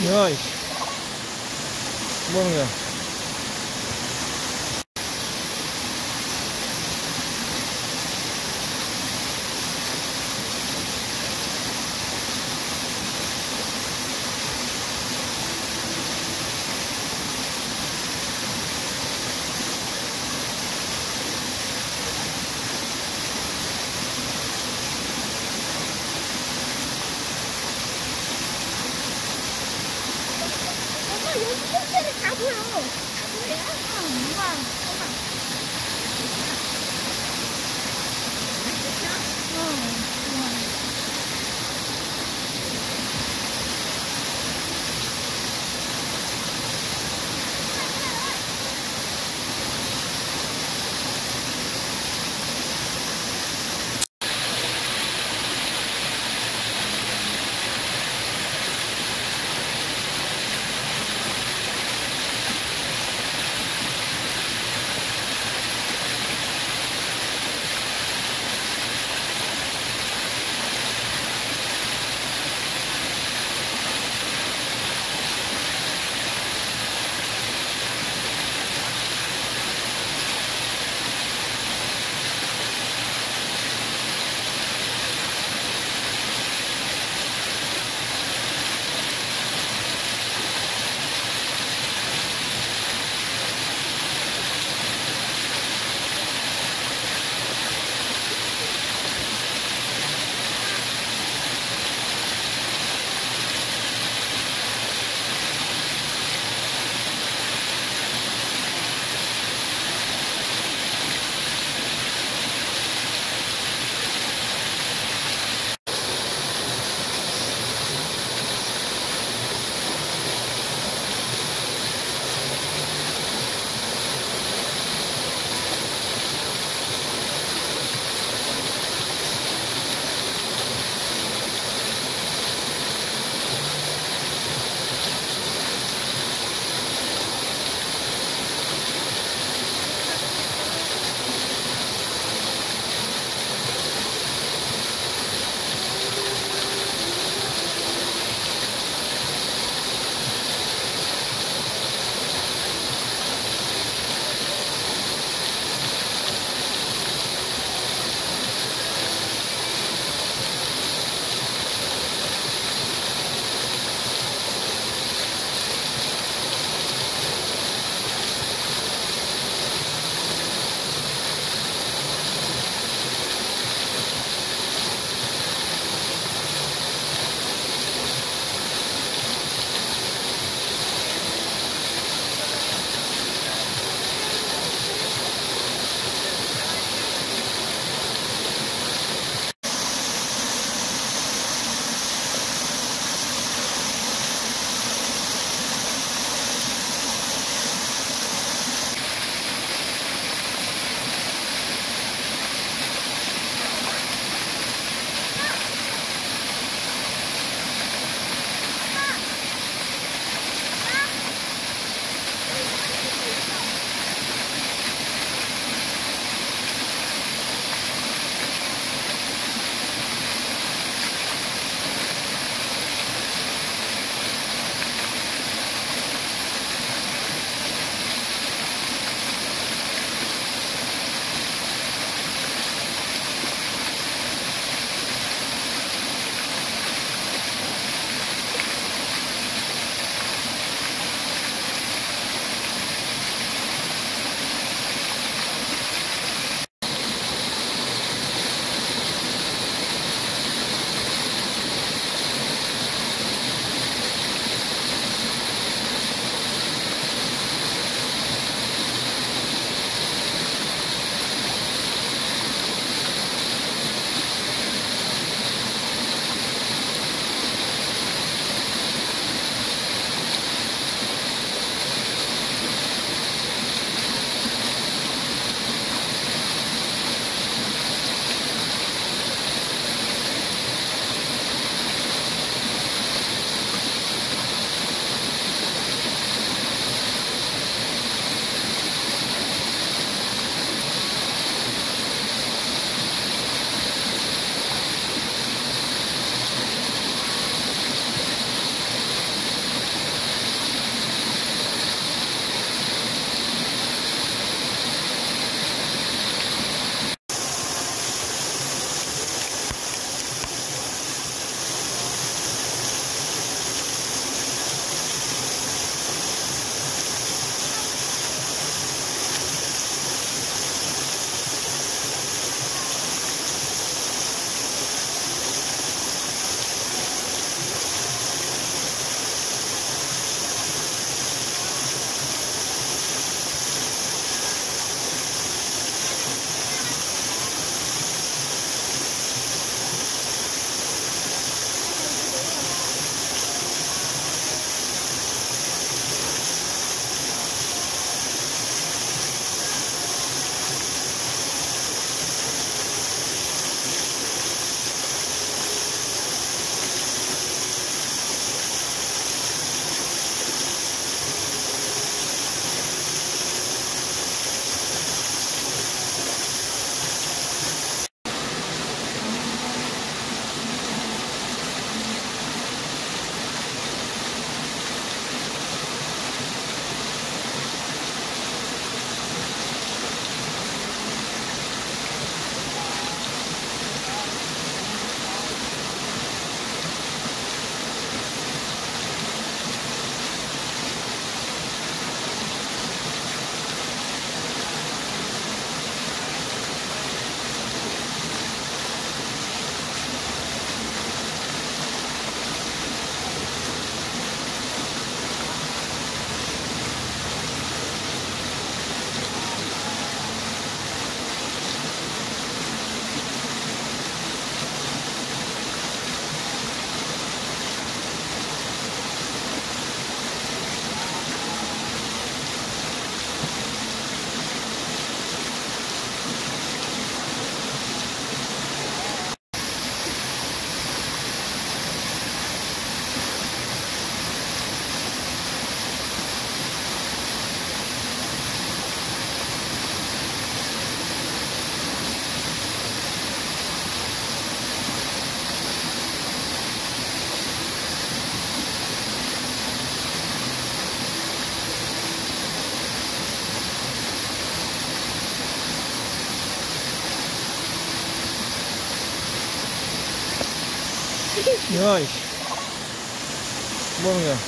Speaker 1: peões. Vamos lá. Bom, meu.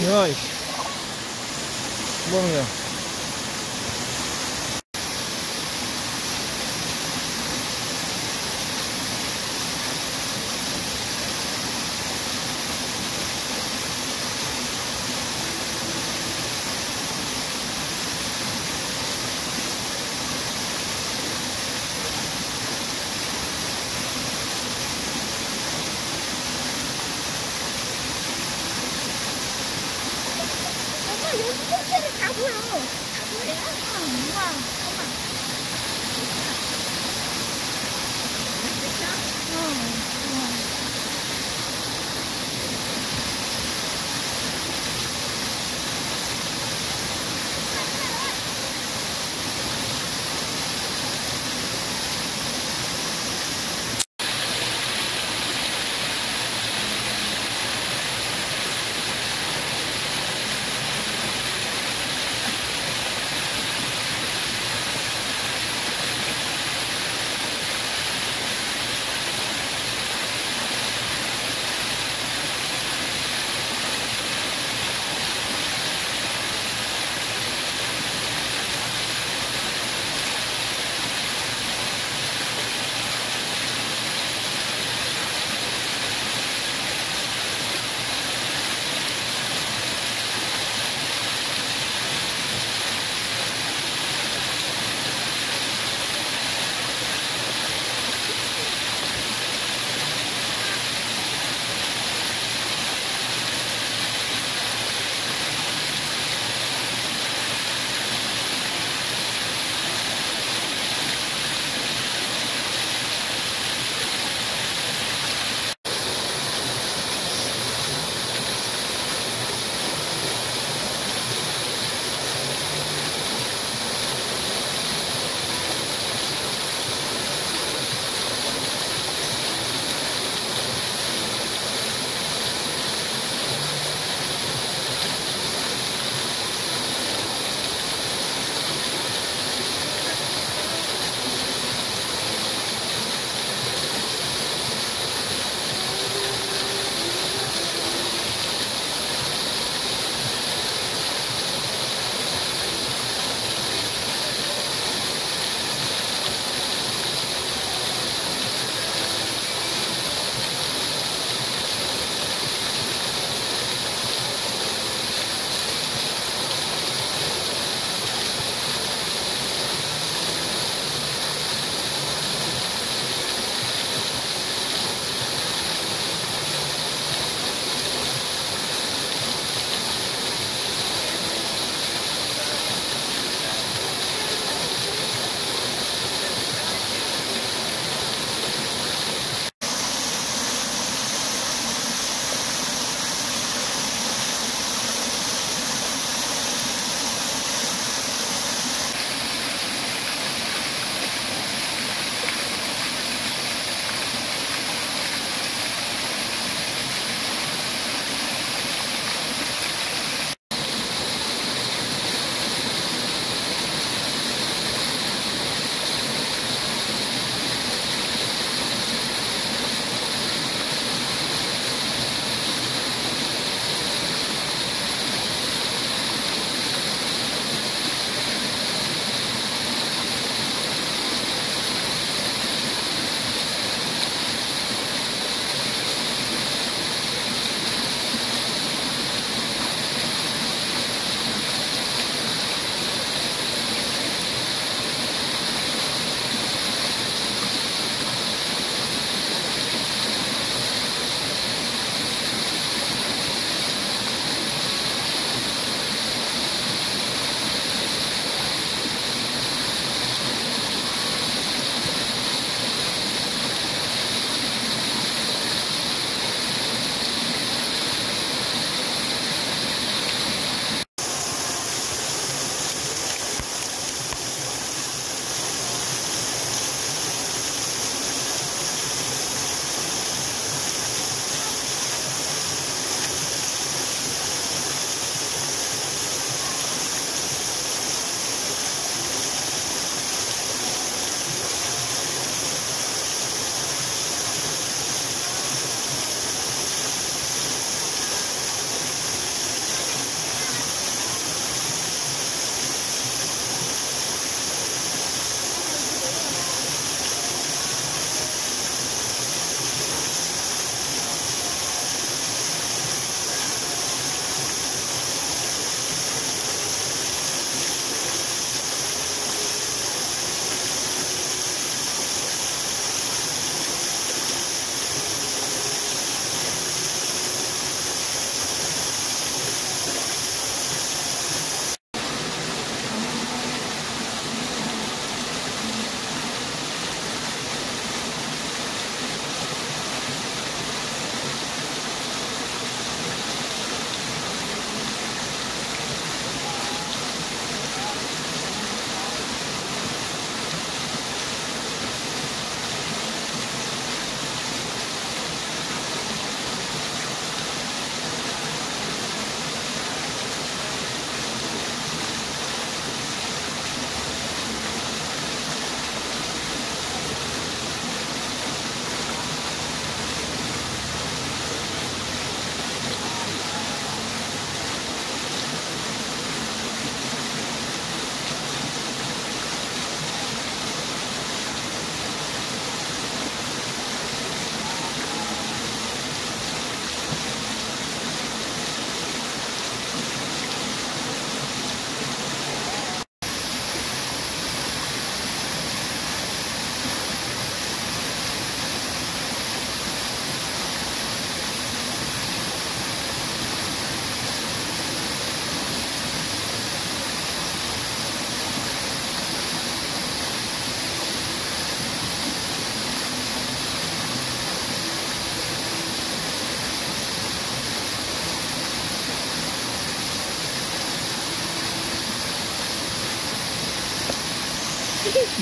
Speaker 1: Milhões. Bom, meu.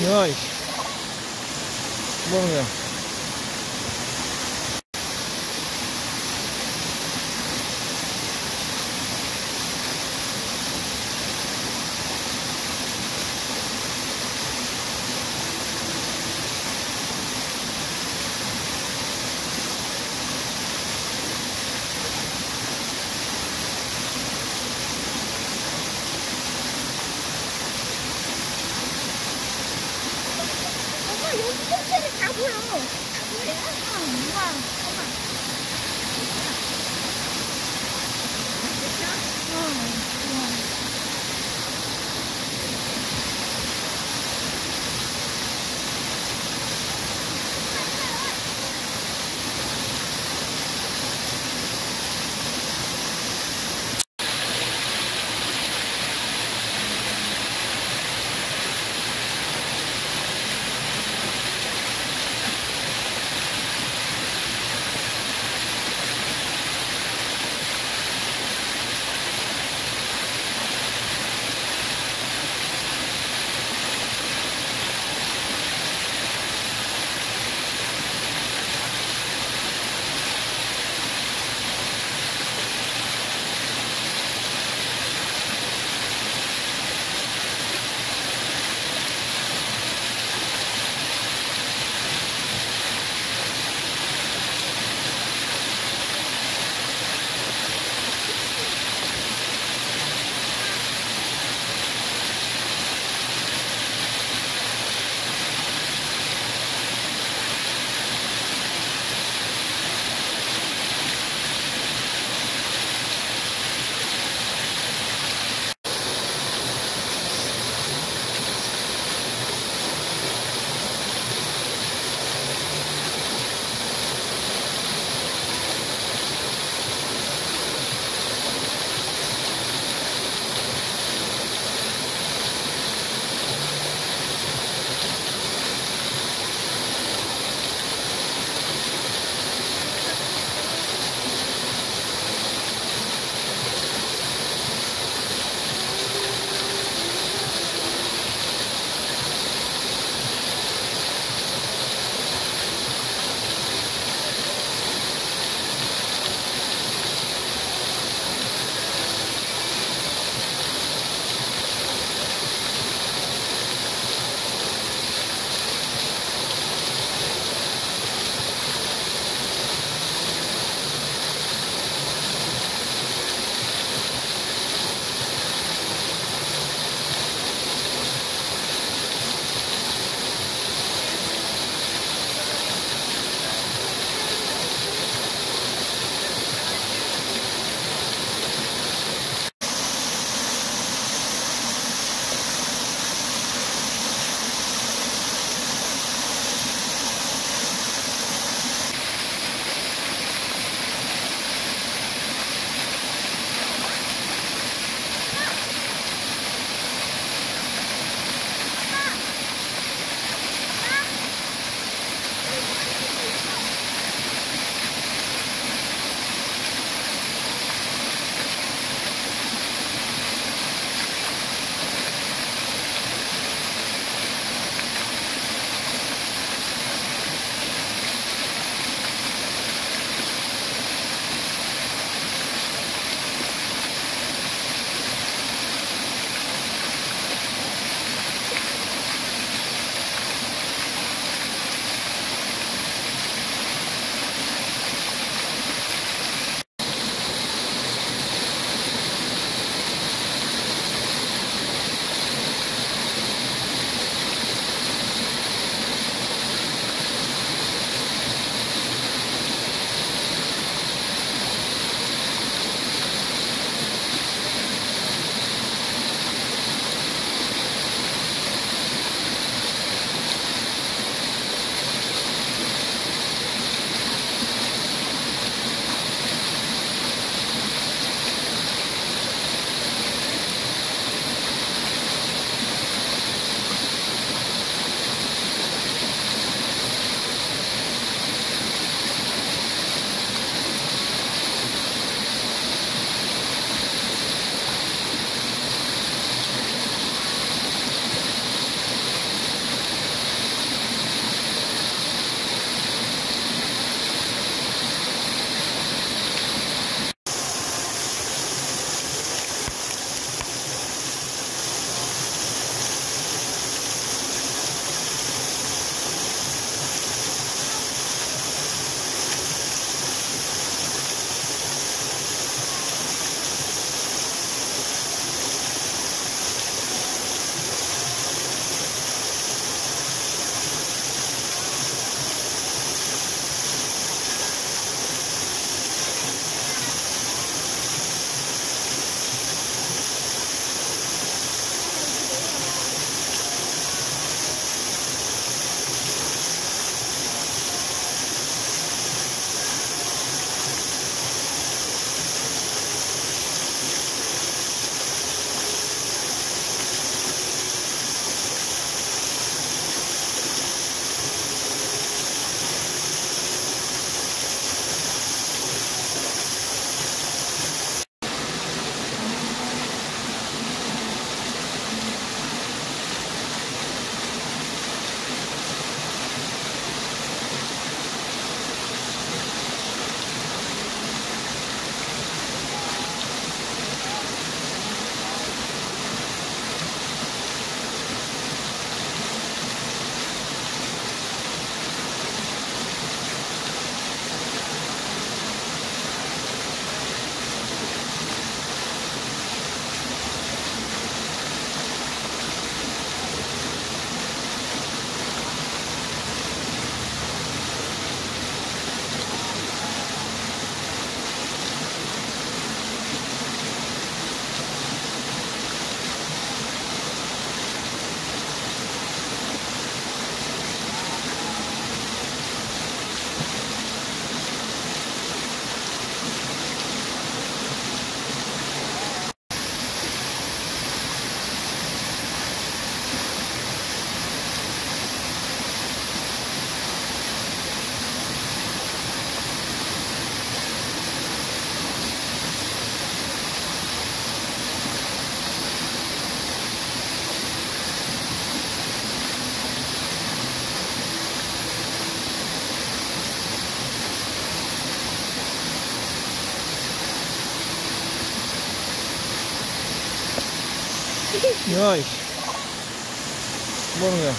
Speaker 1: milhões. Vamos ver. Bunu ya.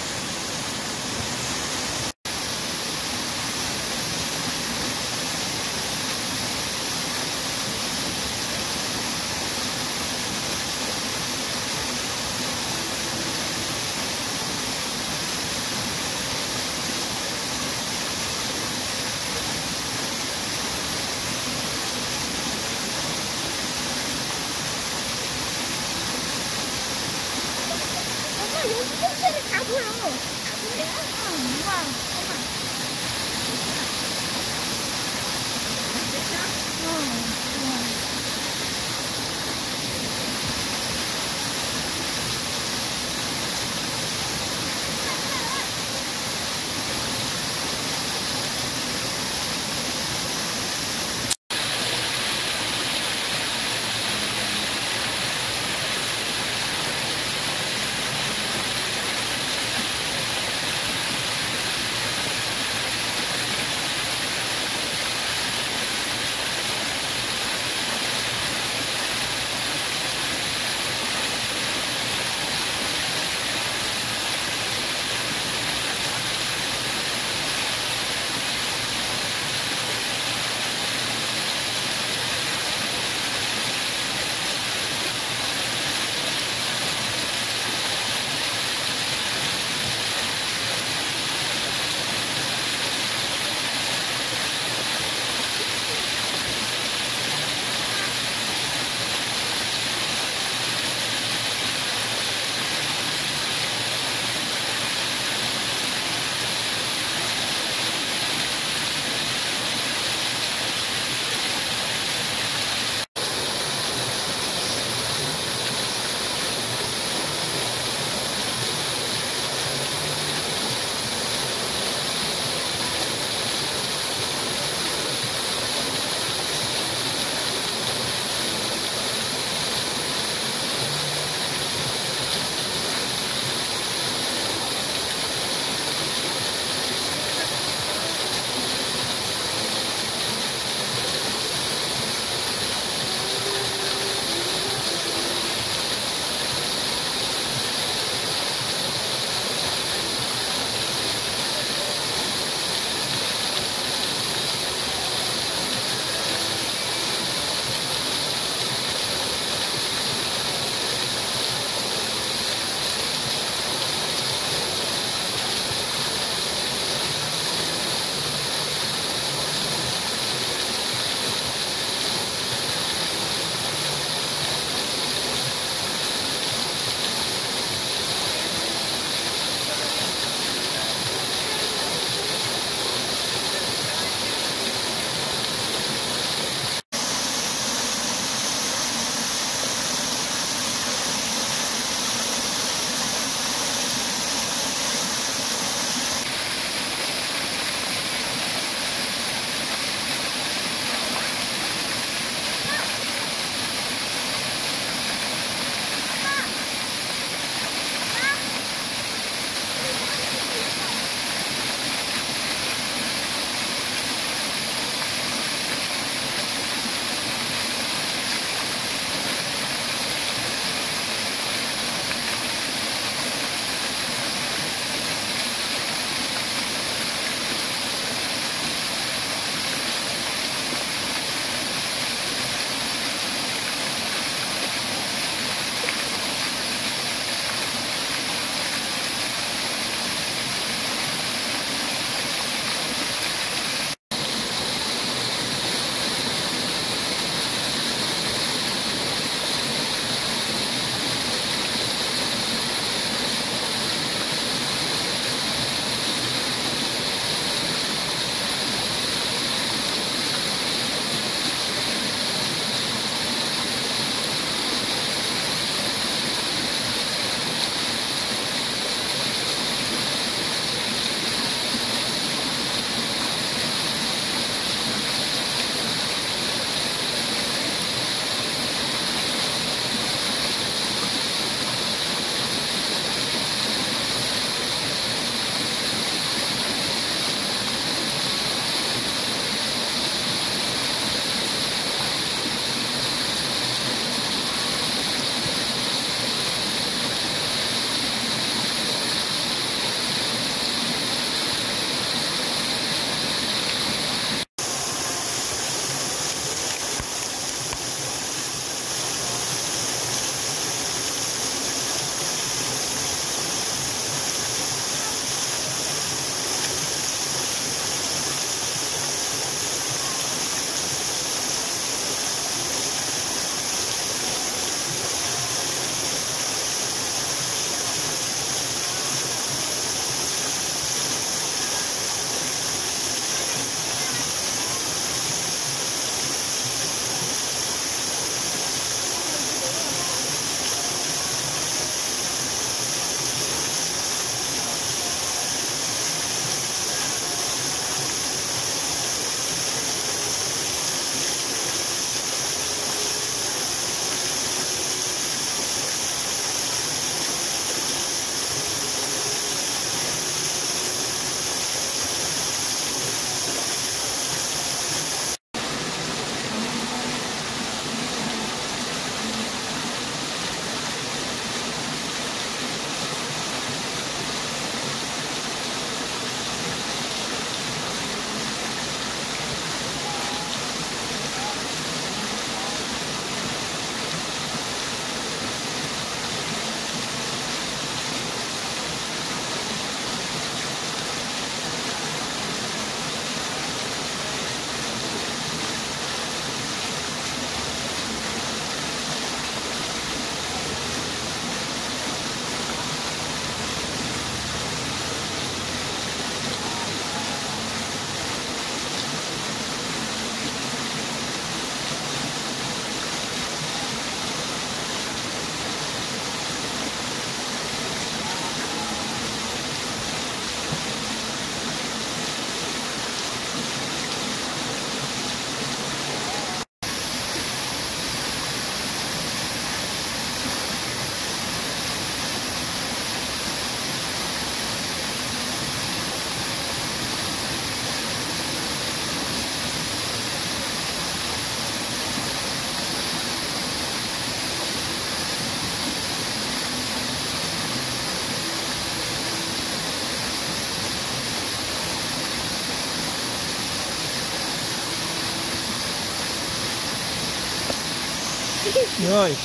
Speaker 1: Nice.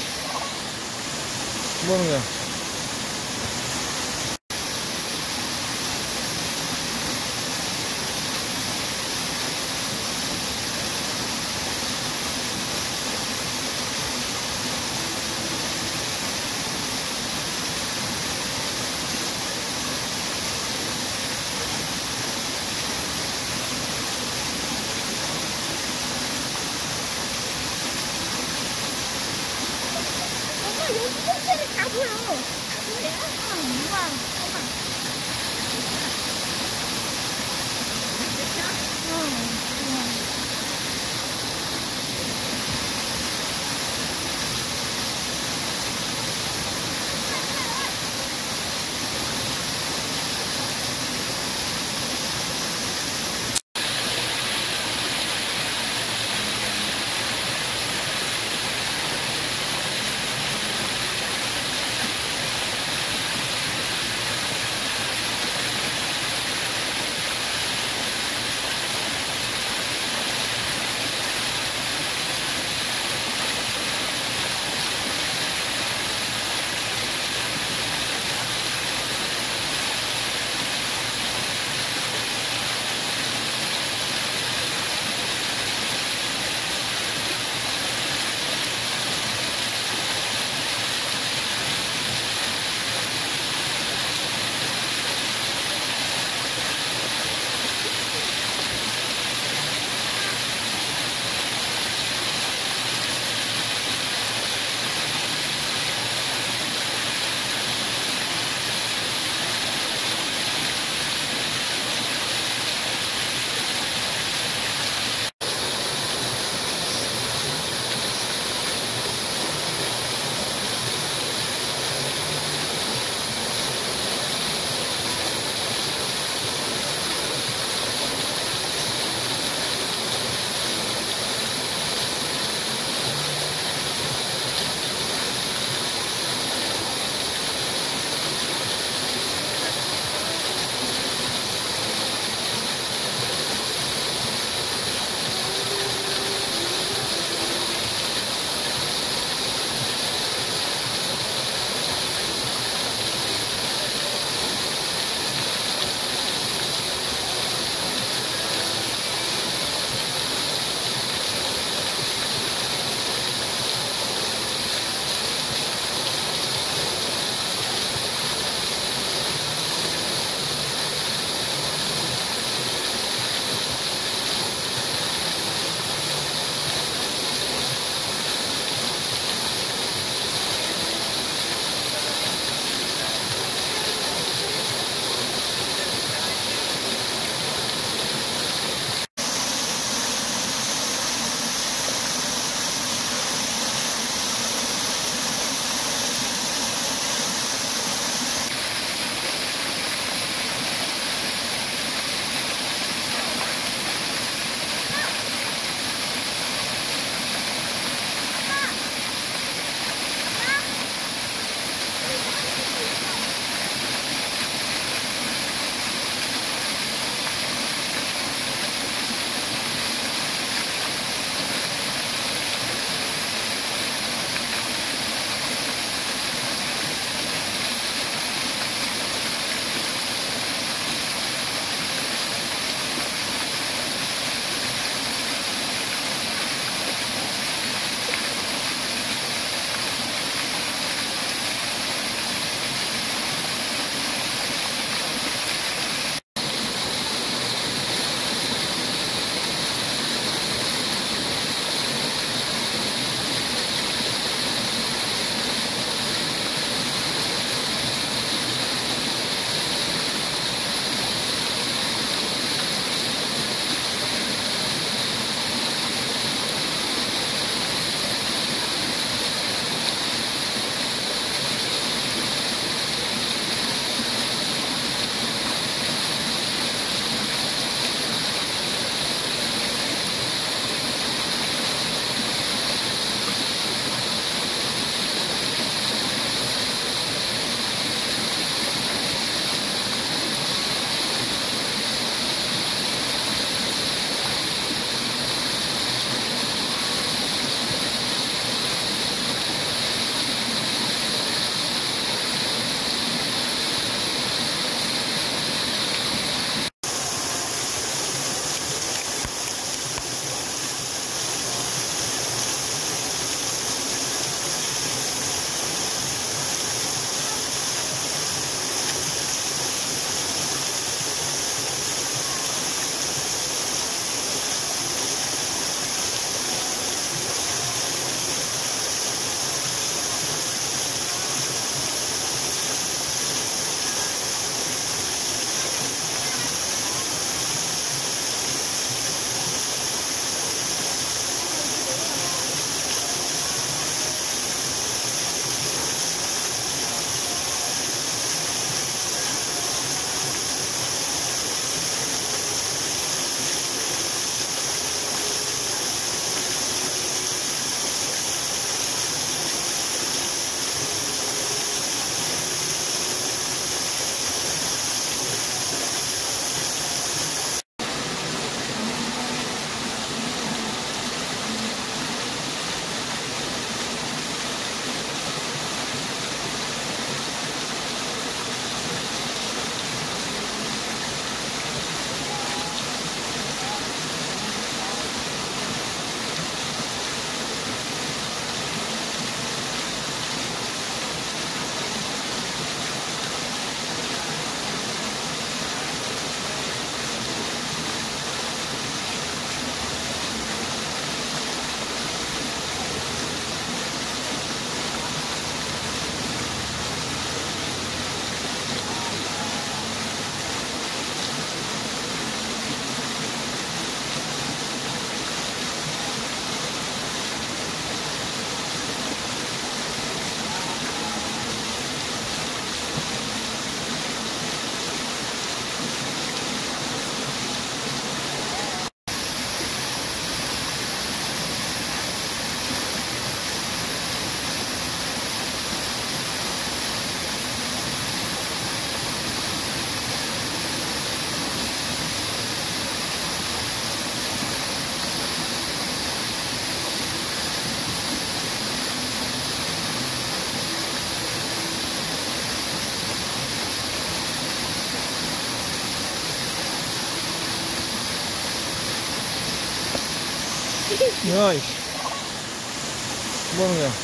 Speaker 1: Long Nós. Vamos lá.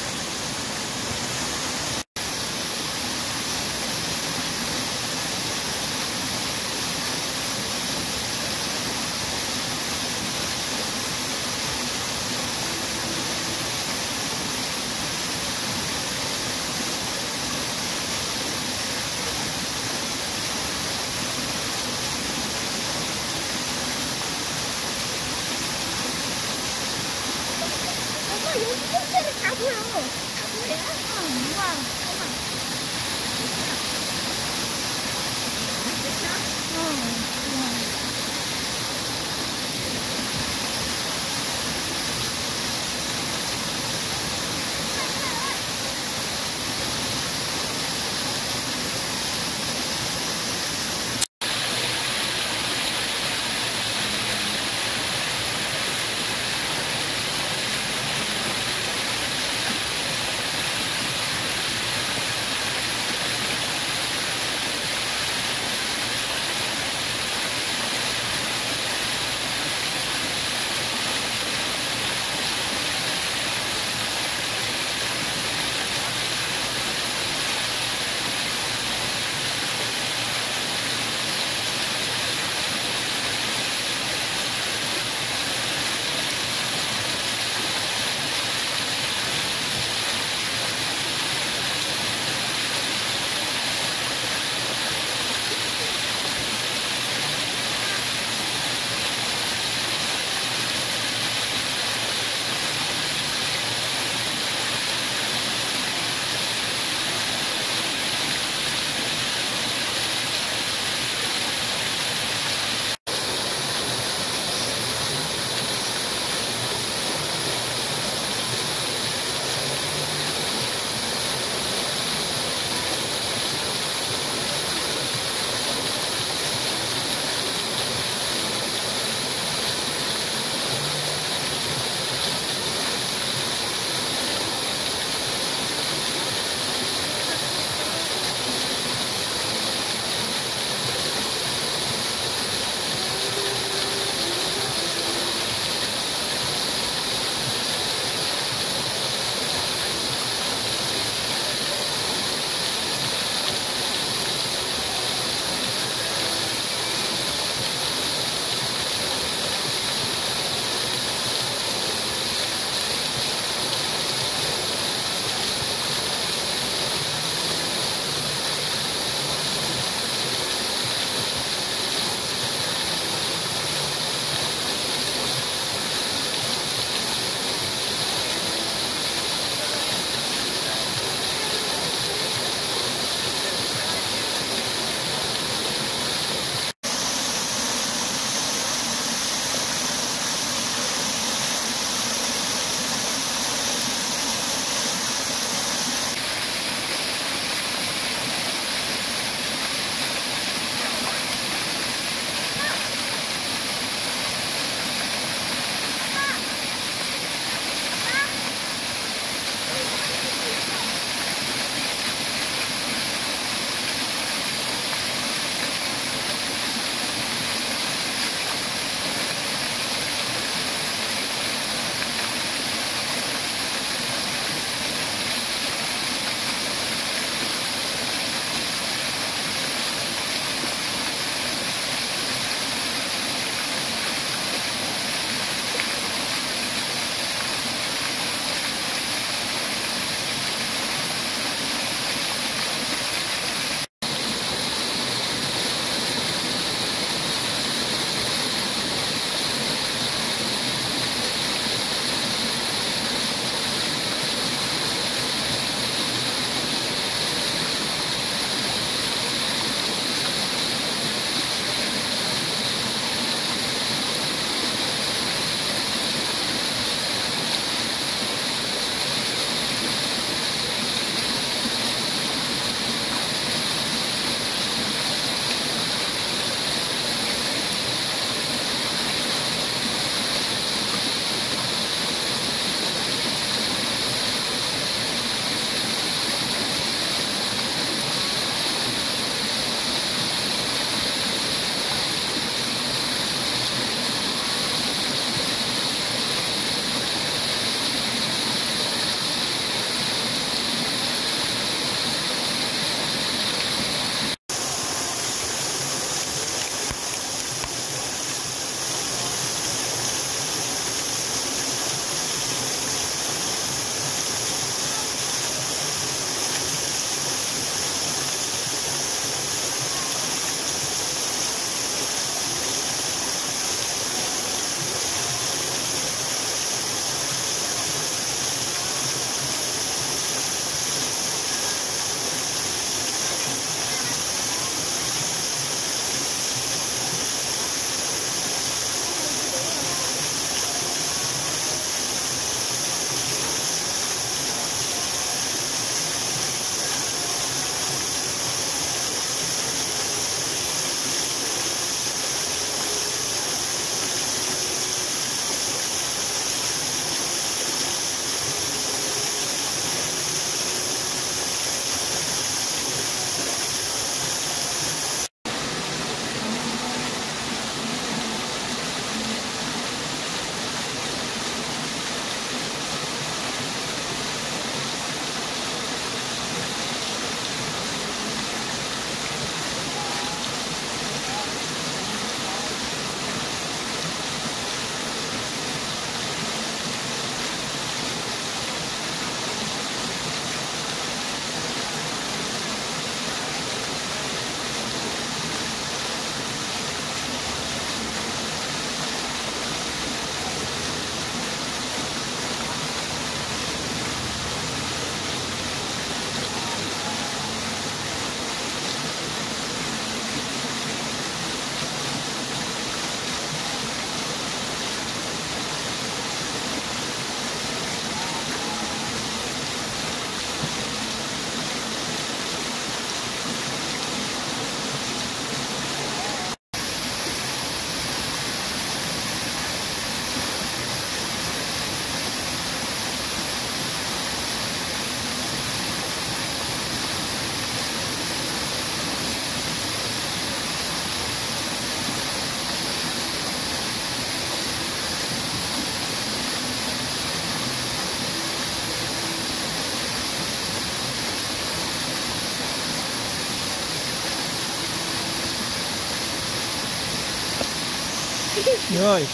Speaker 1: senhores.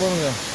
Speaker 1: Vamos ver.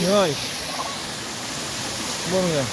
Speaker 1: peões. Vamos ver.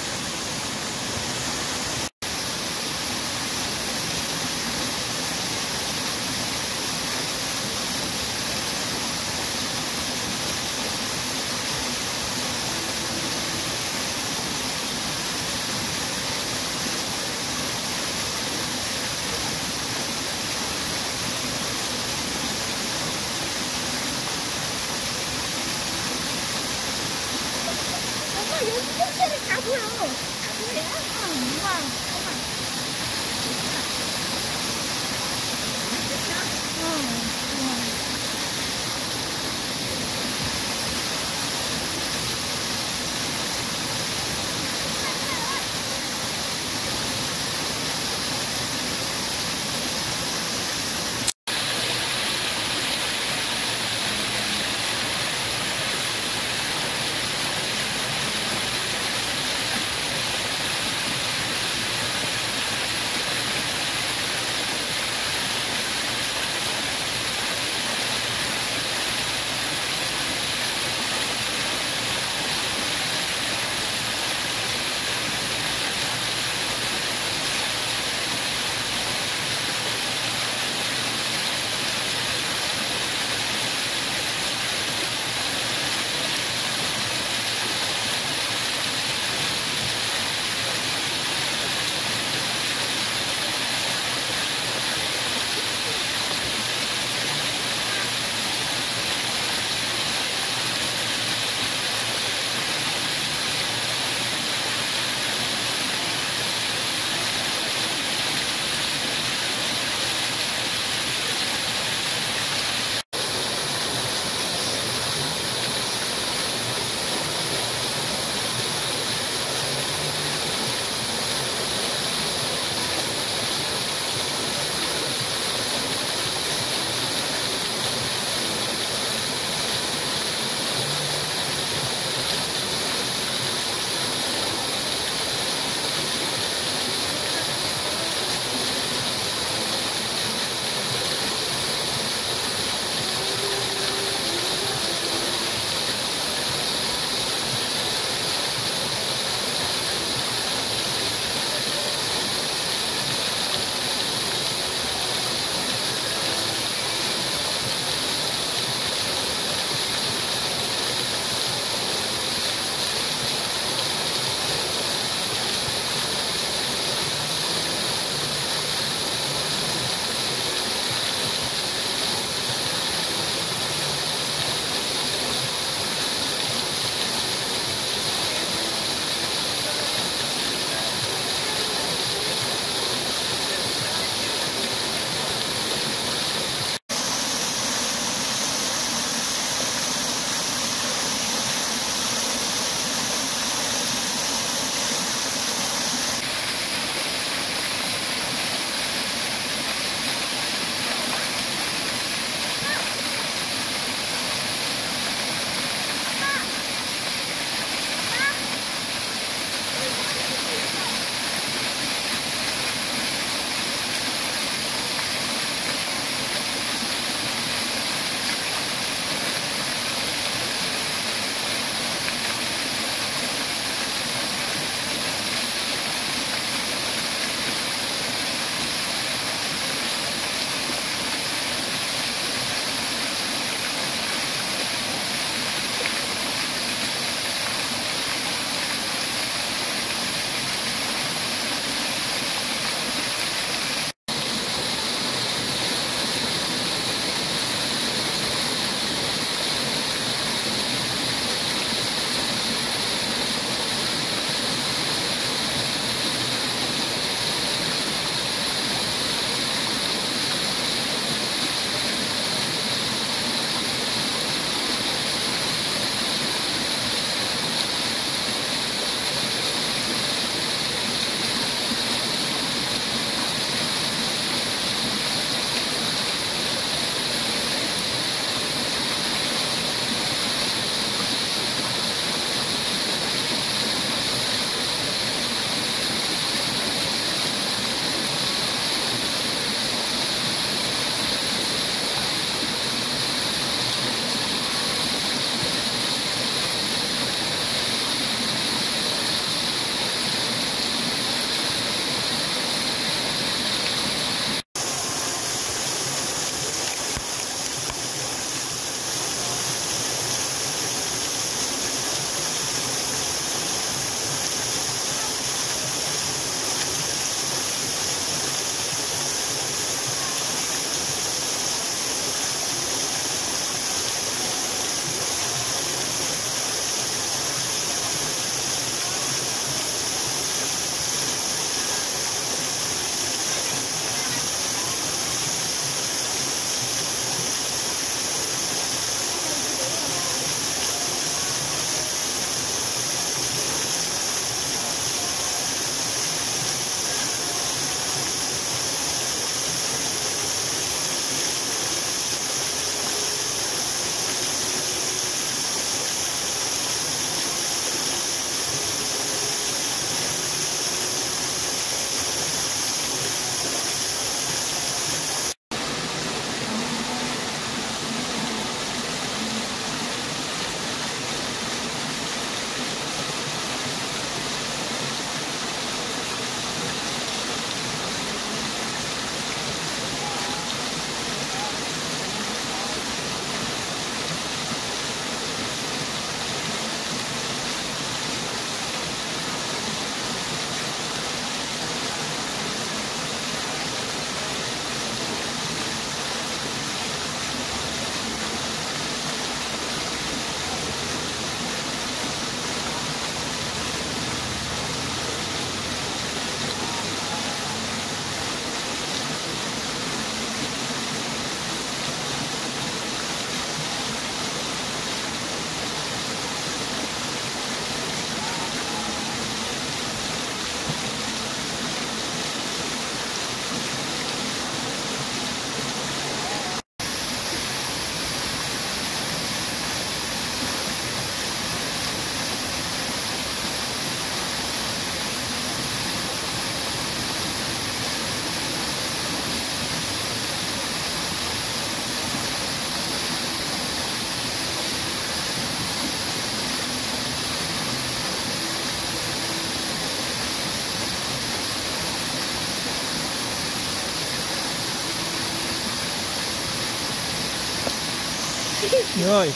Speaker 1: peões.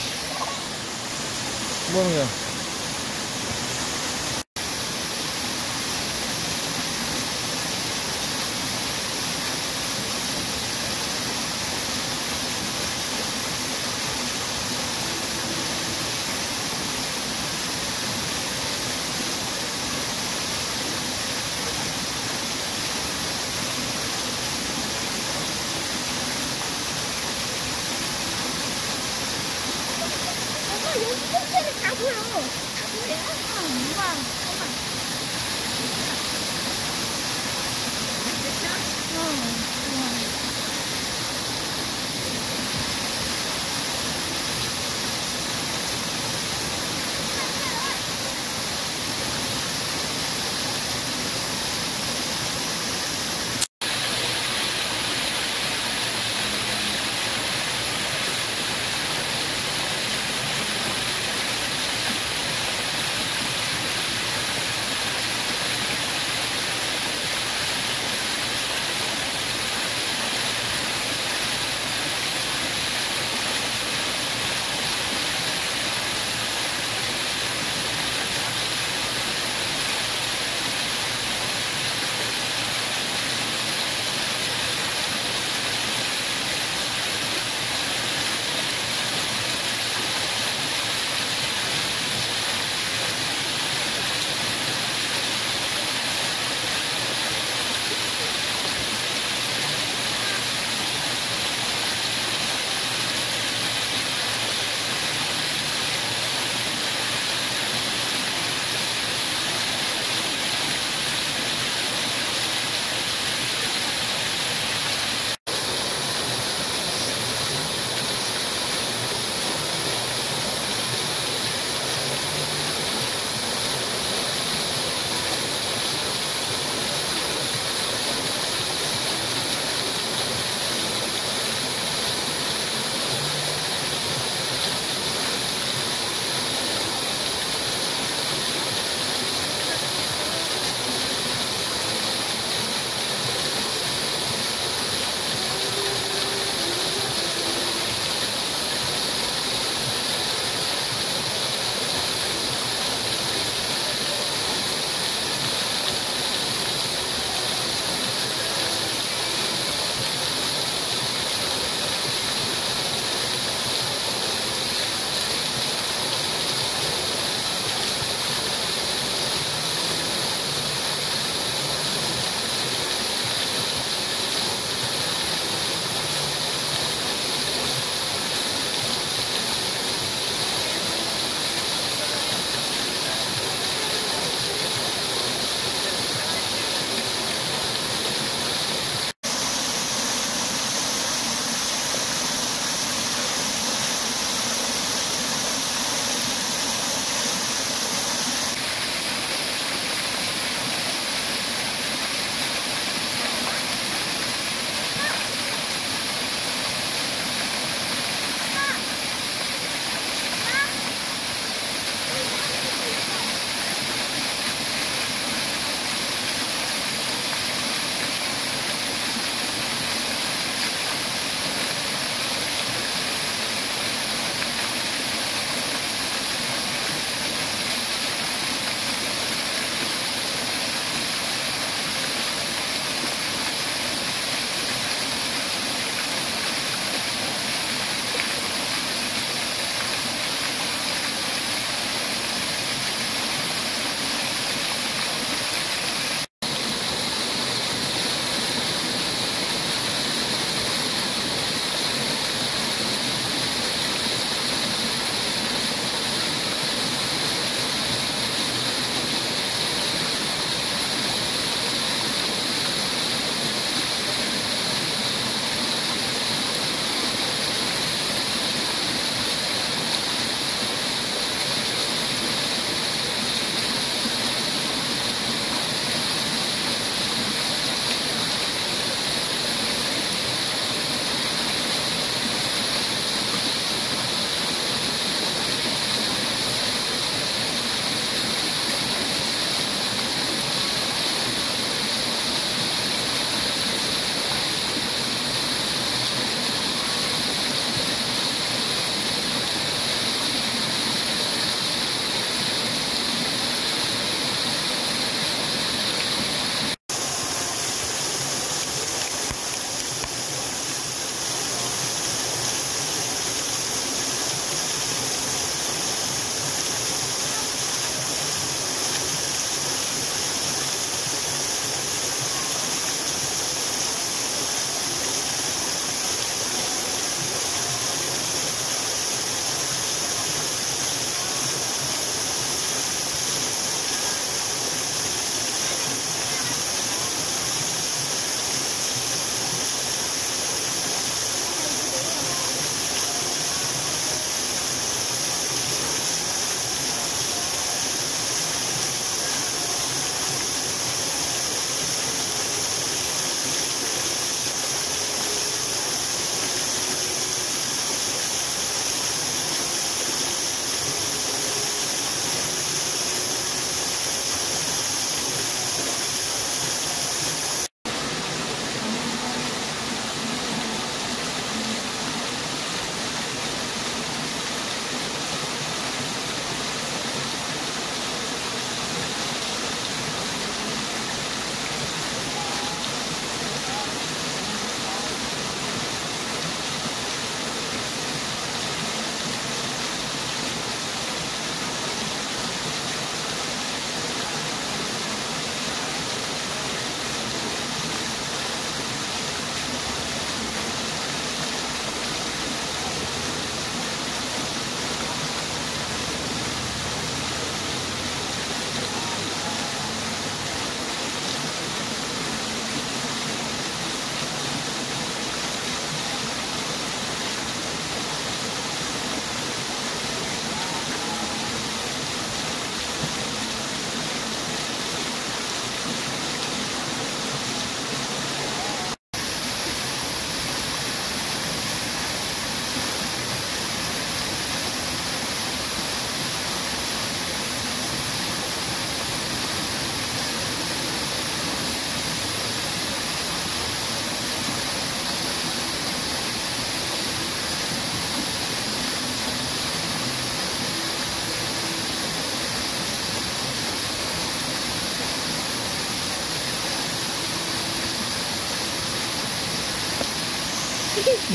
Speaker 1: Vamos lá.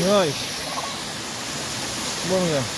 Speaker 1: Nice. Longer.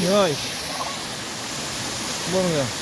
Speaker 1: Yay. Bom lugar.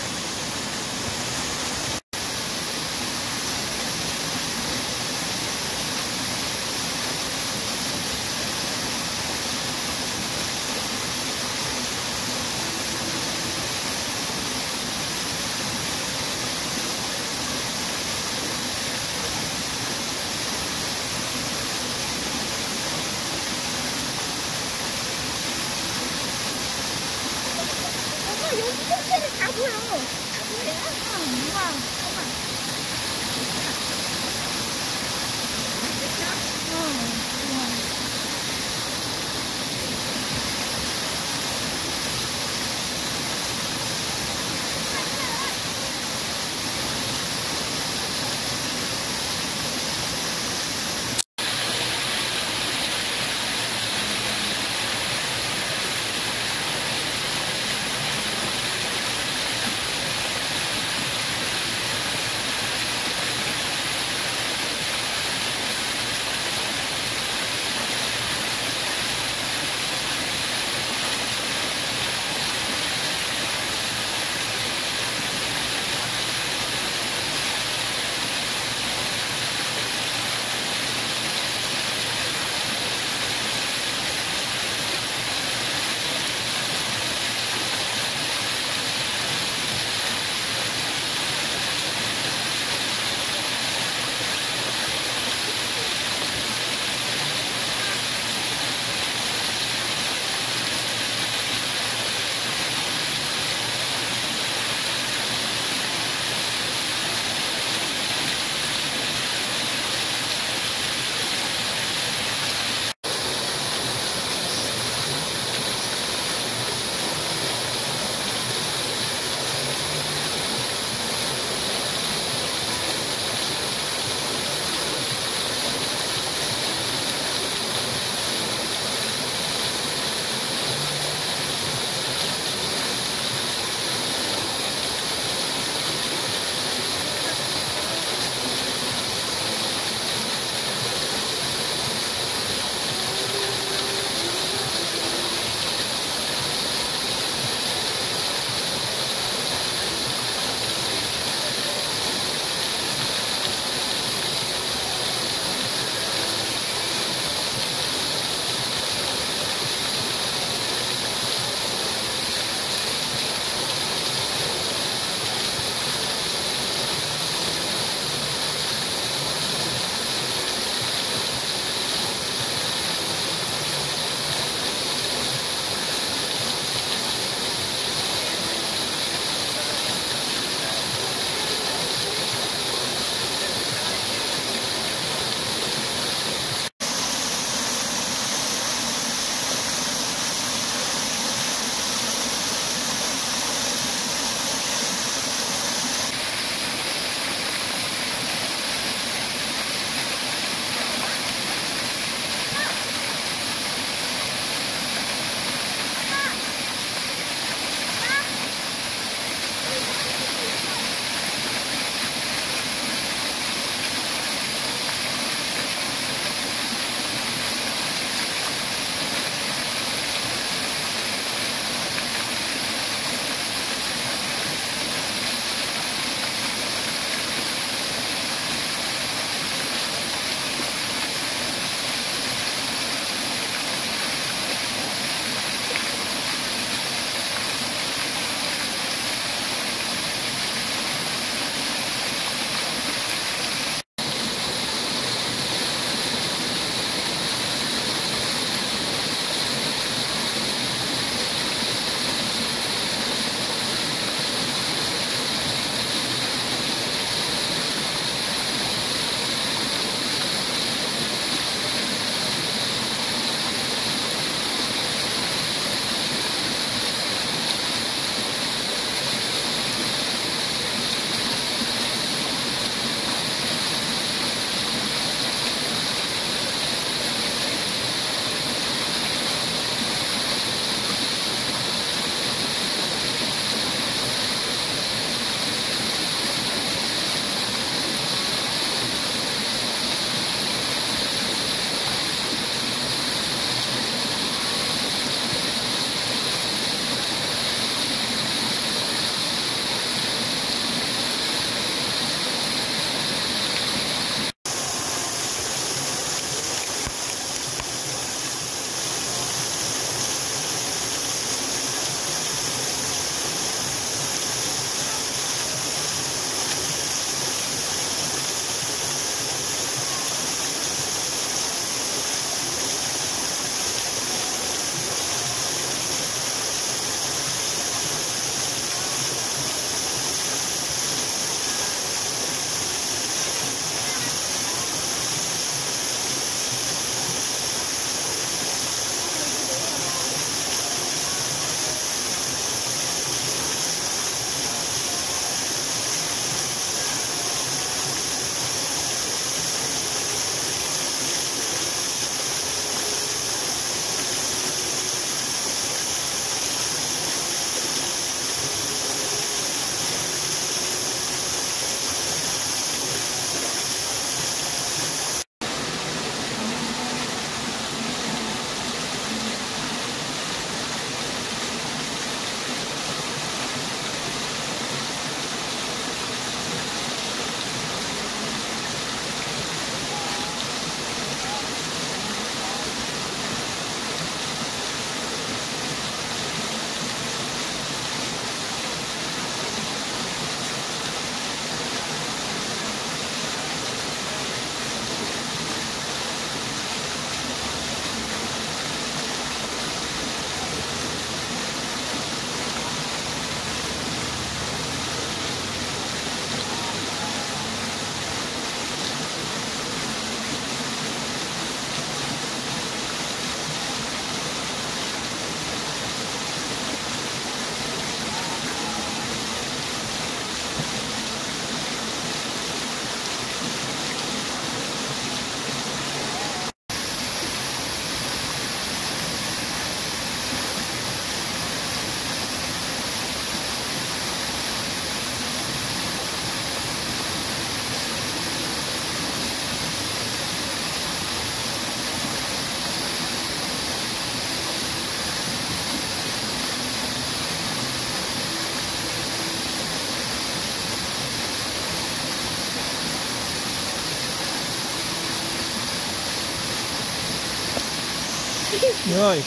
Speaker 1: milhões.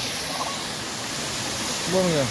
Speaker 1: Bom,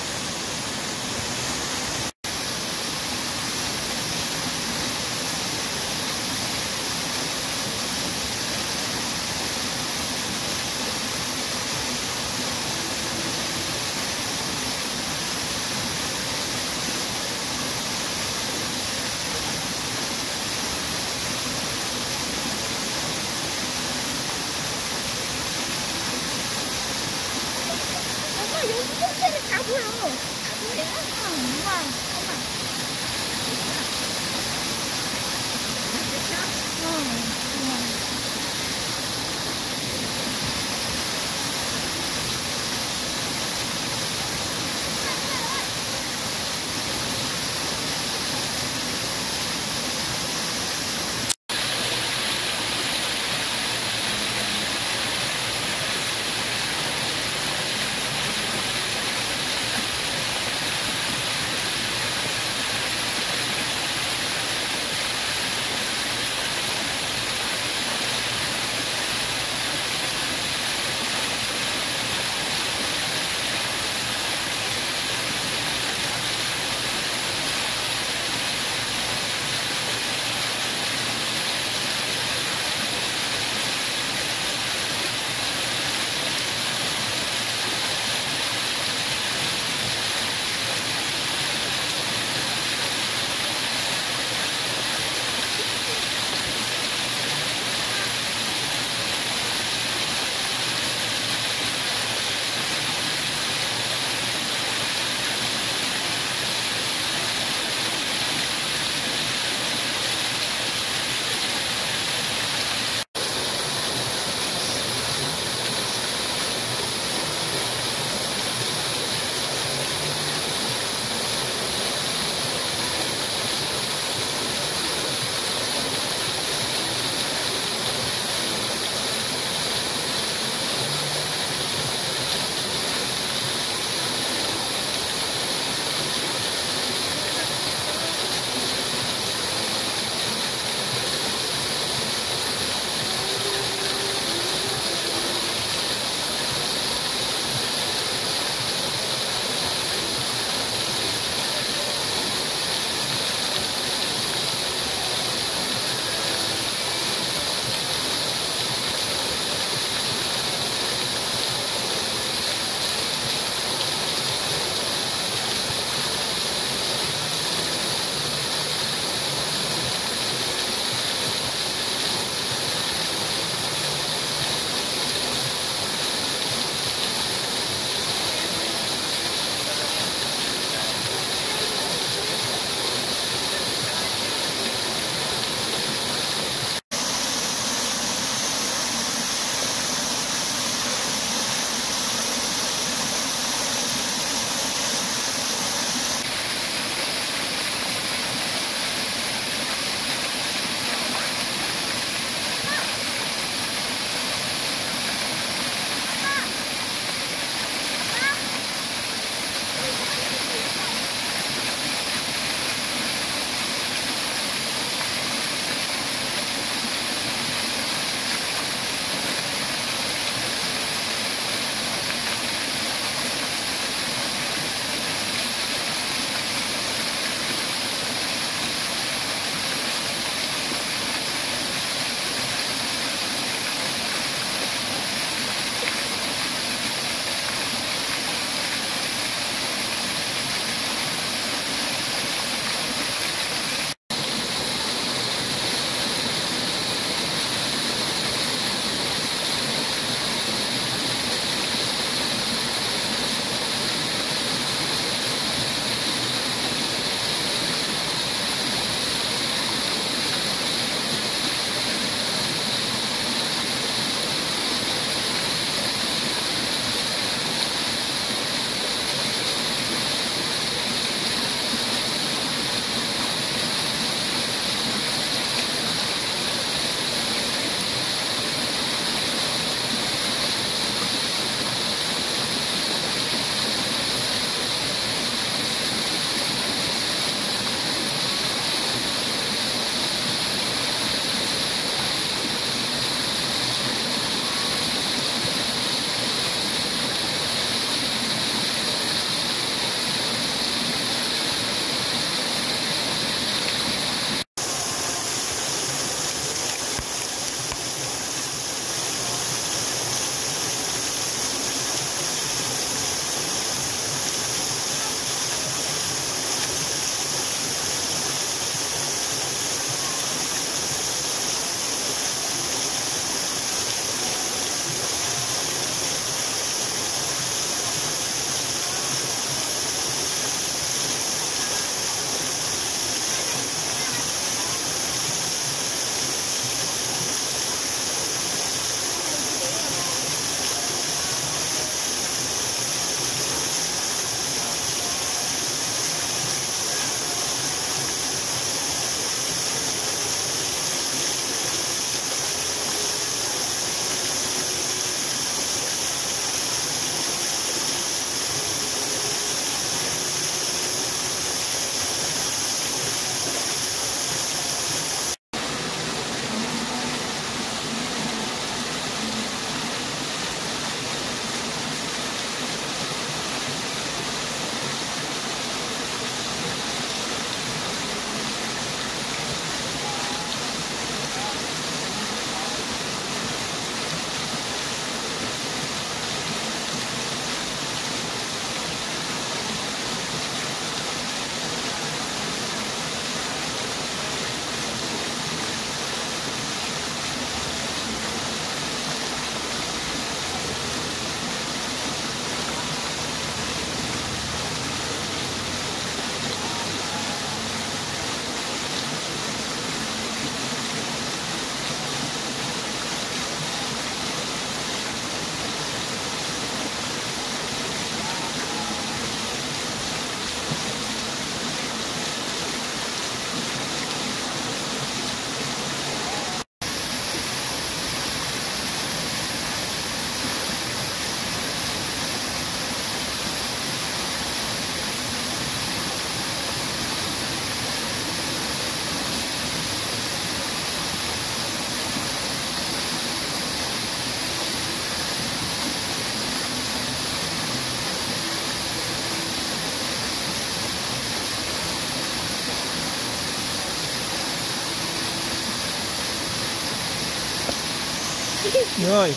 Speaker 1: Nós.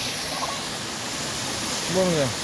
Speaker 1: Vamos lá.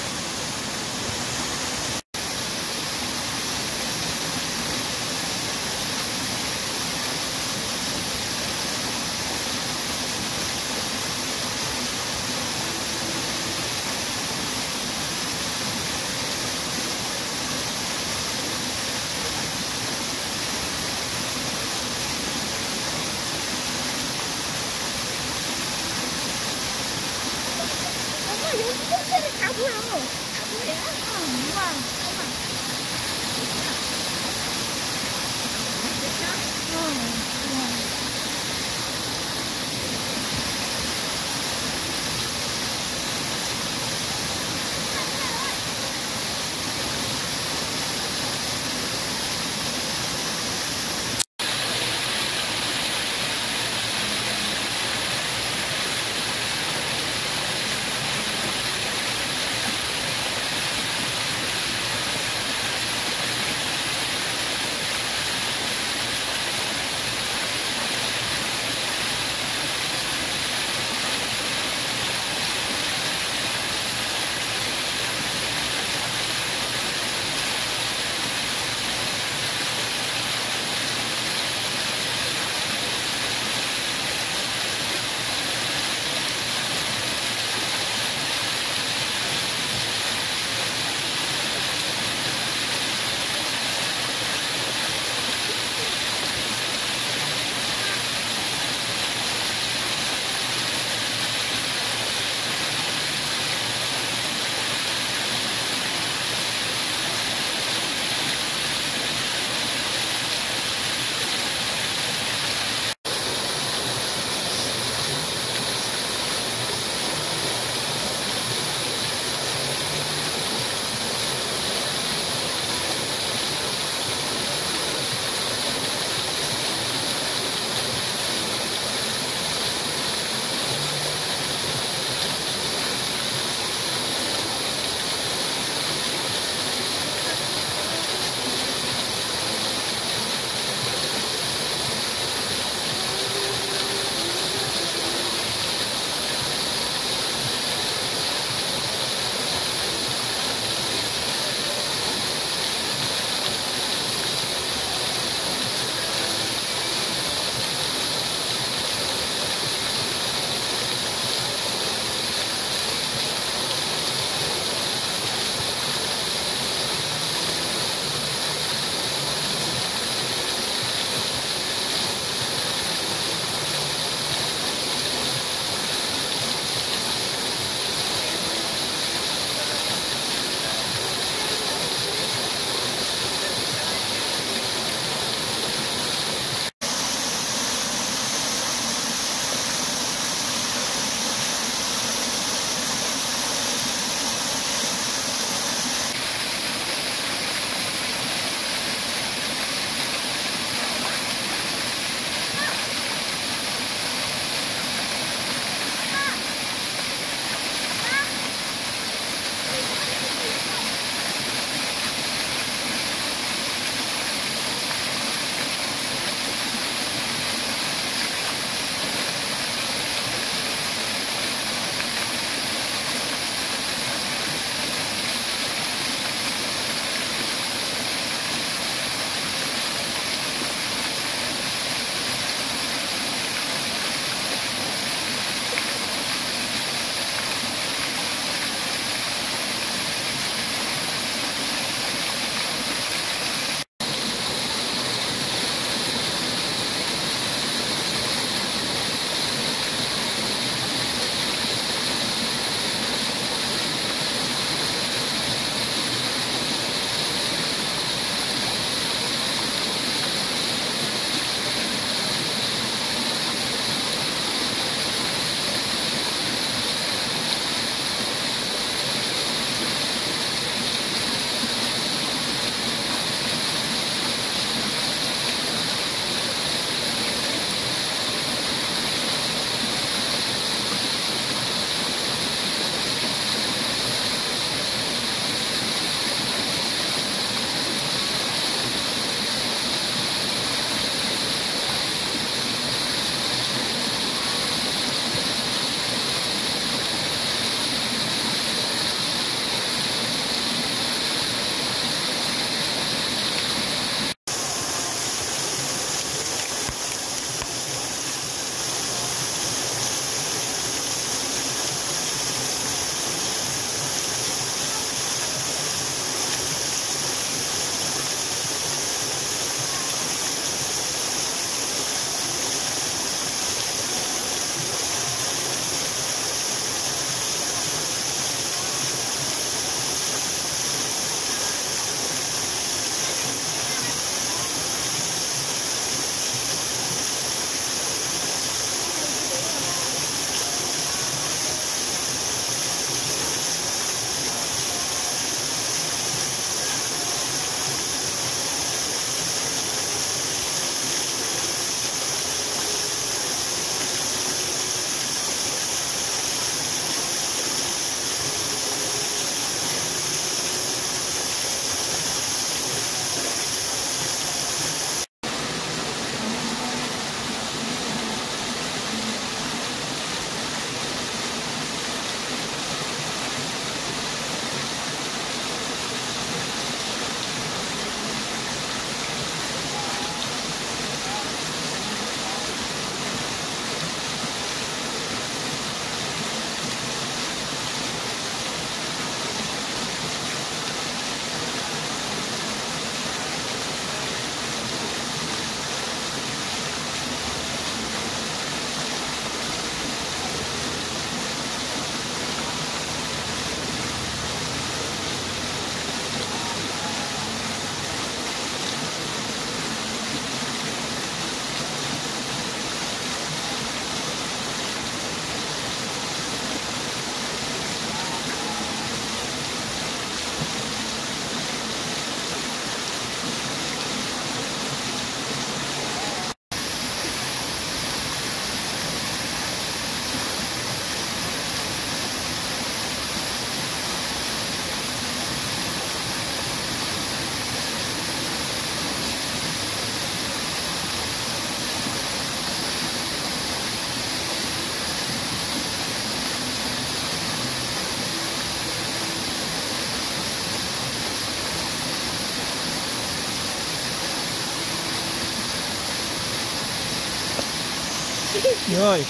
Speaker 1: Senhores.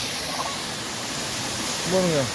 Speaker 1: Vamos meu.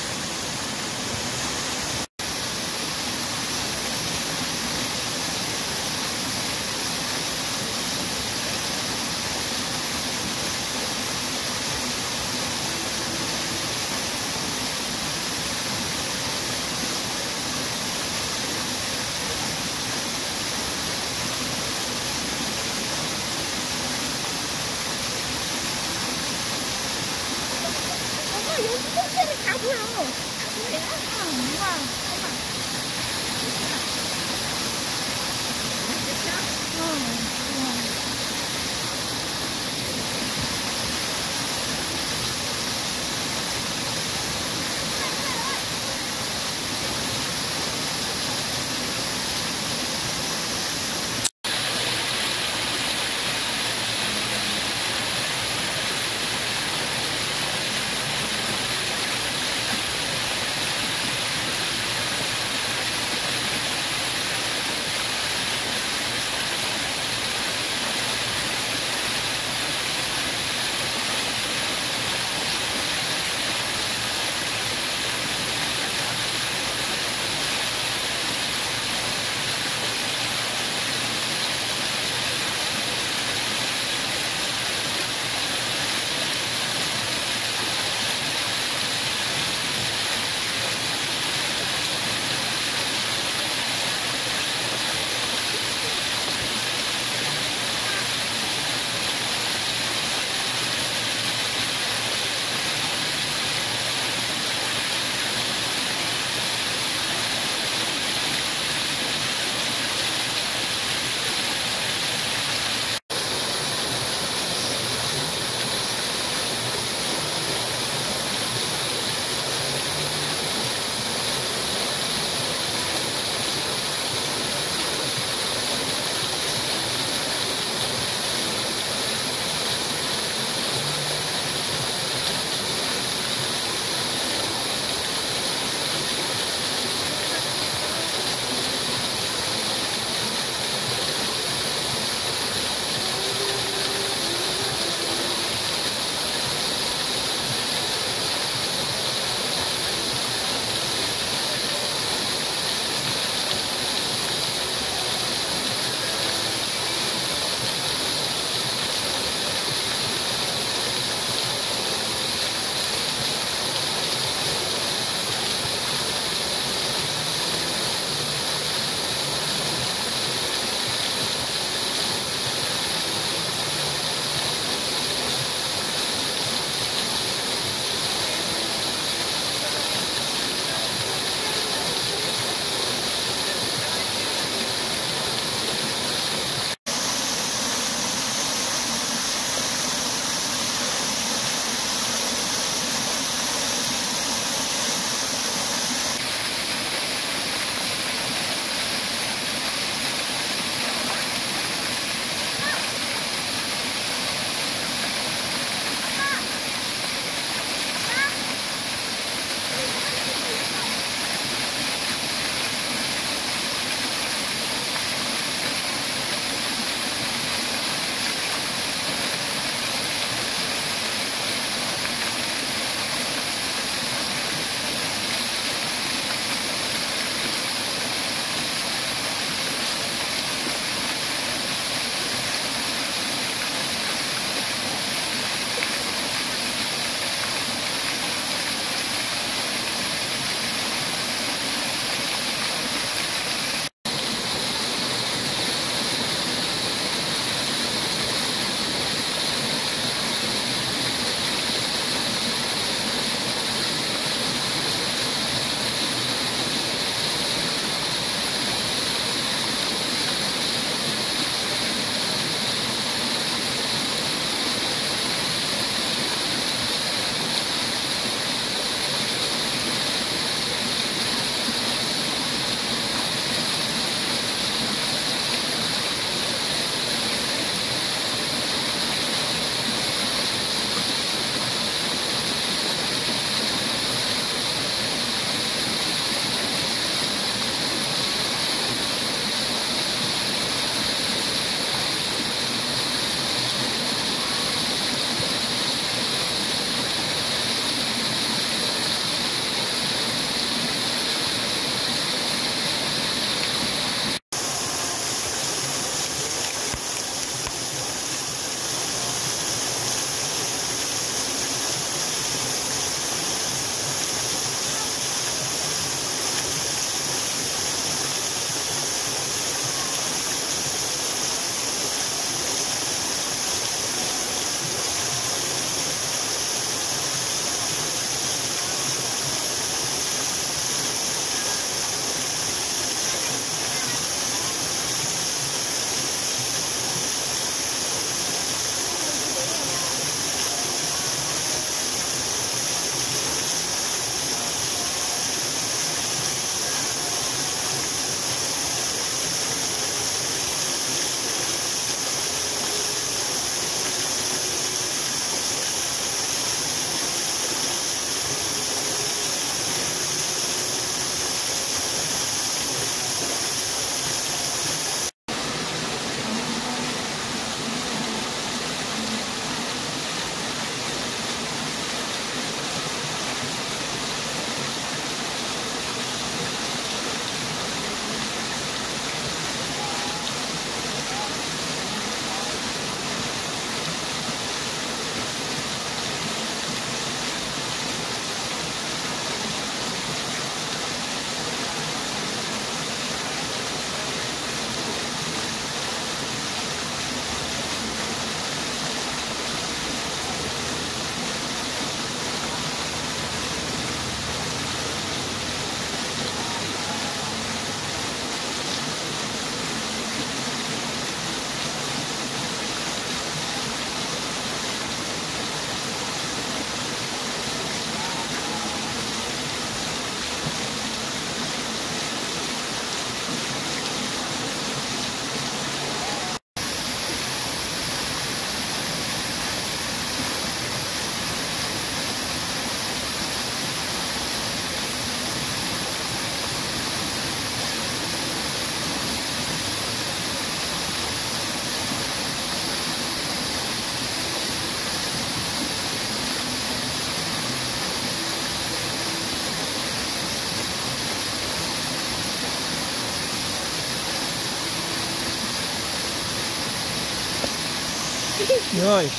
Speaker 1: peões.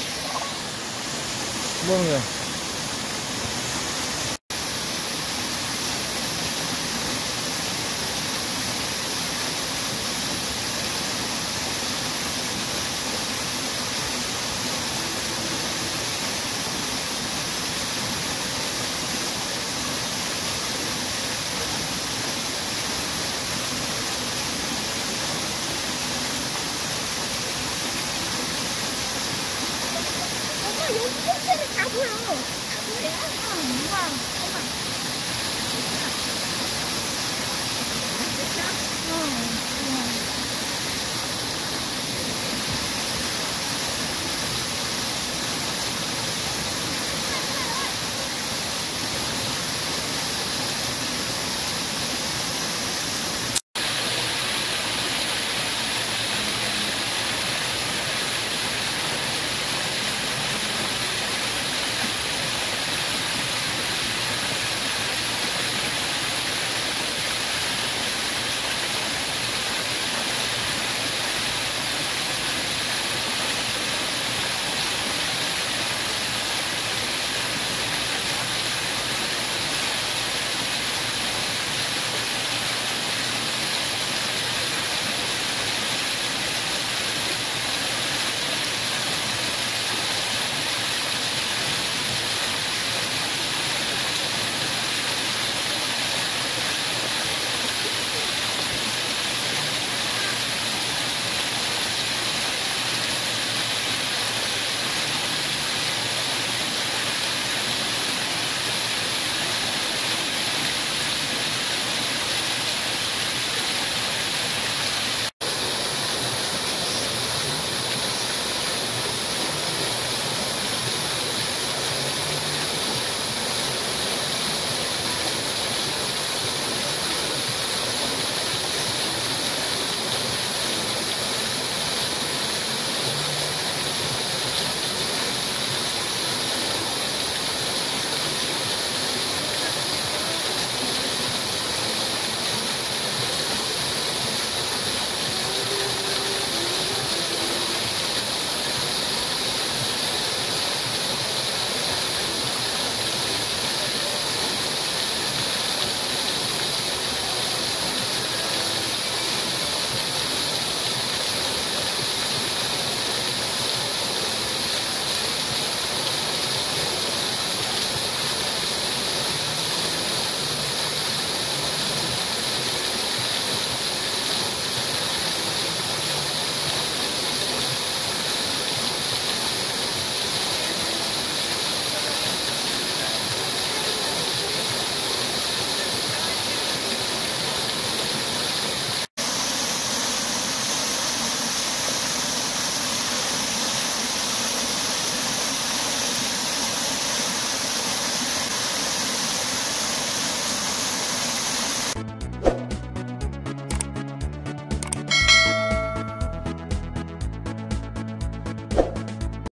Speaker 1: Vamos ver.